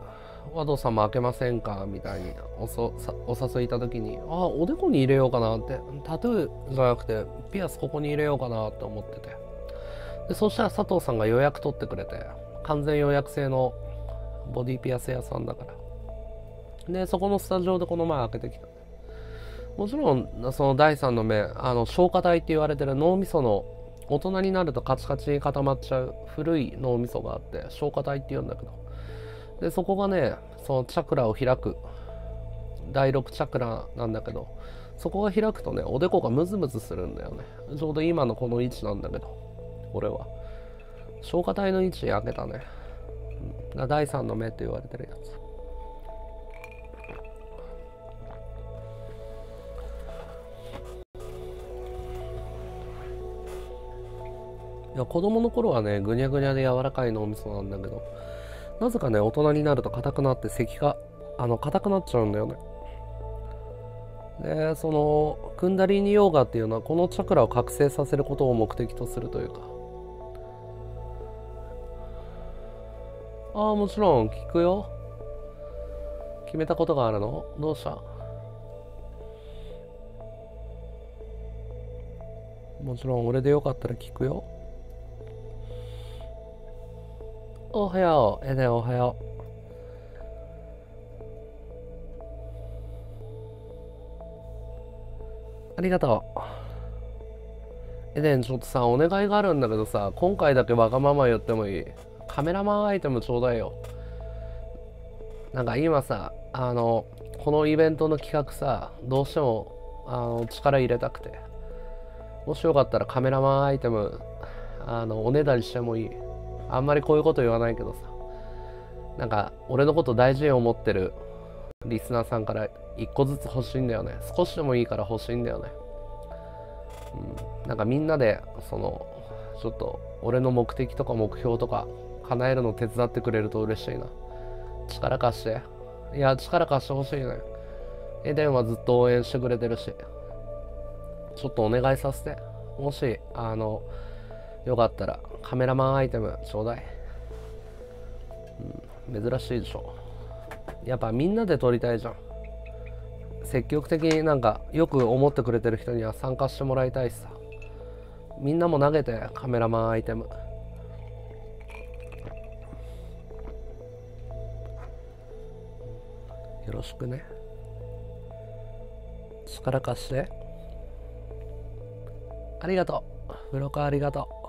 和道さんも開けませんか？みたいにおそお誘いいた時にあおでこに入れようかなって。タトゥーじゃなくてピアスここに入れようかなって思ってて。でそしたら佐藤さんが予約取ってくれて完全予約制のボディピアス屋さんだから。でそこのスタジオでこの前開けてきた。もちろんその第三の目あの消化体って言われてる脳みその大人になるとカチカチに固まっちゃう古い脳みそがあって消化体って言うんだけどでそこがねそのチャクラを開く第6チャクラなんだけどそこが開くとねおでこがムズムズするんだよねちょうど今のこの位置なんだけど俺は消化体の位置開けたね、第3の目って言われてるやつ。いや子供の頃はねぐにゃぐにゃで柔らかい脳みそなんだけどなぜかね大人になると硬くなって咳があの硬くなっちゃうんだよね。でそのクンダリニヨーガっていうのはこのチャクラを覚醒させることを目的とするというか。ああもちろん聞くよ。決めたことがあるの？どうした？もちろん俺でよかったら聞くよ。おはよう。エデンおはよう。ありがとう。エデンちょっとさお願いがあるんだけどさ今回だけわがまま言ってもいい？カメラマンアイテムちょうだいよ。なんか今さあのこのイベントの企画さどうしてもあの力入れたくて。もしよかったらカメラマンアイテムあのおねだりしてもいい？あんまりこういうこと言わないけどさ。なんか俺のこと大事に思ってるリスナーさんから一個ずつ欲しいんだよね。少しでもいいから欲しいんだよね。うん。なんかみんなでそのちょっと俺の目的とか目標とか叶えるの手伝ってくれると嬉しいな。力貸して。いや力貸してほしいね。エデンはずっと応援してくれてるし。ちょっとお願いさせて。もしあのよかったらカメラマンアイテムちょうだい、うん、珍しいでしょ。やっぱみんなで撮りたいじゃん。積極的になんかよく思ってくれてる人には参加してもらいたいしさ。みんなも投げてカメラマンアイテム。よろしくね。力貸して。ありがとう。ブロカーありがとう。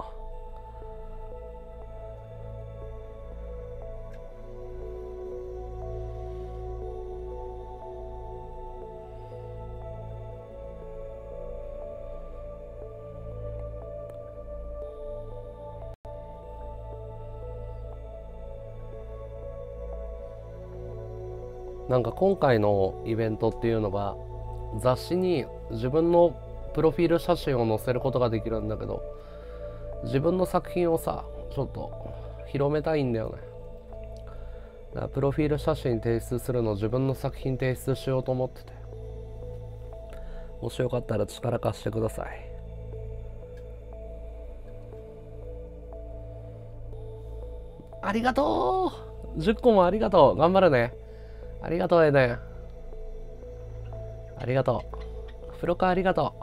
なんか今回のイベントっていうのが雑誌に自分のプロフィール写真を載せることができるんだけど自分の作品をさちょっと広めたいんだよね。だプロフィール写真提出するの自分の作品提出しようと思ってて。もしよかったら力貸してください。ありがとう !10 個もありがとう！頑張るね。ありがとうエデン。ありがとう。風呂かありがと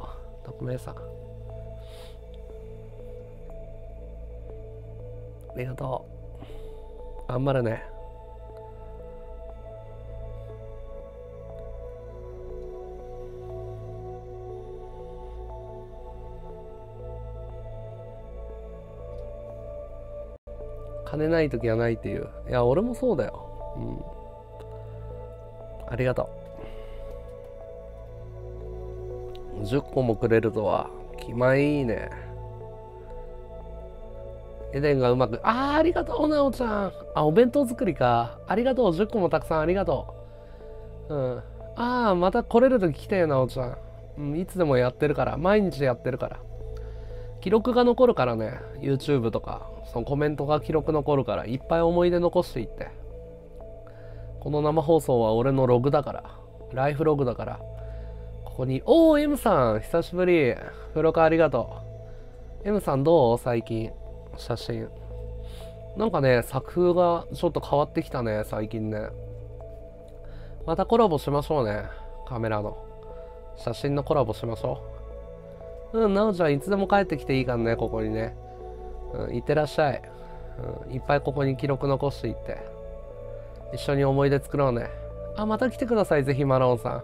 う。匿名さん。ありがとう。頑張るね。金ない時はないっていう。いや俺もそうだよ。うん。ありがとう。10個もくれるとは気前いいね。エデンがうまくあーありがとうなおちゃん。あお弁当作りか。ありがとう10個もたくさんありがとう。うん。ああまた来れる時来てよなおちゃん、うん、いつでもやってるから。毎日やってるから。記録が残るからね。YouTube とか。そのコメントが記録残るから。いっぱい思い出残していって。この生放送は俺のログだから。ライフログだから。ここにおお M さん久しぶり。風呂かありがとう。M さんどう？最近。写真。なんかね作風がちょっと変わってきたね最近ね。またコラボしましょうねカメラの。写真のコラボしましょう。うんなおちゃんいつでも帰ってきていいからねここにね。うんいってらっしゃい、うん、いっぱいここに記録残していって。一緒に思い出作ろうね。あまた来てくださいぜひマロンさん。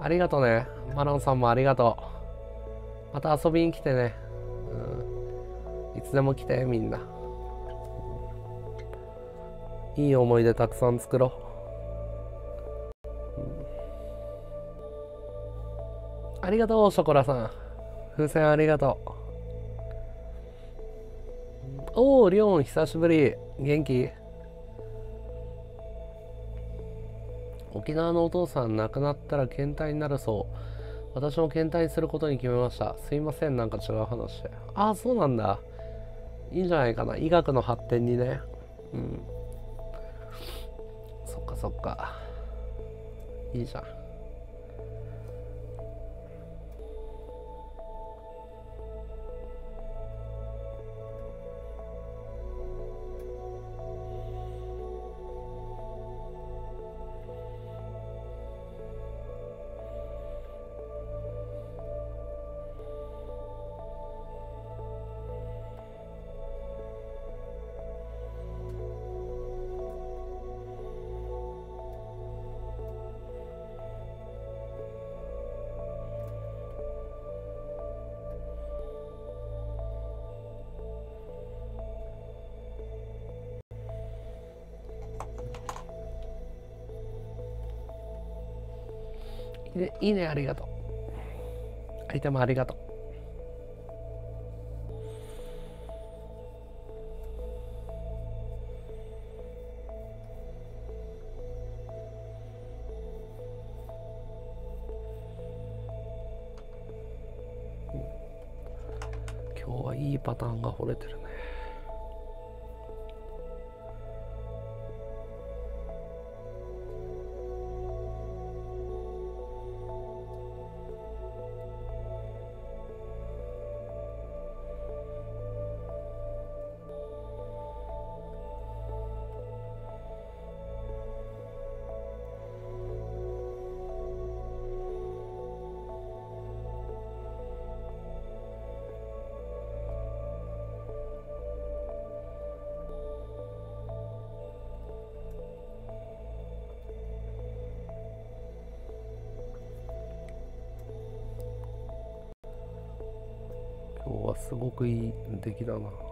ありがとうね。マロンさんもありがとう。また遊びに来てね、うん、いつでも来てみんな。いい思い出たくさん作ろう、うん、ありがとうショコラさん。風船ありがとう。おお、リオン、久しぶり。元気？沖縄のお父さん亡くなったら検体になるそう。私も検体することに決めました。すいません、なんか違う話。ああ、そうなんだ。いいんじゃないかな。医学の発展にね。うん。そっかそっか。いいじゃん。いいね、ありがとう。アイテムありがとう。今日はいいパターンが掘れてるね。的だな。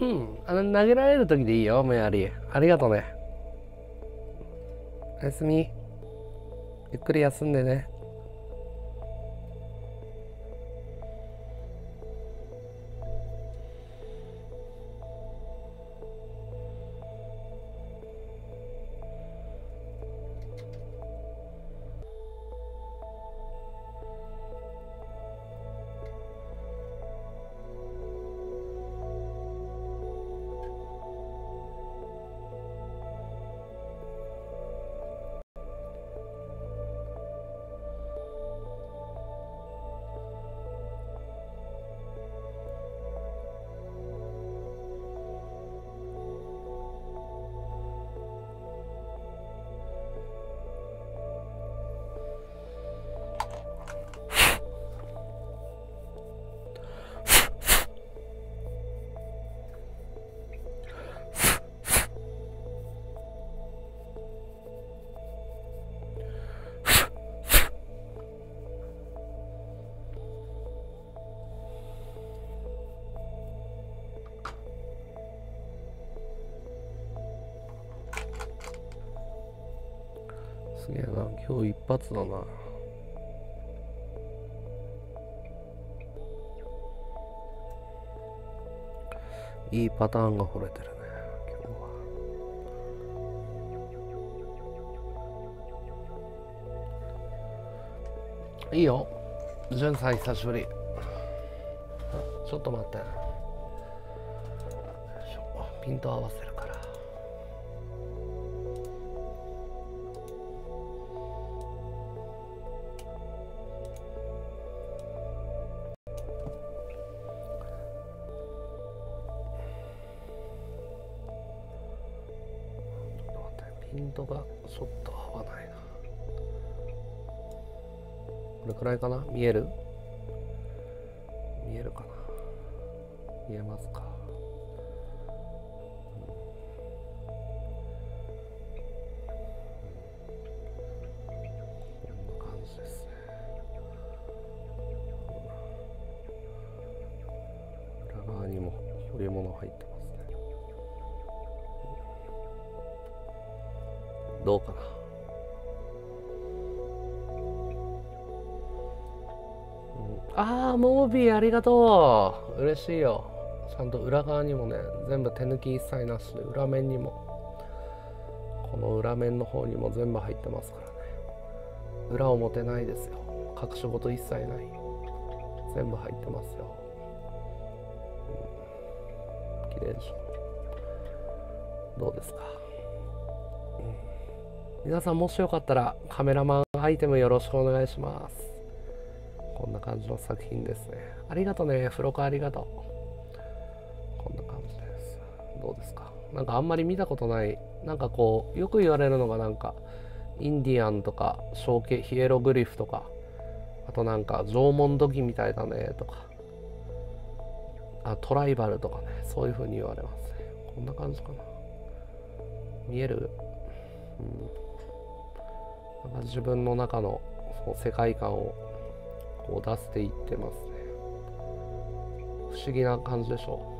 うん。あの投げられる時でいいよメアリーありがとうね。おやすみ。ゆっくり休んでね。今日一発だな「いいパターンが掘れてるね今日は。いいよ。じゅんさん久しぶり。ちょっと待って。ピント合わせ。かな？見える？がとう。嬉しいよ。ちゃんと裏側にもね全部手抜き一切なしで裏面にも。この裏面の方にも全部入ってますからね。裏表ないですよ。隠し事一切ない。全部入ってますよ、うん、綺麗でしょ。どうですか、皆さんもしよかったらカメラマンアイテムよろしくお願いします。感じの作品ですね。ありがとうね。付録ありがとう。こんな感じです。どうですか？なんかあんまり見たことない。なんかこう、よく言われるのがなんか、インディアンとか、象形、ヒエログリフとか、あとなんか縄文土器みたいだねとか、あ、トライバルとかね、そういう風に言われますね。こんな感じかな。見える？うん。なんか自分の中のその世界観をこう出していってますね。不思議な感じでしょ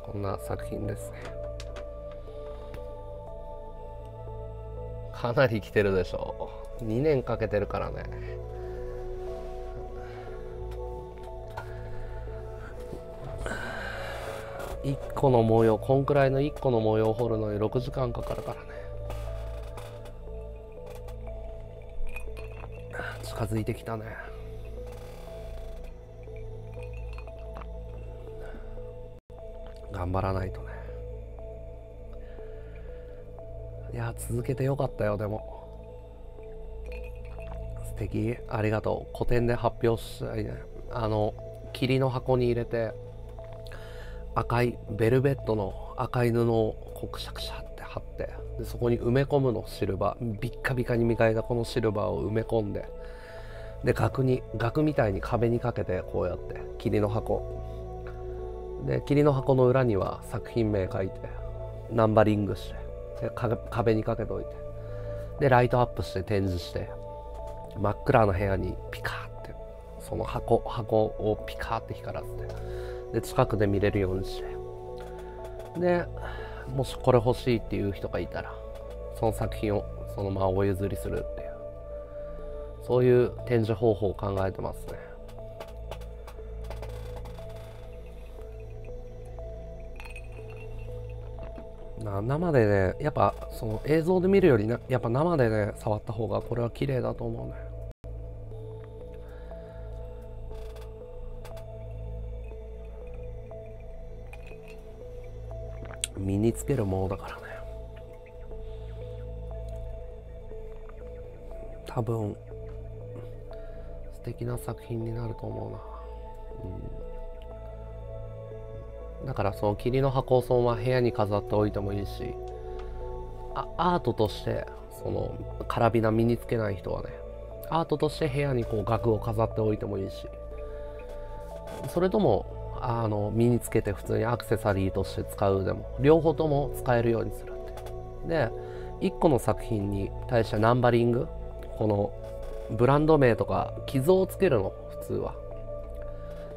う。こんな作品ですね。かなり来てるでしょう。2年かけてるからね。1個の模様こんくらいの1個の模様を彫るのに6時間かかるからね。近づいてきたね。頑張らないとね。いや続けてよかったよでも。素敵。ありがとう。個展で発表したいね。あの霧の箱に入れて赤いベルベットの赤い布をこうくしゃくしゃって貼ってでそこに埋め込むのシルバー。ビッカビカに磨いたこのシルバーを埋め込んでで額に額みたいに壁にかけてこうやって霧の箱。で霧の箱の裏には作品名書いてナンバリングしてで壁にかけておいて。でライトアップして展示して真っ暗な部屋にピカーってその箱箱をピカーって光らせてで近くで見れるようにして。でもしこれ欲しいっていう人がいたらその作品をそのままお譲りするそういう展示方法を考えてますね。生でねやっぱその映像で見るよりなやっぱ生でね触った方がこれは綺麗だと思うね。身につけるものだからね。多分敵な作品になると思うな、うん、だからその霧の箱をそのまま部屋に飾っておいてもいいしあアートとしてそのカラビナ身につけない人はねアートとして部屋にこう額を飾っておいてもいいしそれともあの身につけて普通にアクセサリーとして使うでも両方とも使えるようにするって。で1個の作品に対してナンバリングこのブランド名とか傷をつけるの？普通は。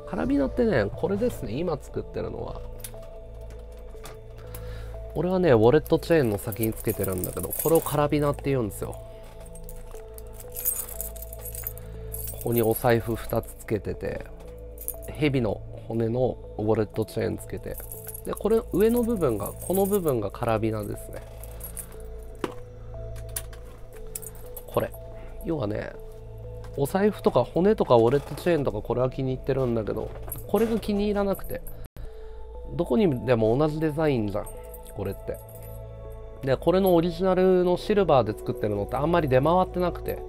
カラビナってねこれですね。今作ってるのは。俺はねウォレットチェーンの先につけてるんだけどこれをカラビナって言うんですよ。ここにお財布2つつけてて蛇の骨のウォレットチェーンつけて。でこれ上の部分がこの部分がカラビナですね。要はねお財布とか骨とかウォレットチェーンとかこれは気に入ってるんだけどこれが気に入らなくてどこにでも同じデザインじゃんこれって。でこれのオリジナルのシルバーで作ってるのってあんまり出回ってなくて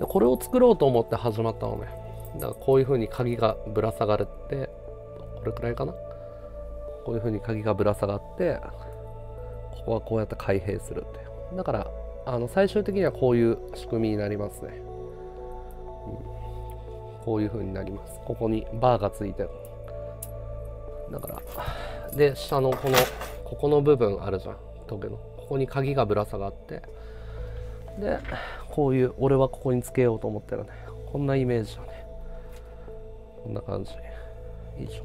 これを作ろうと思って始まったのね。だからこういう風に鍵がぶら下がるってこれくらいかな。こういう風に鍵がぶら下がってここはこうやって開閉するってだからあの最終的にはこういう仕組みになりますね、うん、こういう風になります。ここにバーがついてる。だからで下のこのここの部分あるじゃん。トゲの。ここに鍵がぶら下がって。でこういう俺はここにつけようと思ってるね。こんなイメージだね。こんな感じ。以上。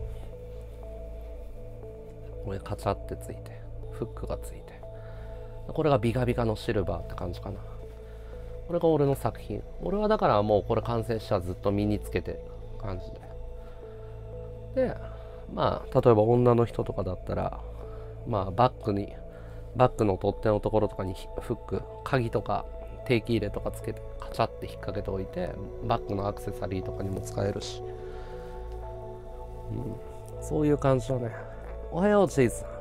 これカチャってついて。フックがついて。これがビカビカのシルバーって感じかな。これが俺の作品。俺はだからもうこれ完成したらずっと身につけて感じででまあ例えば女の人とかだったらまあバッグにバッグの取っ手のところとかにフック鍵とか定期入れとかつけてカチャって引っ掛けておいてバッグのアクセサリーとかにも使えるし。うん、そういう感じだね。おはよう、チーズ。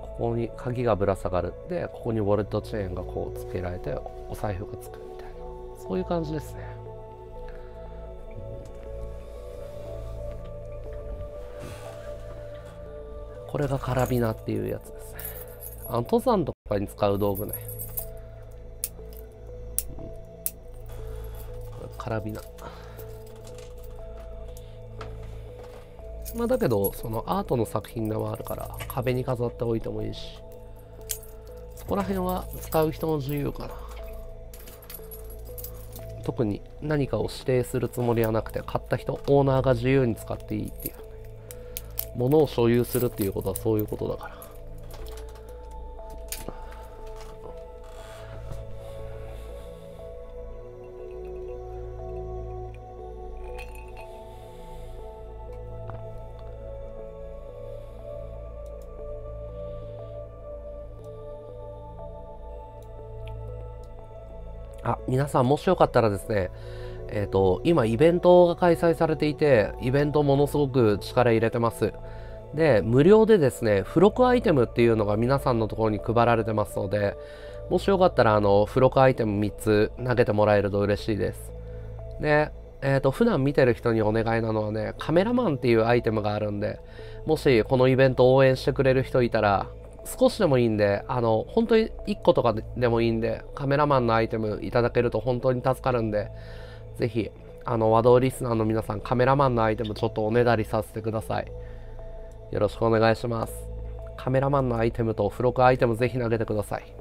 ここに鍵がぶら下がる。でここにウォレットチェーンがこうつけられてお財布がつくみたいな。そういう感じですね。これがカラビナっていうやつですね。あの登山とかに使う道具ね。カラビナ。まあだけどそのアートの作品でもあるから壁に飾っておいてもいいしそこら辺は使う人の自由かな。特に何かを指定するつもりはなくて買った人オーナーが自由に使っていいっていう。ものを所有するっていうことはそういうことだから。皆さんもしよかったらですね、えっ、ー、と、今イベントが開催されていて、イベントものすごく力入れてます。で、無料でですね、付録アイテムっていうのが皆さんのところに配られてますので、もしよかったら、あの、付録アイテム3つ投げてもらえると嬉しいです。で、えっ、ー、と、普段見てる人にお願いなのはね、カメラマンっていうアイテムがあるんで、もしこのイベント応援してくれる人いたら、少しでもいいんで、あの、本当に1個とかでもいいんで、カメラマンのアイテムいただけると本当に助かるんで、ぜひ、あの、和道リスナーの皆さん、カメラマンのアイテムちょっとおねだりさせてください。よろしくお願いします。カメラマンのアイテムと付録アイテムぜひ投げてください。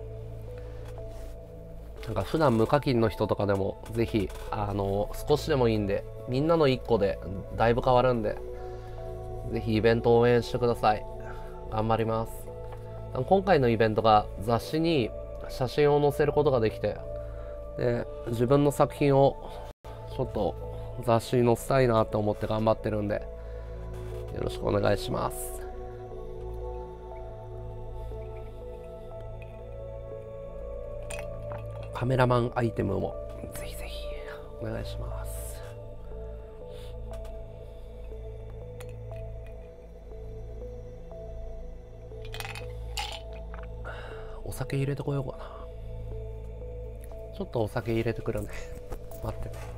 なんか普段無課金の人とかでもぜひあの少しでもいいんでみんなの1個でだいぶ変わるんでぜひイベント応援してください頑張ります今回のイベントが雑誌に写真を載せることができてで自分の作品をちょっと雑誌に載せたいなと思って頑張ってるんでよろしくお願いします。カメラマンアイテムもぜひぜひお願いします。お酒入れてこようかな。ちょっとお酒入れてくるね。待ってね。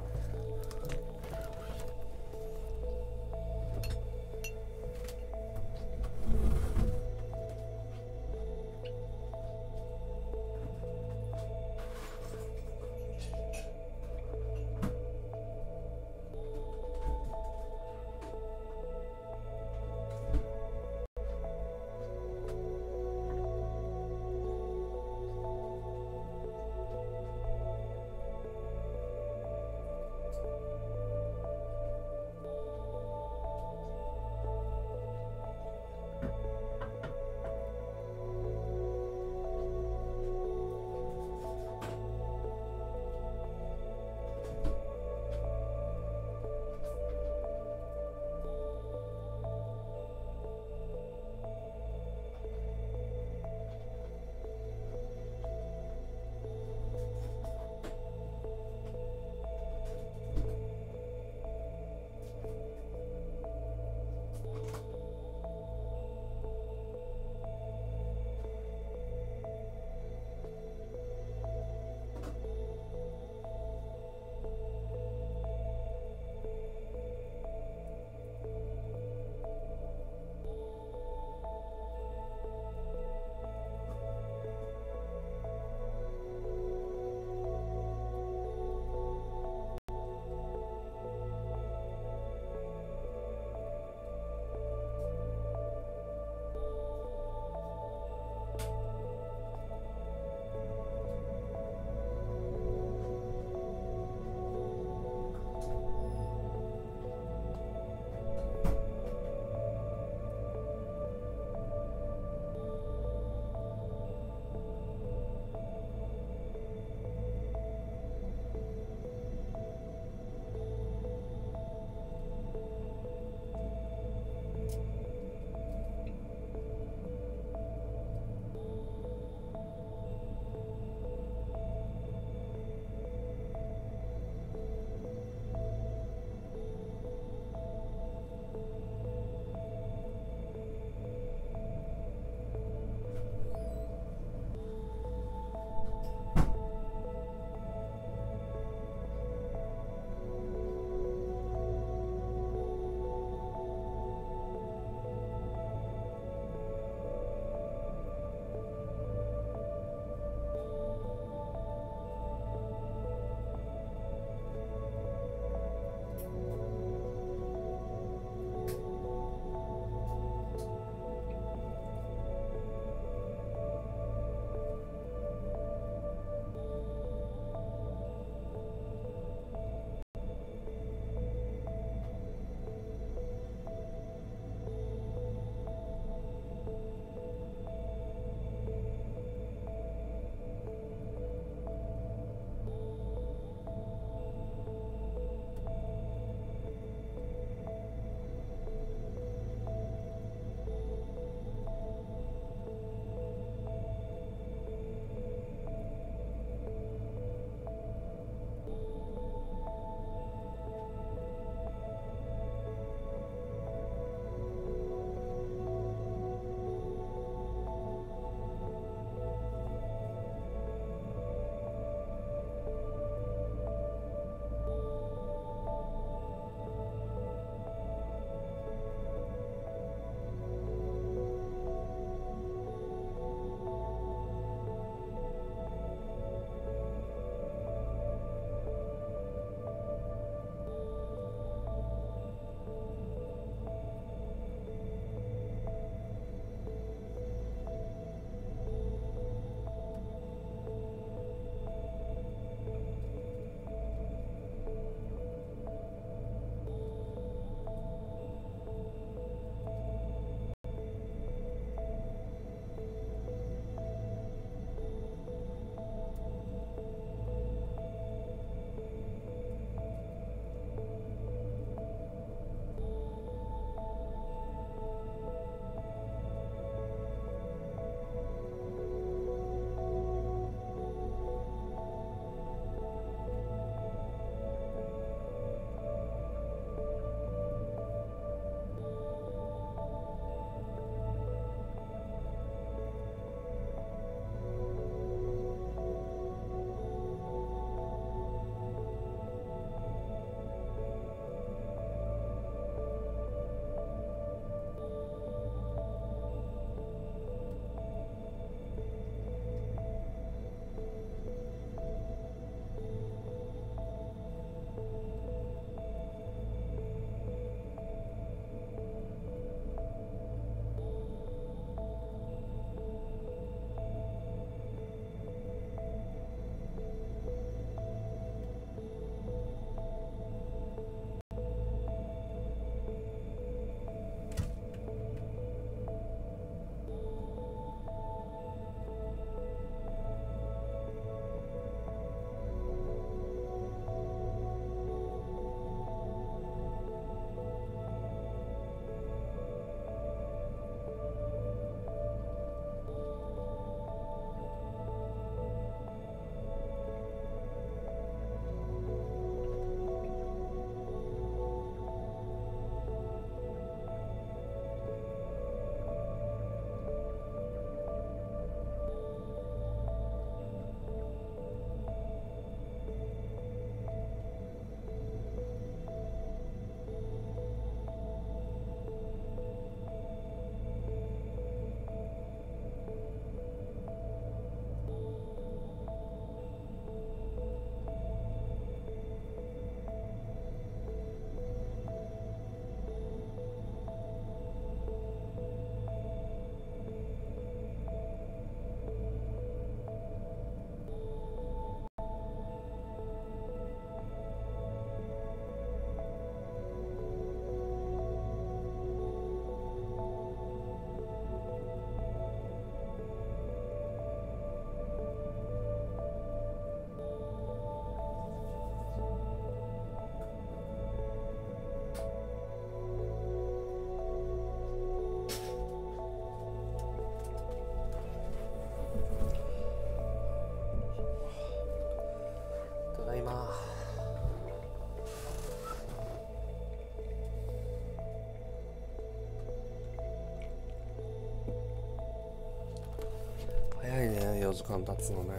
4時間経つのね。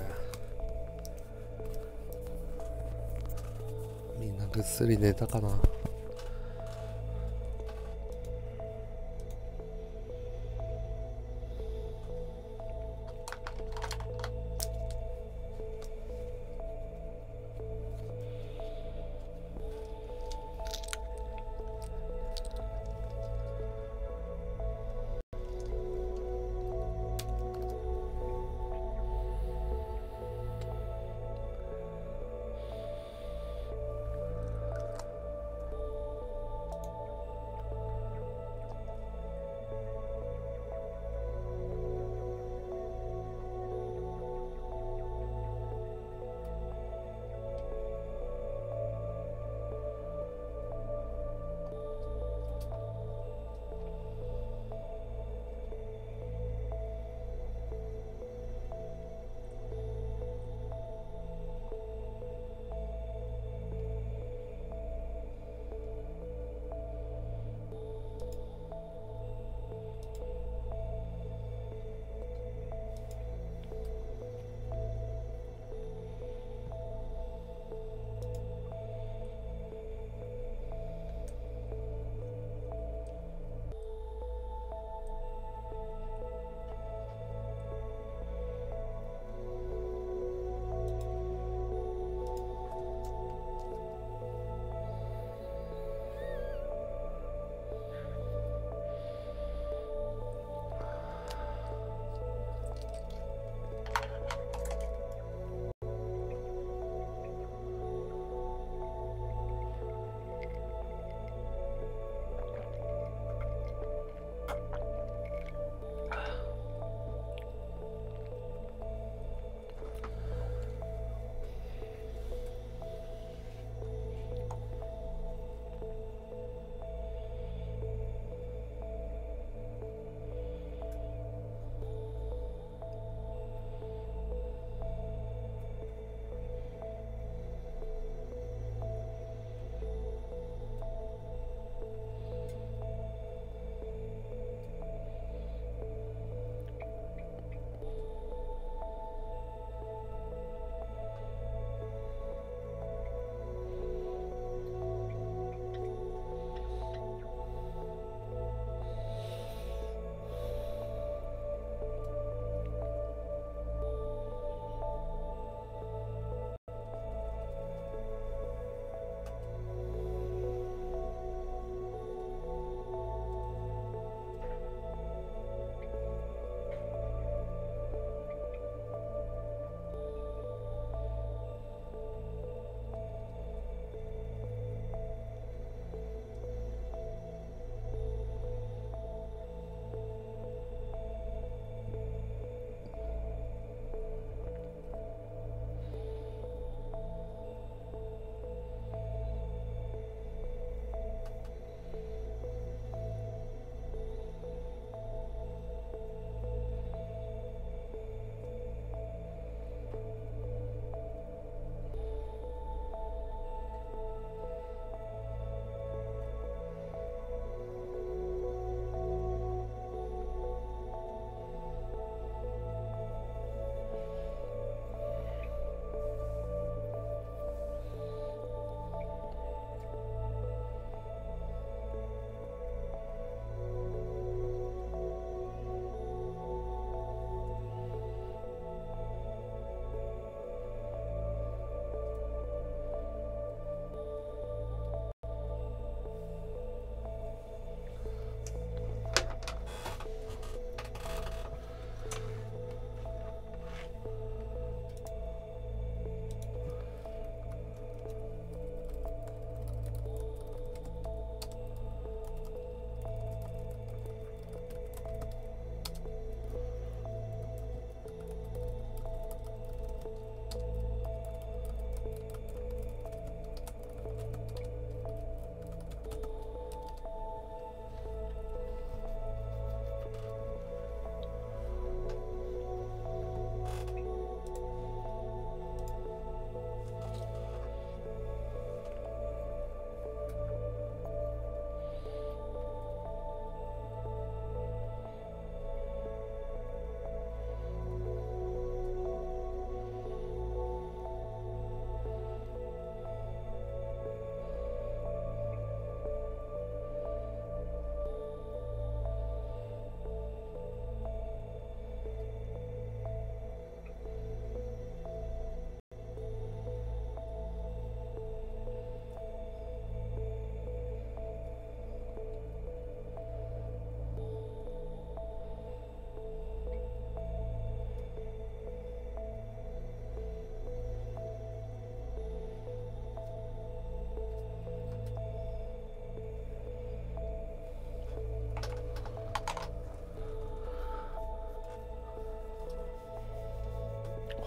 みんなぐっすり寝たかな。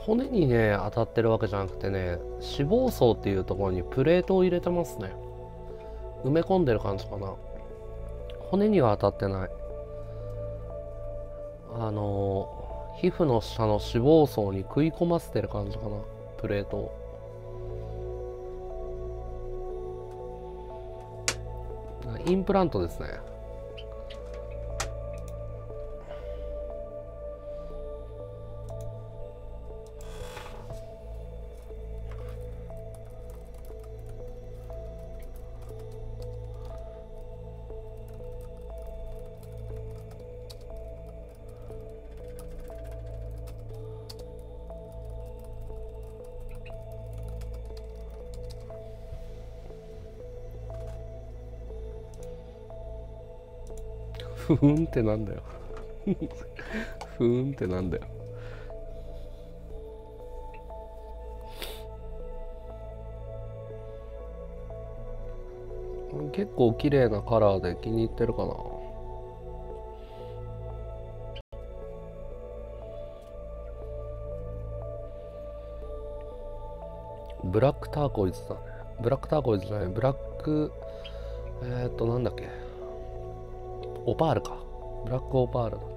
骨にね当たってるわけじゃなくてね脂肪層っていうところにプレートを入れてますね。埋め込んでる感じかな。骨には当たってない。あの皮膚の下の脂肪層に食い込ませてる感じかな。プレートを。インプラントですね。ふーんってなんだよ。ふーんってなんだよ。結構綺麗なカラーで気に入ってるかな。ブラックターコイズだね。ブラックターコイズじゃない。ブラックえー、っとなんだっけ。オパールか。ブラックオパールだ。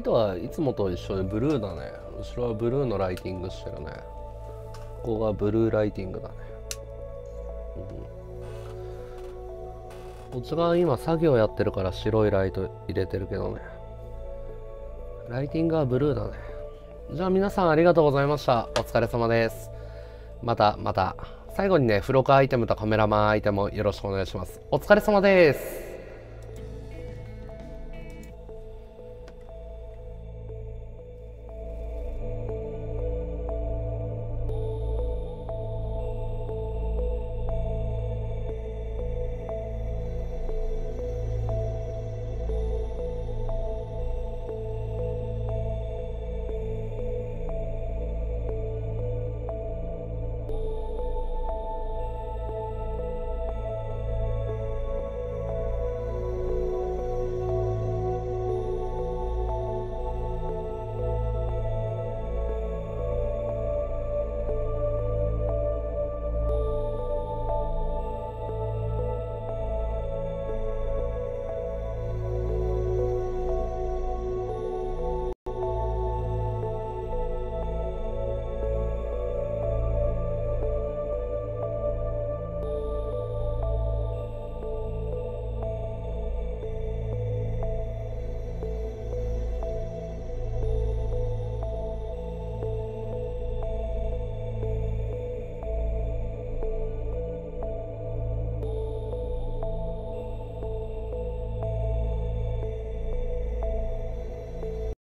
イトはいつもと一緒でブルーだね。後ろはブルーのライティングしてるね。ここがブルーライティングだね、うん、こっち側今作業やってるから白いライト入れてるけどね。ライティングはブルーだね。じゃあ皆さんありがとうございました。お疲れ様です。またまた。最後にね付録アイテムとカメラマンアイテムよろしくお願いします。お疲れ様です。